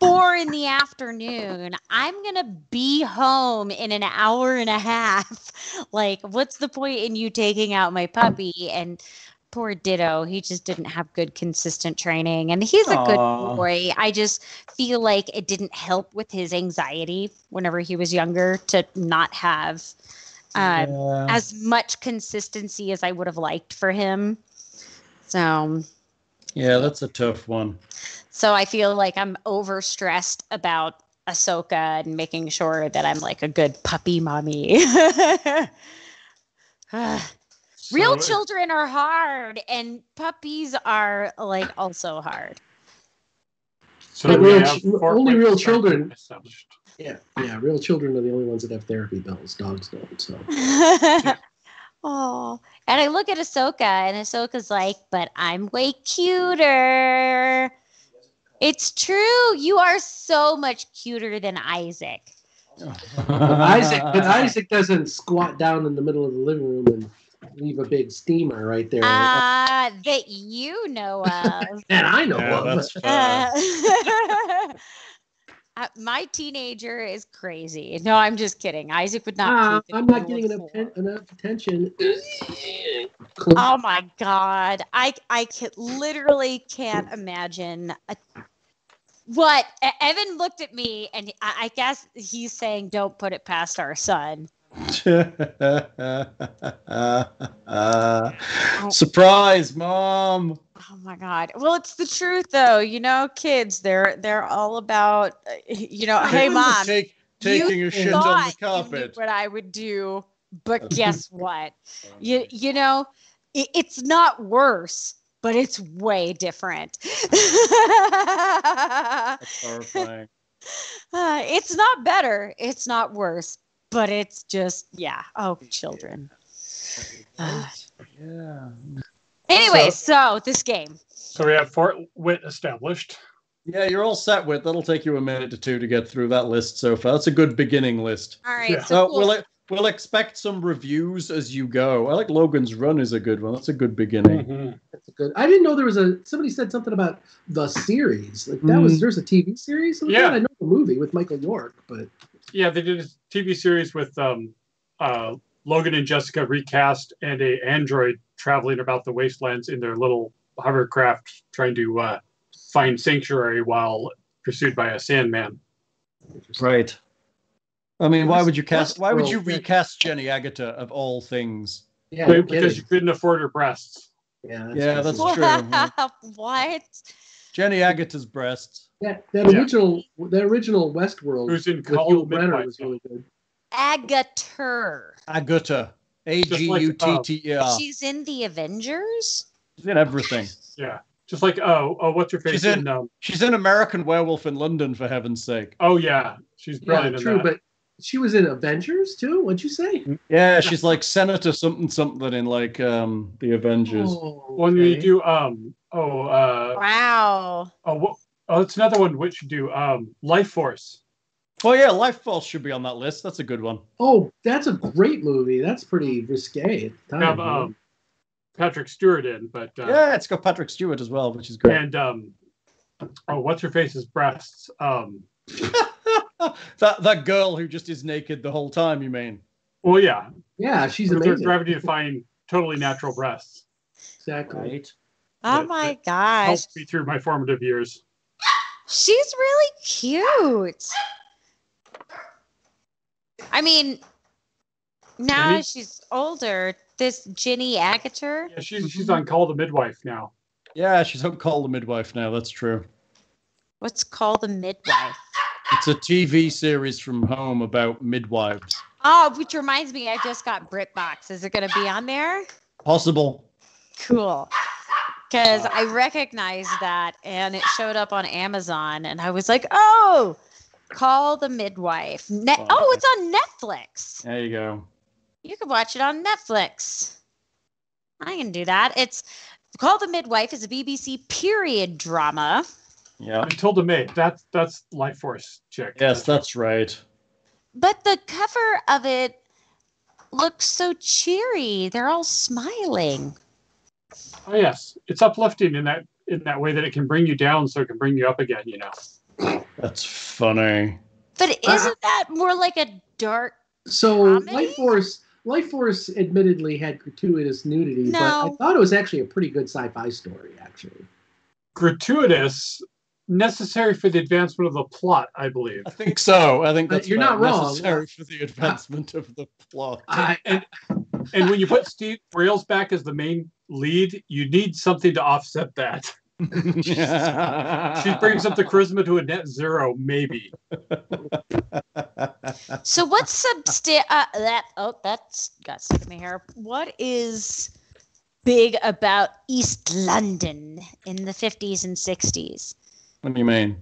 four in the afternoon, I'm going to be home in an hour and a half. Like, what's the point in you taking out my puppy? And poor Ditto, he just didn't have good, consistent training. And he's a Aw. good boy. I just feel like it didn't help with his anxiety whenever he was younger to not have uh, yeah. as much consistency as I would have liked for him. So, yeah, that's a tough one. so I feel like I'm overstressed about Ahsoka and making sure that I'm like a good puppy mommy. Real So, children are hard, and puppies are like also hard. So But we real have only real children. established. Yeah, yeah. Real children are the only ones that have therapy bills. Dogs don't. So oh, and I look at Ahsoka, and Ahsoka's like, "But I'm way cuter." It's true. You are so much cuter than Isaac. Isaac, but Isaac doesn't squat down in the middle of the living room and leave a big steamer right there. Uh, that you know of. and I know Yeah, of. that's. Uh, uh, my teenager is crazy. No, I'm just kidding. Isaac would not. In I'm not getting enough, atten- enough attention. Oh my god. I I can literally can't imagine a, what Evan looked at me and I, I guess he's saying don't put it past our son. Surprise, mom. Oh my god. Well, it's the truth though. You know, kids they're they're all about uh, you know, hey mom, Take, taking you a shit on the carpet. what I would do, but guess what? You you know, it, it's not worse, but it's way different. Uh, it's not better. It's not worse, but it's just yeah. Oh, children. Uh, yeah. anyway, so this game. So we have Fort Wit established. Yeah, you're all set with. That'll take you a minute or two to get through that list so far. That's a good beginning list. All right. Yeah. So So cool. we'll we'll expect some reviews as you go. I like Logan's Run is a good one. That's a good beginning. Mhm. That's a good. I didn't know there was a. Somebody said something about the series. Like that Mm. was there's a TV series. Yeah. I know the movie with Michael York, but Yeah, they did a TV series with um, uh, Logan and Jessica recast and a android traveling about the wastelands in their little hovercraft, trying to uh, find sanctuary while pursued by a Sandman. Right. I mean, why would you cast? Why would you recast Jenny Agutter of all things? yeah, But- no because you couldn't afford her breasts. yeah, Yeah, crazy. that's true. what? Jenny Agutter's breasts. That that Yeah. original the original Westworld Who's in with Call Yul of Brynner was really good. Agutter. Agutter. A G U T T E R. She's in the Avengers. She's in everything. Yeah, just like oh, oh, what's her face? She's in- in, um, She's in American Werewolf in London, for heaven's sake. oh yeah, she's Yeah, brilliant in true, that. but she was in Avengers too. What'd you say? Yeah, she's like Senator something something in like um the Avengers. Oh, when we okay. do um oh uh Wow. oh what oh it's another one which should do um Life Force. Oh yeah, Life Force should be on that list. That's a good one. Oh, that's a great movie. That's pretty risque at the time. have um Patrick Stewart in, but uh, Yeah, it's got Patrick Stewart as well, which is great. and um oh what's her face's breasts um that that girl who just is naked the whole time. You mean? well yeah yeah, she's with her amazing. gravity defying totally natural breasts Exactly. Oh That- my that gosh. helped me through my formative years. She's really cute. I mean, now Jenny? she's older. This Ginny Agutter. Yeah, she's she's on Call the Midwife now. Yeah, she's on Call the Midwife now. That's true. What's called the midwife? It's a TV series from home about midwives. Oh, which reminds me, I just got BritBox. Is it going to be on there? Possible. Cool. Because I recognized that and it showed up on Amazon, and I was like, oh, call the midwife. Ne- oh, it's on Netflix. There you go. You can watch it on Netflix. I can do that. It's Call the Midwife is a BBC period drama. Yeah. Mathilda May, that's that's Life Force chick. Yes, that's right. But the cover of it looks so cheery. They're all smiling. Oh yes, it's uplifting in that in that way that it can bring you down, so it can bring you up again. You know. That's funny. But Uh, isn't that more like a dark? So Comedy? Life Force, Life Force, admittedly had gratuitous nudity, but I thought it was actually a pretty good sci-fi story. Actually, Gratuitous, necessary for the advancement of the plot, I believe. I think so. I think But that's you're about not wrong. necessary for the advancement of the plot. I, And and when you put Steve Railsback as the main lead, you need something to offset that. She brings up the charisma to a net zero, maybe. So what's substa- uh, that? Oh, that's got stuck in my hair. What is big about East London in the fifties and sixties? What do you mean?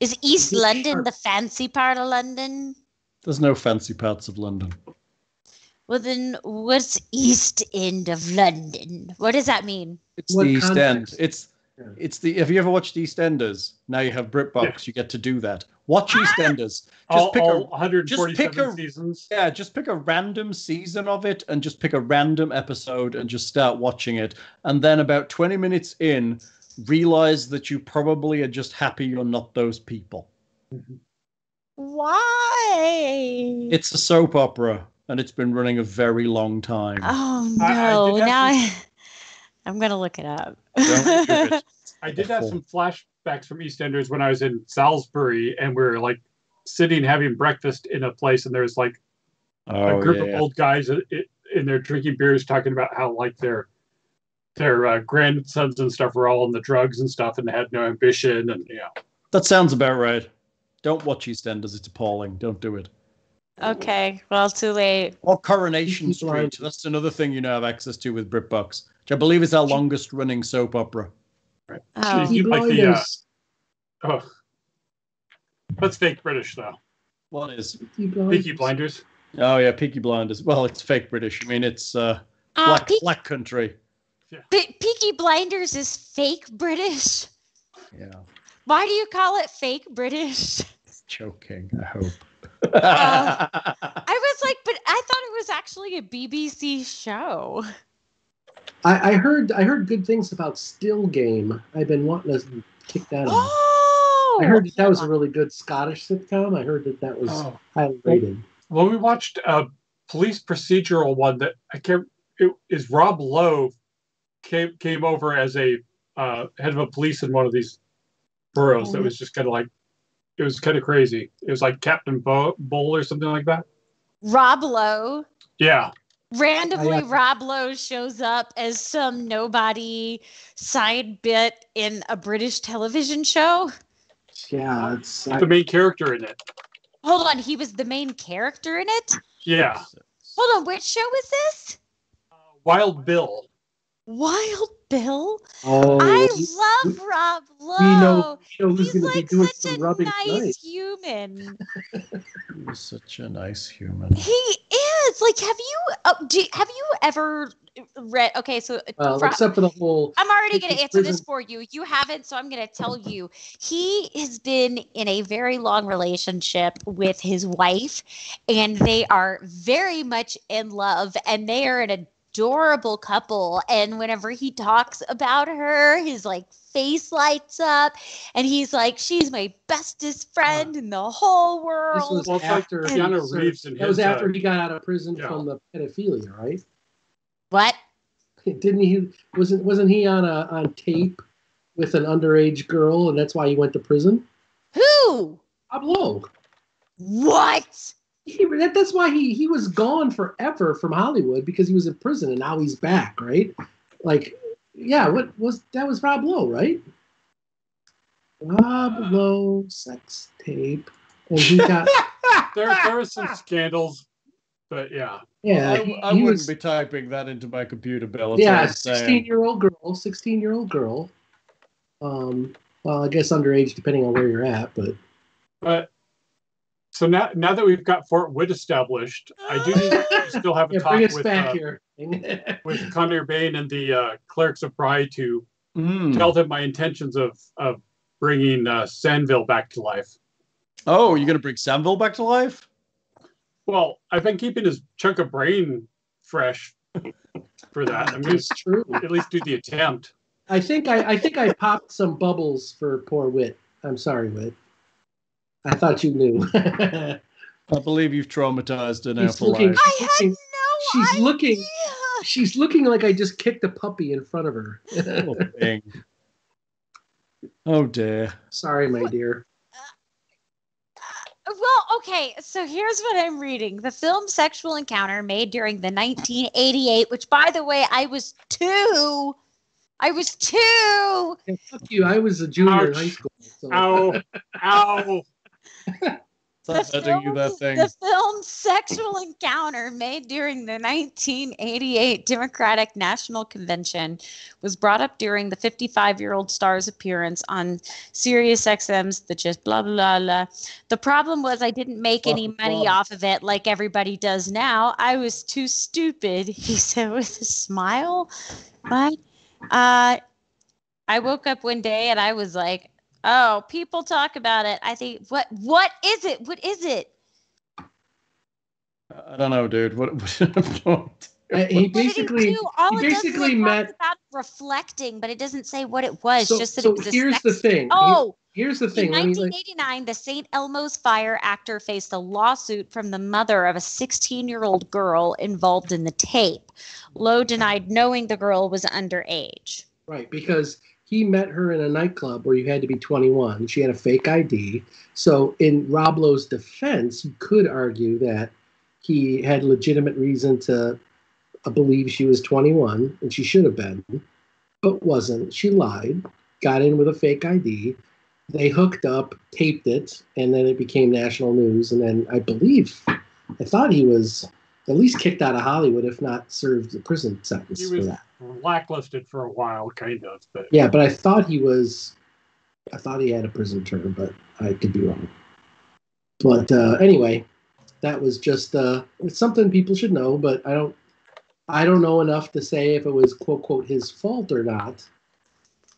Is East London the fancy part of London? There's no fancy parts of London. Well, then what's East End of London? What does that mean? It's What the East End. It's Yeah. it's the. Have you ever watched EastEnders? Now you have BritBox. Yeah. You get to do that. Watch ah! EastEnders. Just All, pick all a 147 just pick a- seasons. yeah. Just pick a random season of it and just pick a random episode and just start watching it. And then about twenty minutes in, realize that you probably are just happy you're not those people. Mm-hmm. Why? It's a soap opera and it's been running a very long time. oh I- I no! now to- I, I'm gonna look it up. It. I did have some flashbacks from EastEnders when I was in Salisbury, and we were like sitting having breakfast in a place, and there was like Oh, a group yeah. of old guys i- i- in there drinking beers, talking about how like their their uh, grandsons and stuff were all on the drugs and stuff, and they had no ambition, and you know, That sounds about right. Don't watch EastEnders. It's appalling. Don't do it. Okay, well, too late. Or Coronation Street. That's another thing you now have access to with BritBox, which I believe is our longest running soap opera. Right. Oh, Peaky Peaky like the, uh, oh, that's fake British though. What is? Peaky Blinders. Peaky Blinders. Oh yeah, Peaky Blinders. Well, it's fake British. I mean, it's uh, uh, black Pe- black country. Pe- Peaky Blinders is fake British. Yeah, Why do you call it fake British? joking. I hope. Uh, I was like, but I thought it was actually a BBC show. I, I heard I heard good things about Still Game. I've been wanting to kick that on. Oh, I heard that, that was a really good Scottish sitcom. I heard that that was Oh. highly rated. Well, we watched a police procedural one that I can't. It is Rob Lowe came came over as a uh, head of a police in one of these boroughs. That was just kind of like it was kind of crazy. It was like Captain Bo- Bull or something like that. Rob Lowe. Yeah, Randomly, I, uh, Rob Lowe shows up as some nobody side bit in a British television show. Yeah, it's I, the main character in it. Hold on, he was the main character in it? Yeah, Hold on, which show is this? Wild Bill. Wild Bill? oh, I we- love Rob Lowe. we know, we know who's He's going be like doing such some a rubbing nice tonight. human. You're such a nice human. He is. Like, have you uh, do, have you ever read? Okay, so Well, Ro- except for the whole. I'm already going to the answer this for you. You haven't, so I'm going to tell you. He has been in a very long relationship with his wife, and they are very much in love, and they are an adorable couple. And whenever he talks about her, his like face lights up, and he's like, "She's my bestest friend in the whole world. This world." was Well, it's like after Keanu so Reeves and That was his, uh, after he got out of prison yeah. from the pedophilia, right? what? Didn't he? Wasn't wasn't he on a on tape with an underage girl, and that's why he went to prison? Who? Pablo. What? He, that, that's why he he was gone forever from Hollywood because he was in prison, and now he's back, right? Like, yeah, what was that? Was Rob Lowe, right? Rob Lowe sex tape, and he got There, there was some scandals, but yeah. yeah. I, he, I he wouldn't was, be typing that into my computer, Bill. Yeah, sixteen year old girl, sixteen year old girl. Um, well, I guess underage depending on where you're at, but But so now, now that we've got Fort Wood established, I do still have a yeah, talk with back uh, here. with Khonir Baine and the uh, clerics of Brigh to Mm. tell them my intentions of of bringing uh, Sandville back to life. Oh, you're gonna bring Samville back to life? Well, I've been keeping his chunk of brain fresh for that. I'm going it's true. to at least do the attempt. I think I, I think I popped some bubbles for poor Wit. I'm sorry, Wit. I thought you knew. I believe you've traumatized her now She's for looking- life. I had looking- no she's idea. looking- She's looking like I just kicked a puppy in front of her. Poor thing. Oh dear. sorry, my dear. Uh, uh, well, okay, so here's what I'm reading. The film Sexual Encounter, made during the 1988, which, by the way, I was two. I was two. Hey, fuck you. I was a junior in high school. So. Ow! Ow! Stop letting you that thing. the film Sexual Encounter, made during the 1988 Democratic National Convention, was brought up during the 55 year old star's appearance on Sirius XM's The Just Blah Blah Blah. The problem was I didn't make any money off of it like everybody does now. I was too stupid, he said with a smile. But uh, I woke up one day and I was like, Oh, people talk about it. I think what what is it? What is it? I don't know, dude. What? what Uh, he What basically did he do? All he it does is basically it talks met- about reflecting, but it doesn't say what it was. so, just that so it was a here's sex- the thing. Oh, Here's the thing. Let me, let- 1989, the St. Elmo's Fire actor faced a lawsuit from the mother of a 16 year old girl involved in the tape. Lowe denied knowing the girl was underage. Right, because he met her in a nightclub where you had to be 21. She had a fake ID. So, in Rob Lowe's defense, you could argue that he had legitimate reason to believe she was 21, and she should have been, but wasn't. She lied, got in with a fake ID. They hooked up, taped it, and then it became national news. And then I believe, I thought he was at least kicked out of Hollywood, if not served a prison sentence He for was that. blacklisted for a while, kind of. But Yeah, but I thought he was. I thought he had a prison term, but I could be wrong. But uh, anyway, that was just uh, it's something people should know. But I don't. I don't know enough to say if it was quote quote his fault or not.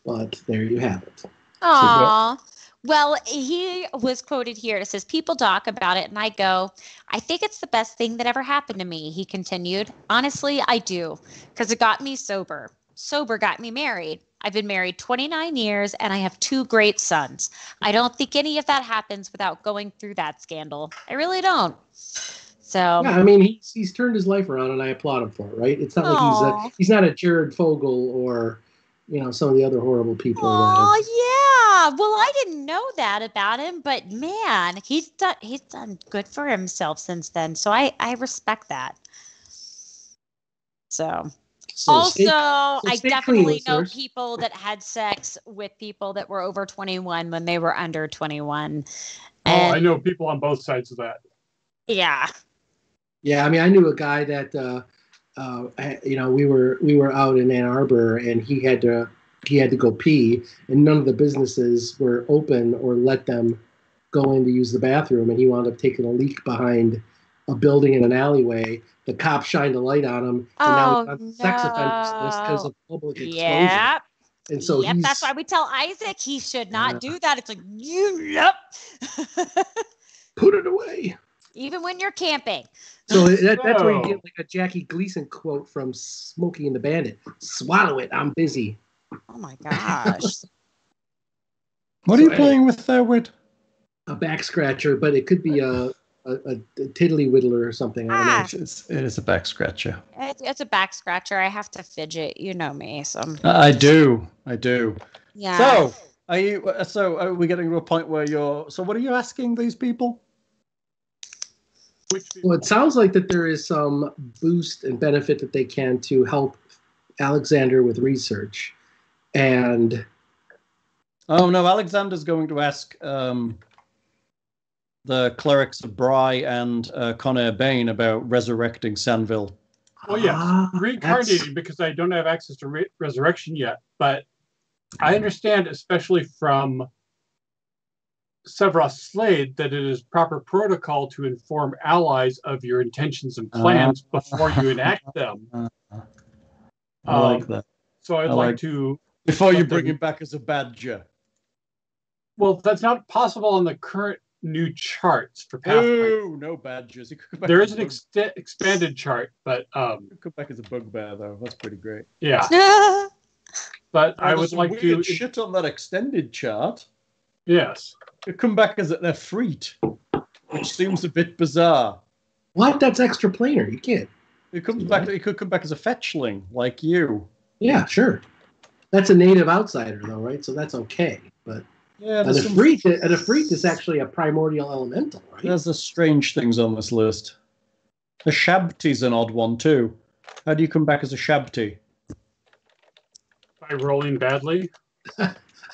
But there you have it. Aw. Well, he was quoted here. It says, People talk about it, and I go, I think it's the best thing that ever happened to me. He continued, Honestly, I do, because it got me sober. Sober got me married. I've been married 29 years, and I have two great sons. I don't think any of that happens without going through that scandal. I really don't. So, Yeah, I mean he's he's turned his life around, and I applaud him for it. Right? It's not like he's a he's not a Jared Fogle or you know some of the other horrible people. oh have- yeah. Well, I didn't know that about him, but man, he's done he's done good for himself since then. So I I respect that. So so also, stay- I stay clean, definitely know listeners. people that had sex with people that were over 21 when they were under 21. oh, I know people on both sides of that. Yeah. Yeah, I mean, I knew a guy that uh, uh, you know we were we were out in Ann Arbor, and he had to he had to go pee, and none of the businesses were open or let them go in to use the bathroom, and he wound up taking a leak behind a building in an alleyway. The cop shined a light on him, and now he's Oh, on the sex offenders list because of public exposure. Yep. And so yep. That's why we tell Isaac he should not Yeah. do that. It's like, you yep. put it away. Even when you're camping. So that, that's where you get like a Jackie Gleason quote from Smokey and the Bandit: "Swallow it, I'm busy." Oh my gosh. What are you playing with there, Wid? a back scratcher, but it could be a a, a, a tiddly whittler or something. I don't know. Ah. It's, it is a back scratcher. It, it's a back scratcher. I have to fidget. You know me. So I do. I do. yeah. So, are you? uh, So, are we getting to a point where you're? So, what are you asking these people? People? Well, it sounds like that there is some boost and benefit that they can to help Alexander with research, and Oh no, Alexander's going to ask um, the clerics of Brigh and uh, Khonir Baine about resurrecting Sanville. Well, yes, Ah, reincarnating that's- because I don't have access to re- resurrection yet. But I understand, especially from Severos Slade, that it is proper protocol to inform allies of your intentions and plans before you enact them. I like Um, that. So I'd I like like- to. Before you bring him back as a badger. Well, that's not possible on the current new charts for Pathfinder. Oh, no badgers. He could come back There as is a an bug- ex- expanded chart, but um, he come back as a bugbear though. That's pretty great. yeah. But I would there's some like to. weird shit on that extended chart. Yes. It come back as an Efreet, which seems a bit bizarre. what? That's extra planar. You can't. It comes back. It could come back as a fetchling, like you. Yeah, sure. That's a native outsider, though, right? So that's okay. But Yeah, an there's, some, Efreet, an Efreet is actually a primordial elemental, right? there's the strange things on this list. The Shabti's an odd one too. How do you come back as a Shabti? By rolling badly.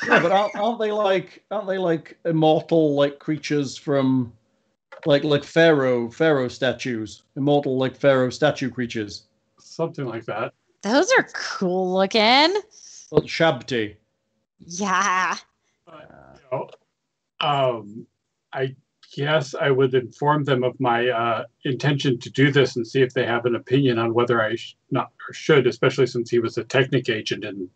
Yeah, but aren't, aren't they like aren't they like immortal like creatures from like like pharaoh pharaoh statues immortal like pharaoh statue creatures Something like that. Those are cool looking. Well, Shabti. Yeah. But, you know, um, I guess I would inform them of my uh, intention to do this and see if they have an opinion on whether I sh- not or should, especially since he was a Technic agent and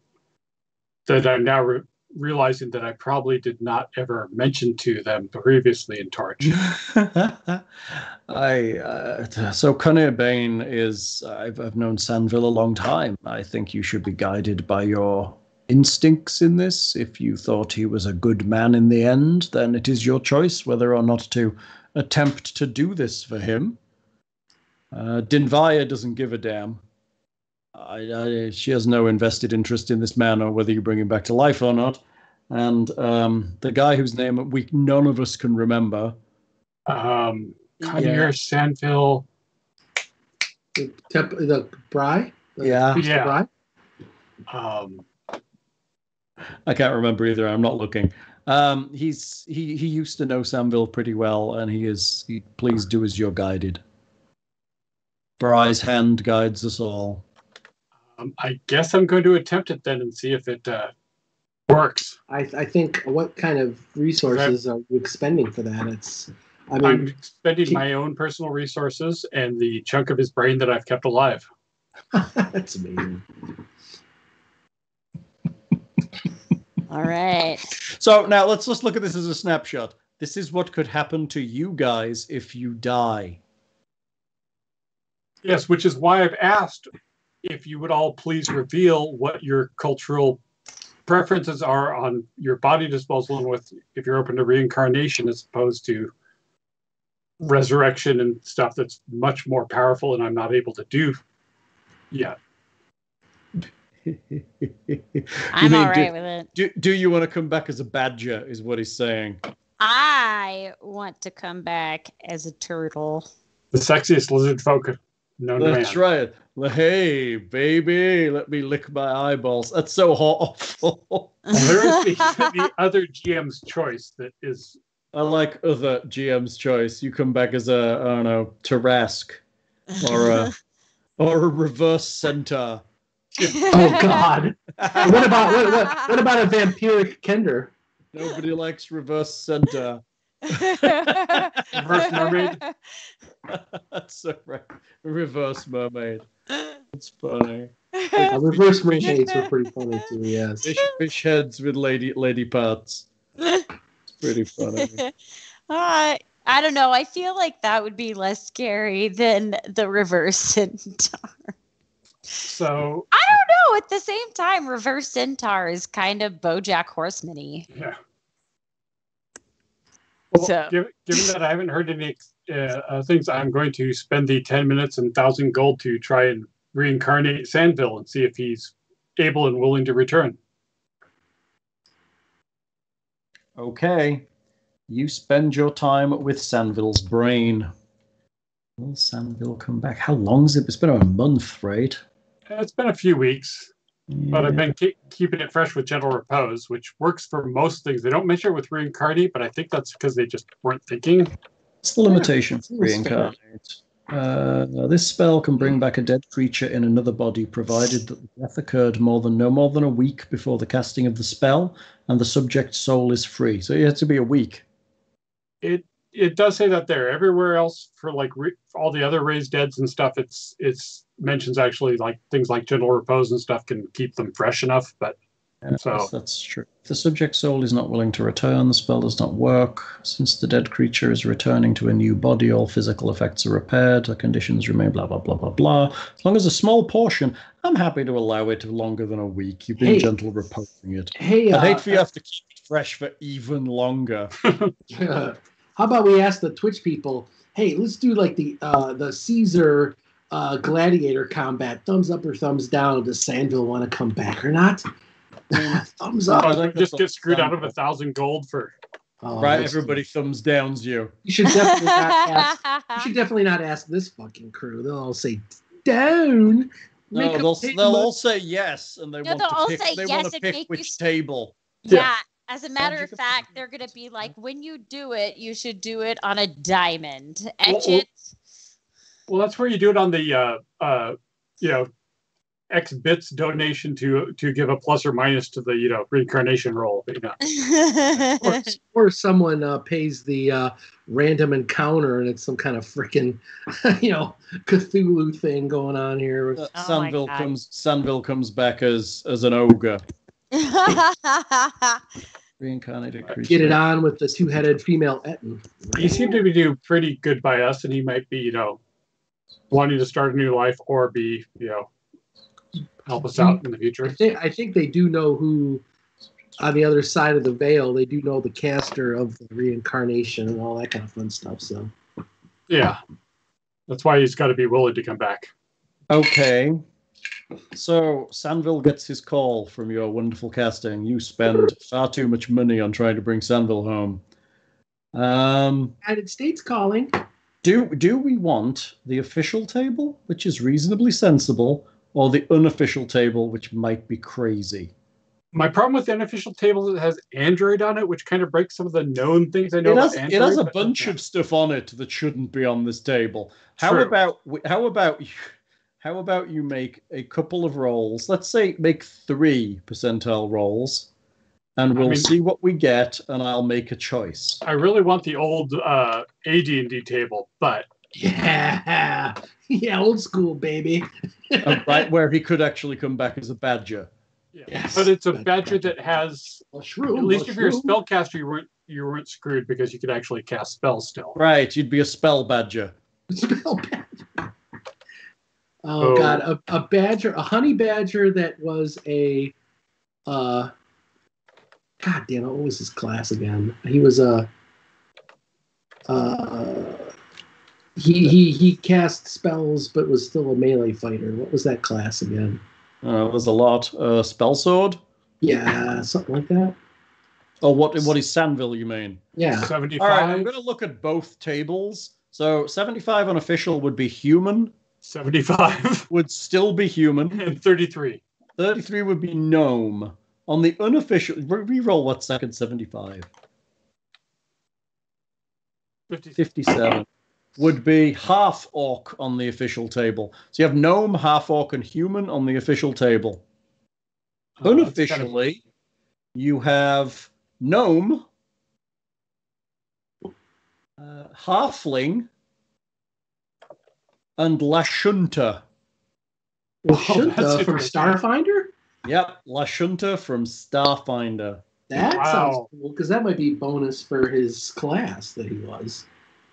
that I'm now re- realizing that I probably did not ever mention to them previously in Torch. I uh, so Khonir Baine is I've I've known Sanville a long time. I think you should be guided by your instincts in this. If you thought he was a good man in the end, then it is your choice whether or not to attempt to do this for him. Uh, Iadenveigh doesn't give a damn. I, I, she has no invested interest in this man or whether you bring him back to life or not. And um, the guy whose name we none of us can remember. Um, Khonir, Yeah. Sandville. The, Tep- the Brigh? The Yeah. Yeah. Brigh? Um, I can't remember either. I'm not looking. Um, he's he he used to know Samville pretty well, and he is. He, please do as you're guided. Brigh's hand guides us all. Um, I guess I'm going to attempt it then and see if it uh, works. I, I think what kind of resources are you expending for that? It's, I mean, I'm spending my own personal resources and the chunk of his brain that I've kept alive. that's amazing. All right. So now let's just look at this as a snapshot. This is what could happen to you guys if you die. Yes, which is why I've asked if you would all please reveal what your cultural preferences are on your body disposal and with if you're open to reincarnation as opposed to resurrection and stuff that's much more powerful and I'm not able to do yet. I'm mean, all do- with it. Do, do you want to come back as a badger? Is what he's saying. I want to come back as a turtle. The sexiest lizard folk to That's man. right. Hey, baby, let me lick my eyeballs. That's so awful. There is the, the other GM's choice that is I like other GM's choice. You come back as a, I don't know, Tarrasque or a, or a reverse centaur. Oh, God. what about what, what, what about a vampiric Kender? Nobody likes reverse centaur. Reverse mermaid? That's so right. Reverse mermaid. It's funny. Uh, reverse mermaids were pretty funny too. Yes. Fish, fish heads with lady lady parts. It's pretty funny. Uh, I don't know. I feel like that would be less scary than the reverse centaur. so I don't know. At the same time, reverse centaur is kind of BoJack Horseman-y. yeah. Well, So- given, given that I haven't heard any uh, uh, things, I'm going to spend the 10 minutes and 1,000 gold to try and reincarnate Sandville and see if he's able and willing to return. Okay. You spend your time with Sandville's brain. Will Sandville come back? How long's it? It's been a month, right? It's been a few weeks, but I've been ke- keeping it fresh with gentle repose, which works for most things. They don't measure it with reincarnate, but I think that's because they just weren't thinking. It's the limitation for seems reincarnate? Uh, this spell can bring back a dead creature in another body, provided that the death occurred more than no more than a week before the casting of the spell, and the subject's soul is free. So it has to be a week. It it does say that there. Everywhere else for like re- all the other raised deads and stuff, it's it's mentions actually like things like gentle repose and stuff can keep them fresh enough. But Yeah, So- that's, that's true. If the subject soul is not willing to return, the spell does not work. Since the dead creature is returning to a new body, all physical effects are repaired, the conditions remain blah, blah, blah, blah, blah. As long as a small portion, I'm happy to allow it longer than a week. You've been Hey. gentle reposing it. Hey, I'd uh, hate for you to have to keep it fresh for even longer. how about we ask the Twitch people? Hey, let's do like the uh, the Caesar uh, gladiator combat. Thumbs up or thumbs down? Does Sandville want to come back or not? thumbs up. I think just get screwed out of a thousand gold for Oh, right, that's- everybody thumbs downs you. You should definitely not ask. You should definitely not ask this fucking crew. They'll all say down. No, they'll, they'll all say yes, and they No, want they'll to all pick. say they yes want to and pick make you which table. Yeah. As a matter of fact, they're gonna be like, when you do it, you should do it on a diamond. Well, Etch well- it. Well, that's where you do it on the, uh, uh, you know, X bits donation to to give a plus or minus to the you know reincarnation roll. You know, or, or someone uh, pays the uh, random encounter and it's some kind of freaking, you know, Cthulhu thing going on here. Uh, Oh my Sandville comes. Sandville comes back as as an ogre, reincarnated creature. Get it on with the two-headed female Ettin. he seemed to be doing pretty good by us, and he might be you know wanting to start a new life or be you know help us out in the I future. think I think they do know who on the other side of the veil. They do know the caster of the reincarnation and all that kind of fun stuff. So Yeah, that's why he's got to be willing to come back. Okay. So Sanville gets his call from your wonderful casting. You spend far too much money on trying to bring Sanville home. Um, United States calling. Do do we want the official table, which is reasonably sensible, or the unofficial table, which might be crazy? My problem with the unofficial table is it has Android on it, which kind of breaks some of the known things I know It about has, Android. it has a bunch of stuff on it that shouldn't be on this table. How True. about how about you- how about you make a couple of rolls? Let's say make three percentile rolls, and we'll mean- see what we get, and I'll make a choice. I really want the old uh, AD&D table, but Yeah, yeah, old school baby. Uh, right where he could actually come back as a badger. yeah. Yes. but it's a badger that has Mushroom. at least if you're a mushroom. spellcaster, you weren't you weren't screwed because you could actually cast spells still. Right, you'd be a spell badger. Spell badger. Oh, Oh. god, a, a badger, a honey badger that was a uh God damn it, what was his class again? He was a uh he he he cast spells but was still a melee fighter. What was that class again? Uh, was a lot. Uh, spell sword. Yeah, something like that. Oh, what? What is Sandville? You mean? Yeah. Seventy All right, I'm going to look at both tables. So 75 unofficial would be human, 75 would still be human. and 33. 33 would be gnome. On the unofficial, re- reroll what second 75? 50. 57 would be half orc on the official table. So you have gnome, half orc, and human on the official table. Uh, that's kind of- Unofficially, you have gnome, uh, halfling, and Lashunta. Well, Oh, Shunta that's from interesting. Starfinder? Yep, Lashunta from Starfinder. That Wow. sounds cool because that might be bonus for his class that he was.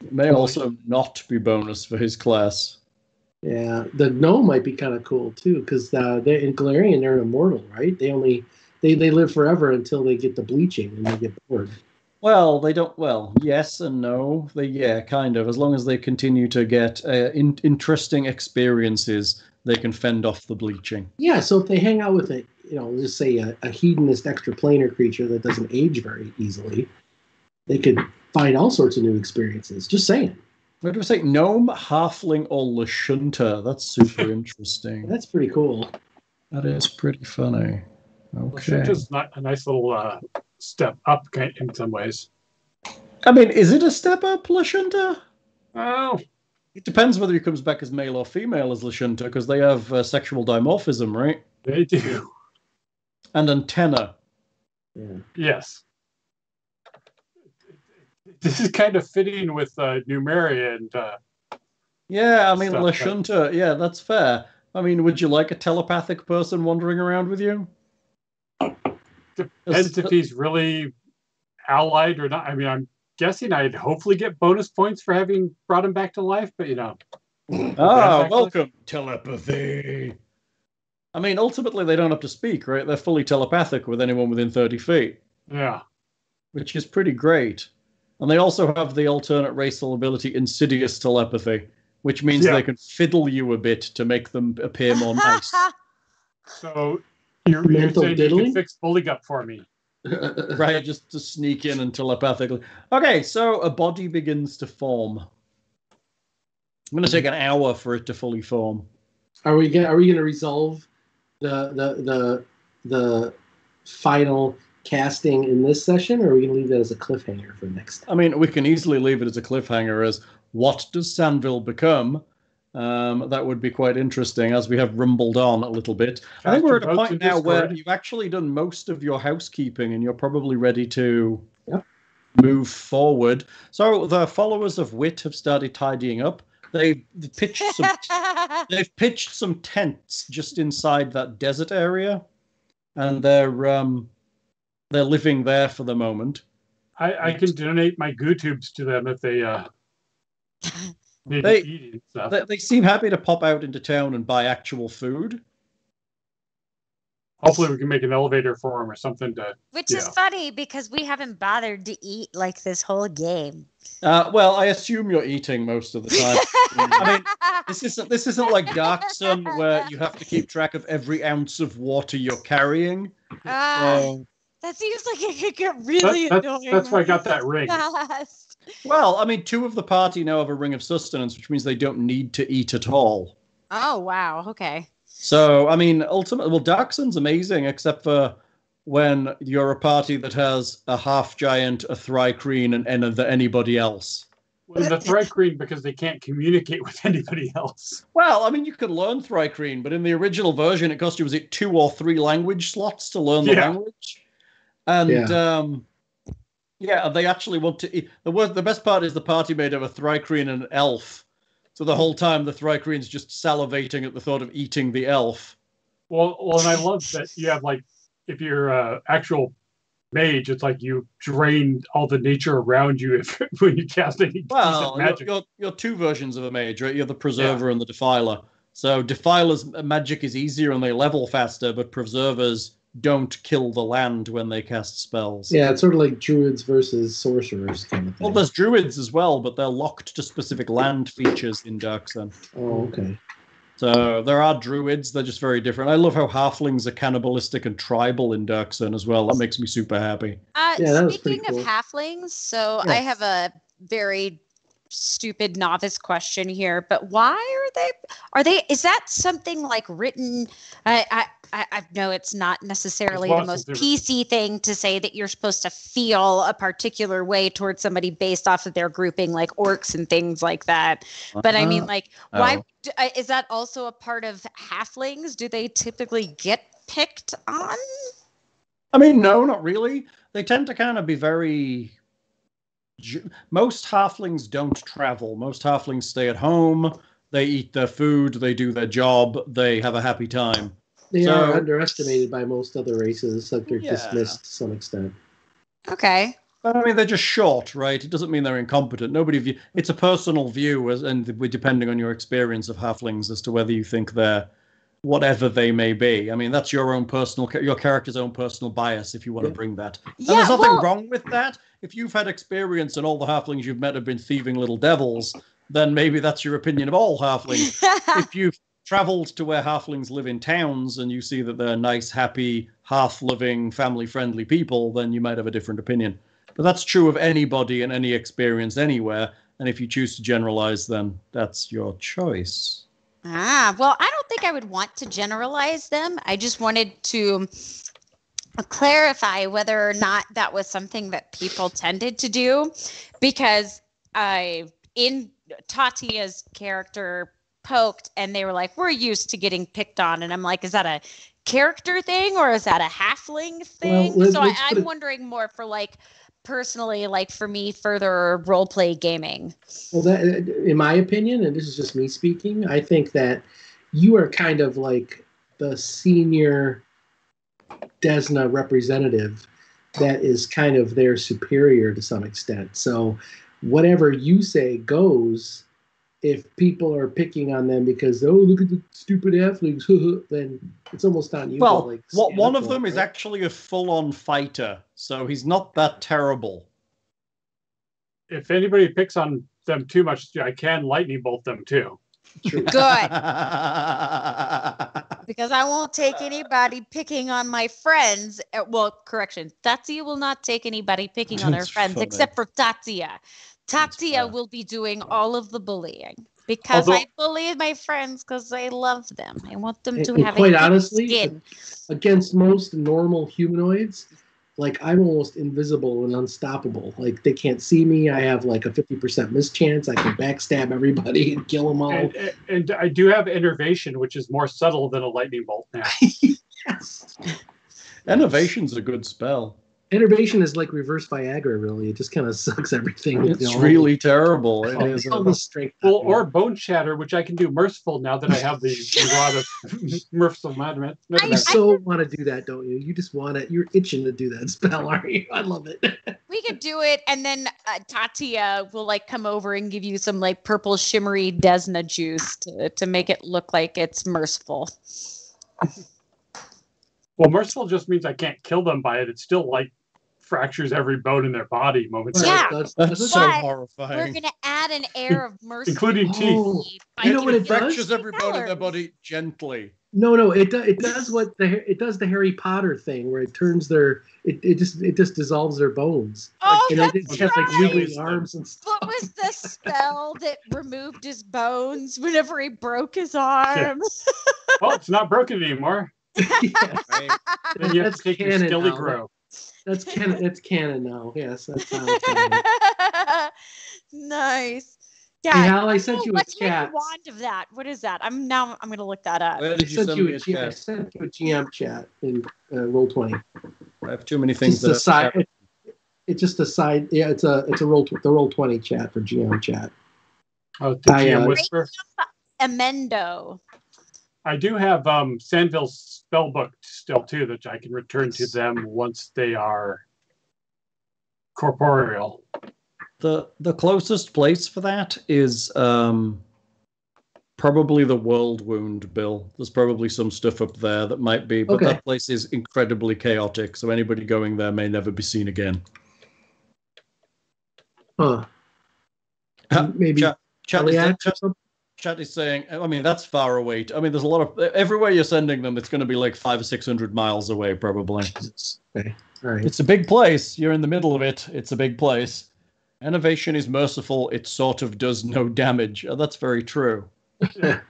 It may also not be bonus for his class. Yeah, the gnome might be kind of cool too because uh, they're in Golarion. They're immortal, right? They only they they live forever until they get the bleaching and they get bored. Well, they don't. Well, yes and no. They yeah, kind of. As long as they continue to get uh, in, interesting experiences, they can fend off the bleaching. Yeah, so if they hang out with a you know just say a, a hedonist extraplanar creature that doesn't age very easily, they could find all sorts of new experiences. Just saying, What do we say? Gnome, halfling, or Lashunta? That's super interesting. that's pretty cool. That is pretty funny. Well, Okay. Shinta's not a nice little uh, step up in some ways. I mean, is it a step up, Lashunta? Oh, It depends whether he comes back as male or female as Lashunta, because they have uh, sexual dimorphism, right? they do. And antenna. Yeah. Yes. This is kind of fitting with uh, Numeria and uh, Yeah, I mean, Stuff, right. Lashunta, yeah, that's fair. I mean, would you like a telepathic person wandering around with you? depends if he's really allied or not. I mean, I'm guessing I'd hopefully get bonus points for having brought him back to life, but you know, Ah, Exactly. welcome, telepathy. I mean, ultimately, they don't have to speak, right? They're fully telepathic with anyone within 30 feet, yeah. which is pretty great. And they also have the alternate racial ability, insidious telepathy, which means Yeah. they can fiddle you a bit to make them appear more nice. So you're, you're Mental saying you can fix Buligup for me. right, just to sneak in and telepathically. Okay, so a body begins to form. I'm going to take an hour for it to fully form. Are we gonna, are we going to resolve the the the the final casting in this session, or are we going to leave that as a cliffhanger for next? I mean, we can easily leave it as a cliffhanger as what does Sandville become? Um, that would be quite interesting as we have rumbled on a little bit. I think we're at a point in now where you've actually done most of your housekeeping and you're probably ready to Yep. move forward. So the followers of Wit have started tidying up. They've pitched some they've pitched some tents just inside that desert area, and they're um, they're living there for the moment. I, I can donate my goo tubes to them if they uh, need They- to eat and stuff. They, they seem happy to pop out into town and buy actual food. Hopefully, we can make an elevator for him or something to. Which is Yeah. funny because we haven't bothered to eat like this whole game. Uh, well, I assume you're eating most of the time. I mean, this isn't this isn't like Dark Sun where you have to keep track of every ounce of water you're carrying. Um, that seems like it could get really That- annoying. That's why I got that ring. fast. Well, I mean, two of the party now have a ring of sustenance, which means they don't need to eat at all. Oh wow. Okay. So, I mean, ultimately, well, Dark Sun's amazing, except for when you're a party that has a half giant, a Thri-kreen, and any of anybody else. Well, the Thri-kreen because they can't communicate with anybody else. Well, I mean, you could learn Thri-kreen, but in the original version, it cost you was it two or three language slots to learn the Yeah. language, and um, yeah, they actually want to. Eat. The worst, the best part is the party made of a Thri-kreen and an elf, so the whole time the Thri-kreen's just salivating at the thought of eating the elf. Well, well, and I love that you have like if you're uh, actual mage, it's like you drain all the nature around you if when you cast any Well, of you're, you're, you're two versions of a mage, right? You're the preserver and the defiler. So defiler's magic is easier and they level faster, but preservers don't kill the land when they cast spells. Yeah, it's sort of like druids versus sorcerers kind of Well, there's druids as well, but they're locked to specific land features in Dark Sun. Oh, okay. So there are druids, they're just very different. I love how halflings are cannibalistic and tribal in Dark Sun as well. That makes me super happy. Uh, Yeah, that was pretty speaking of halflings, so Yeah. I have a very stupid novice question here. But why are they? Are they? Is that something like written? I I I, know it's not necessarily the most PC thing to say that you're supposed to feel a particular way towards somebody based off of their grouping, like orcs and things like that. But I mean, Uh, like, why oh. uh, is that also a part of halflings? Do they typically get picked on? I mean, no, not really. They tend to kind of be very. Ju- Most halflings don't travel. Most halflings stay at home. They eat their food. They do their job. They have a happy time. They So- are underestimated by most other races, like they're Yeah. dismissed to some extent. Okay. But I mean, they're just short, right? It doesn't mean they're incompetent. Nobody view. It's a personal view, as, and we- depending on your experience of halflings, as to whether you think they're whatever they may be. I mean, that's your own personal, your character's own personal bias. If you want Yeah. to bring that, and Yeah. there's nothing well, wrong with that. If you've had experience and all the halflings you've met have been thieving little devils, then maybe that's your opinion of all halflings. if you've traveled to where halflings live in towns and you see that they're nice, happy, half-living, family-friendly people, then you might have a different opinion. But that's true of anybody and any experience anywhere. And if you choose to generalize, then that's your choice. Ah, well, I don't think I would want to generalize them. I just wanted to clarify whether or not that was something that people tended to do because I in Tatia's character poked and they were like we're used to getting picked on and I'm like is that a character thing or is that a halfling thing? let- so I, I'm it- wondering more for like personally like for me further role play gaming. Well, that, in my opinion, and this is just me speaking, I think that you are kind of like the senior Desna representative that is kind of their superior to some extent. So, whatever you say goes. If people are picking on them because oh look at the stupid athletes then it's almost on you. to, Well, like, what one of them it, is right? actually a full-on fighter, so he's not that terrible. If anybody picks on them too much, I can lightning bolt them too. True. Good. because I won't take anybody picking on my friends. Uh, Well, correction, Tatia will not take anybody picking on her friends funny. except for Tatia. That's Tatia will be doing all of the bullying because Although- I bully my friends because I love them. I want them to And- and have quite a thick honestly, skin. against most normal humanoids, like I'm almost invisible and unstoppable. Like they can't see me. I have like a 50% mischance. I can backstab everybody and kill them all. And, and I do have innervation, which is more subtle than a lightning bolt now. yes. Innervation's a good spell. Innervation is like reverse Viagra, really. It just kind of sucks everything. you It's know. really terrible. It all, is. all the strength. Well, or bone shatter, which I can do merciful now that I have the, the rod of merciful madman. I- you so want to do that, don't you? You just want it. You're itching to do that spell, aren't you? I love it. We could do it, and then uh, Tatia will like come over and give you some like purple shimmery Desna juice to, to make it look like it's merciful. Well, merciful just means I can't kill them by it. It still like fractures every bone in their body momentarily, Yeah. Does- That's does so But We're gonna add an air of mercy. including teeth. Oh, you know what giving it does? fractures every bone in their body gently. No, no, it do, it does what the it does the Harry Potter thing where it turns their it, it just it just dissolves their bones Oh, and that's it, it has like right. wiggling arms and stuff. What was the spell that removed his bones whenever he broke his arm? Oh, it's not broken anymore. Yeah, Right? Then you have That's to take your canon now. grow. that's canon. That's canon now. Yes, that's how canon. nice. Hey, Yeah. Hal, I sent you a let's chat. wand of that. What is that? I'm now. I'm gonna look that up. Where I did you sent send you me a a G- I chat? sent you a GM chat in uh, roll twenty. I have too many things Just a that side. It, it's just a side. Yeah, it's a it's a roll the roll twenty chat for GM chat. Oh, the I, GM uh, whisper. Amendo. I do have um, Sandville's spellbook still too that I can return to them once they are corporeal. the the closest place for that is um probably the Worldwound bill there's probably some stuff up there that might be but Okay. that place is incredibly chaotic so anybody going there may never be seen again Huh? Huh, Maybe chat, chat, is, Eliax or chat, is saying i mean that's far away i mean there's a lot of everywhere you're sending them it's going to be like five or six hundred miles away probably Okay. All right. it's a big place you're in the middle of it it's a big place innervation is merciful it sort of does no damage Oh, that's very true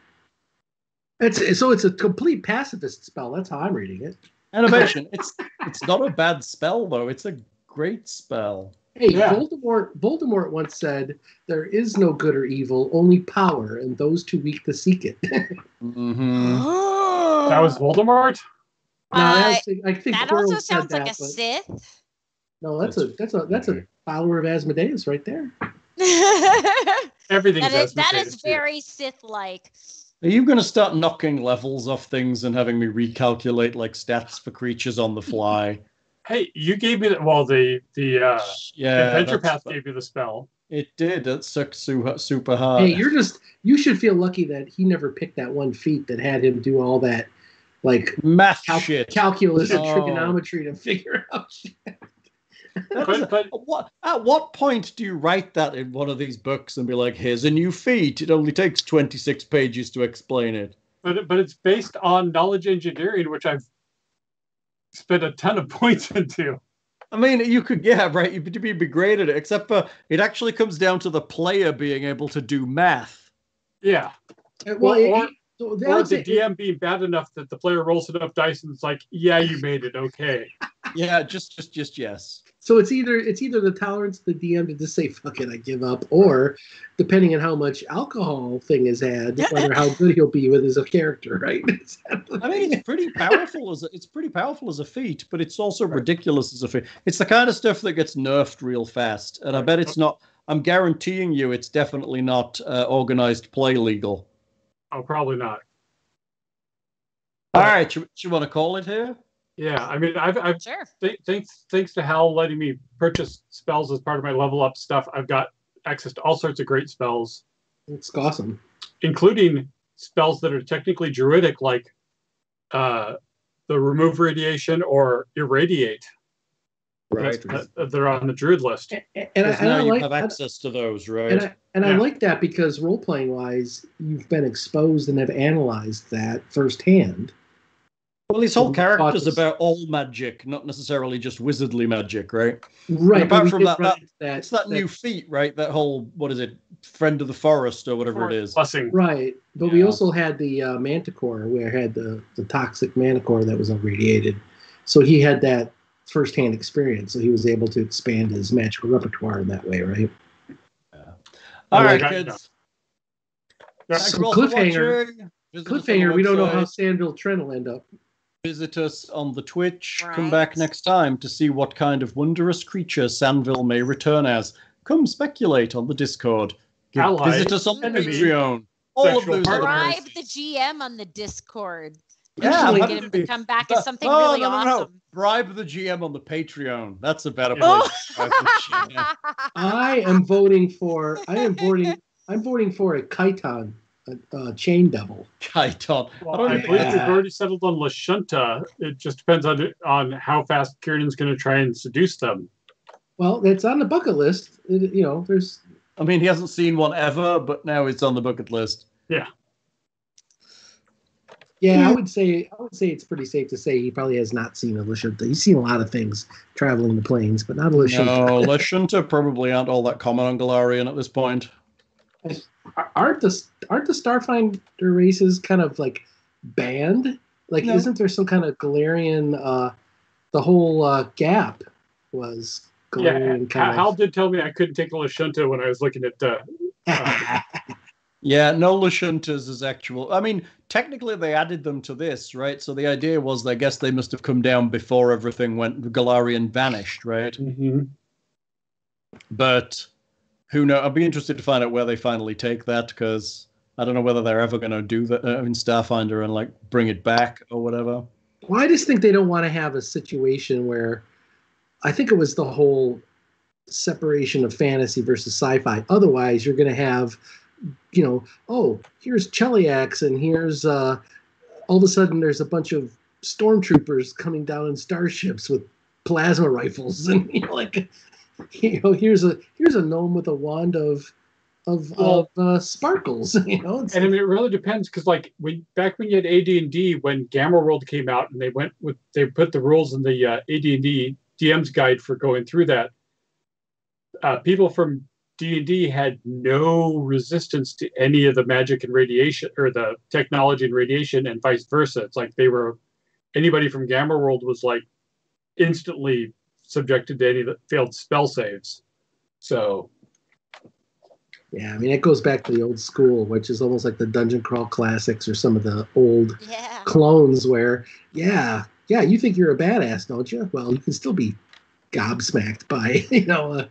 It's so it's a complete pacifist spell. That's how I'm reading it. Innervation. it's it's not a bad spell though. It's a great spell. Hey, Yeah. Voldemort. Voldemort once said, "There is no good or evil, only power, and those too weak to seek it." Mm-hmm. That was Voldemort. No, Uh, that's- I think that Quirrell also said sounds like a but- Sith. No, that's a that's a that's a follower of Asmodeus right there. that Everything's is that Asmodeus is here. very Sith-like. Are you going to start knocking levels off things and having me recalculate like stats for creatures on the fly? Hey, you gave me the well the the uh, yeah, adventure that's- path gave you the spell. It did. It sucked su- super hard. hey, you're just you should feel lucky that he never picked that one feat that had him do all that like math cal- shit. calculus and Oh. trigonometry to figure out. shit. But- a- but- what, at what point do you write that in one of these books and be like, "Here's a new feat. It only takes 26 pages to explain it." But it- but it's based on knowledge engineering, which I've spent a ton of points into. I mean, you could, yeah, right. You'd be, be great at it, except for it actually comes down to the player being able to do math. Yeah, Well, Or- it- or- so or the it. DM being bad enough that the player rolls enough dice and it's like, yeah, you made it, okay. Yeah, just, just, just yes. So it's either it's either the tolerance of the DM to just say fuck it, I give up, or depending on how much alcohol thing has had, whether how good he'll be with his character, right? I mean, it's pretty powerful as a, it's pretty powerful as a feat, but it's also ridiculous as a feat. It's the kind of stuff that gets nerfed real fast, and I bet it's not. I'm guaranteeing you, it's definitely not uh, organized play legal. Oh, probably not. All right, you, you want to call it here? Yeah, I mean, I've, I've Sure. th- thanks thanks to Hal letting me purchase spells as part of my level up stuff. I've got access to all sorts of great spells, it's awesome. including spells that are technically druidic, like uh, the remove radiation or irradiate. Right. That, that they're on the druid list. And, and, I, and now I you like have and, access to those, right? and I, and I like that because role playing wise, you've been exposed and have analyzed that firsthand. Well, his whole Well, character's about all magic, not necessarily just wizardly magic, right? Right. apart but we from did that- that, It's that new feat, right? That whole what is it, friend of the forest or whatever it is. Blessing. Right, but we also had the uh, manticore, where had the the toxic manticore that was irradiated. So he had that firsthand experience, so he was able to expand his magical repertoire in that way, right? All I right, kids. Yeah. Thanks So all for cliffhanger- watching. Visit us on the Cliffhanger, we don't know how. Sandville Trent will end up. Visit us on the Twitch. Come back next time to see what kind of wondrous creature Sanville may return as. Come speculate on the Discord. Give- Ally, visit us on the enemy, Patreon. All of those other. Bribe the GM on the Discord. Yeah, Usually- but- Get him to come back as something Oh, really no, no, no. awesome. Bribe the GM on the Patreon. That's a better place. Oh. to bribe the GM. I am voting for. I am voting. I'm voting for a kyton a, a chain devil. Kyton. I Well, don't I even- believe we've already settled on Lashunta. It just depends on on how fast Kiernan's going to try and seduce them. Well, it's on the bucket list. It, you know, there's I mean, he hasn't seen one ever, but now it's on the bucket list. Yeah. Yeah. I would say I would say it's pretty safe to say he probably has not seen a Lashunta. He's seen a lot of things traveling the plains, but not a Lashunta. No, Lashunta probably aren't all that common on Golarion at this point. Aren't the aren't the Starfinder races kind of like banned? Like, No. isn't there some kind of Golarion? Uh, the whole uh, gap was Yeah, Golarion Hal, kind Hal did tell me I couldn't take a Lashunta when I was looking at uh, of. Yeah, no Lashuntas is actual. I mean, technically they added them to this, right? So the idea was, I guess they must have come down before everything went Golarion vanished, right? But who know? I'd be interested to find out where they finally take that because I don't know whether they're ever going to do that uh, in Starfinder and like bring it back or whatever. Well, I just think they don't want to have a situation where I think it was the whole separation of fantasy versus sci-fi. Otherwise, you're going to have, you know, oh, here's Cheliax, and here's uh, all of a sudden there's a bunch of stormtroopers coming down in starships with plasma rifles, and you know, like, you know, here's a here's a gnome with a wand of of, Well- of uh, sparkles. You know, And I mean, it really depends because, like, when back when you had AD and D, when Gamma World came out, and they went with they put the rules in the uh, AD and D DM's guide for going through that. Uh, people from D and D had no resistance to any of the magic and radiation, or the technology and radiation, and vice versa. It's like they were anybody from Gamma World was like instantly subjected to any of the failed spell saves. So yeah, I mean, it goes back to the old school, which is almost like the Dungeon Crawl classics or some of the old Yeah. clones where, yeah, yeah, you think you're a badass, don't you? Well, you can still be gobsmacked by, you know, uh,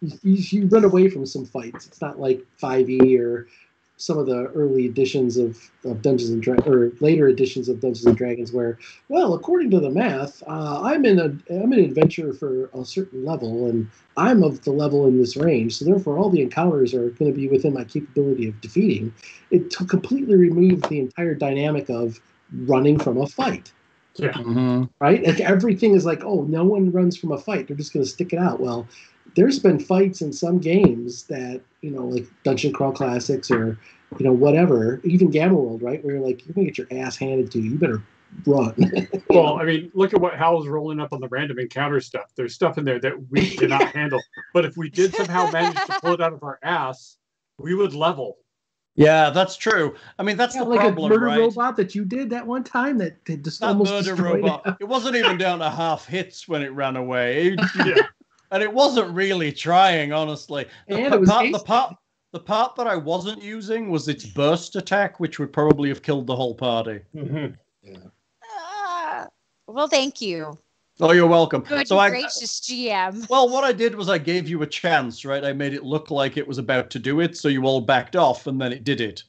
you, you run away from some fights. It's not like 5e or some of the early editions of, of Dungeons and Dragons or later editions of Dungeons and Dragons where, well, according to the math, uh, I'm in a I'm an adventure for a certain level and I'm of the level in this range, so therefore all the encounters are going to be within my capability of defeating. It to completely removed the entire dynamic of running from a fight yeah, Mm-hmm. right? Like everything is like, oh, no one runs from a fight. They're just going to stick it out. Well, there's been fights in some games that you know, like Dungeon Crawl Classics or you know whatever, even Gamma World, right? Where you're like, you're going to get your ass handed to you. You better run. Well, I mean, look at what Hal's rolling up on the random encounter stuff. There's stuff in there that we cannot handle. But if we did somehow manage to pull it out of our ass, we would level. Yeah, that's true. I mean, that's Yeah, the like problem, a murder right? robot that you did that one time that, that just That almost murder destroyed robot. It wasn't even down to half hits when it ran away. It- Yeah. And it wasn't really trying, honestly. The, And pa- was part, the part, the part that I wasn't using was its burst attack, which would probably have killed the whole party. Ah, well, thank you. Oh, you're welcome. Good so I, gracious GM. well, what I did was I gave you a chance, right? I made it look like it was about to do it, so you all backed off, and then it did it.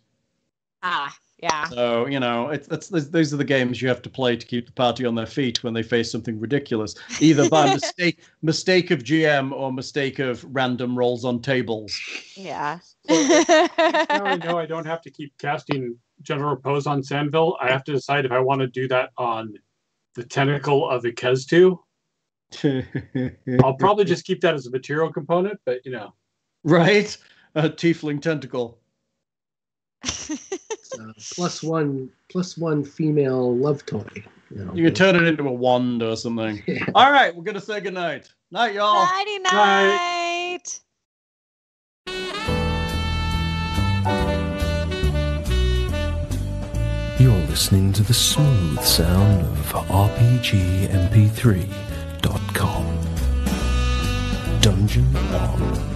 Ah, yeah. So you know, it's that's those- those are the games you have to play to keep the party on their feet when they face something ridiculous, either by mistake, mistake of GM, or mistake of random rolls on tables. Yeah. now I know I don't have to keep casting Gentle Repose on Sandville. I have to decide if I want to do that on the tentacle of the Keztu. I'll probably just keep that as a material component, but you know, right a tiefling tentacle. Uh, plus one, plus one female love toy. You, know, You can turn it into a wand or something. Yeah. All right, we're gonna say goodnight. Night, y'all. Nighty night. You're listening to the smooth sound of RPGMP3.com. Dungeon on.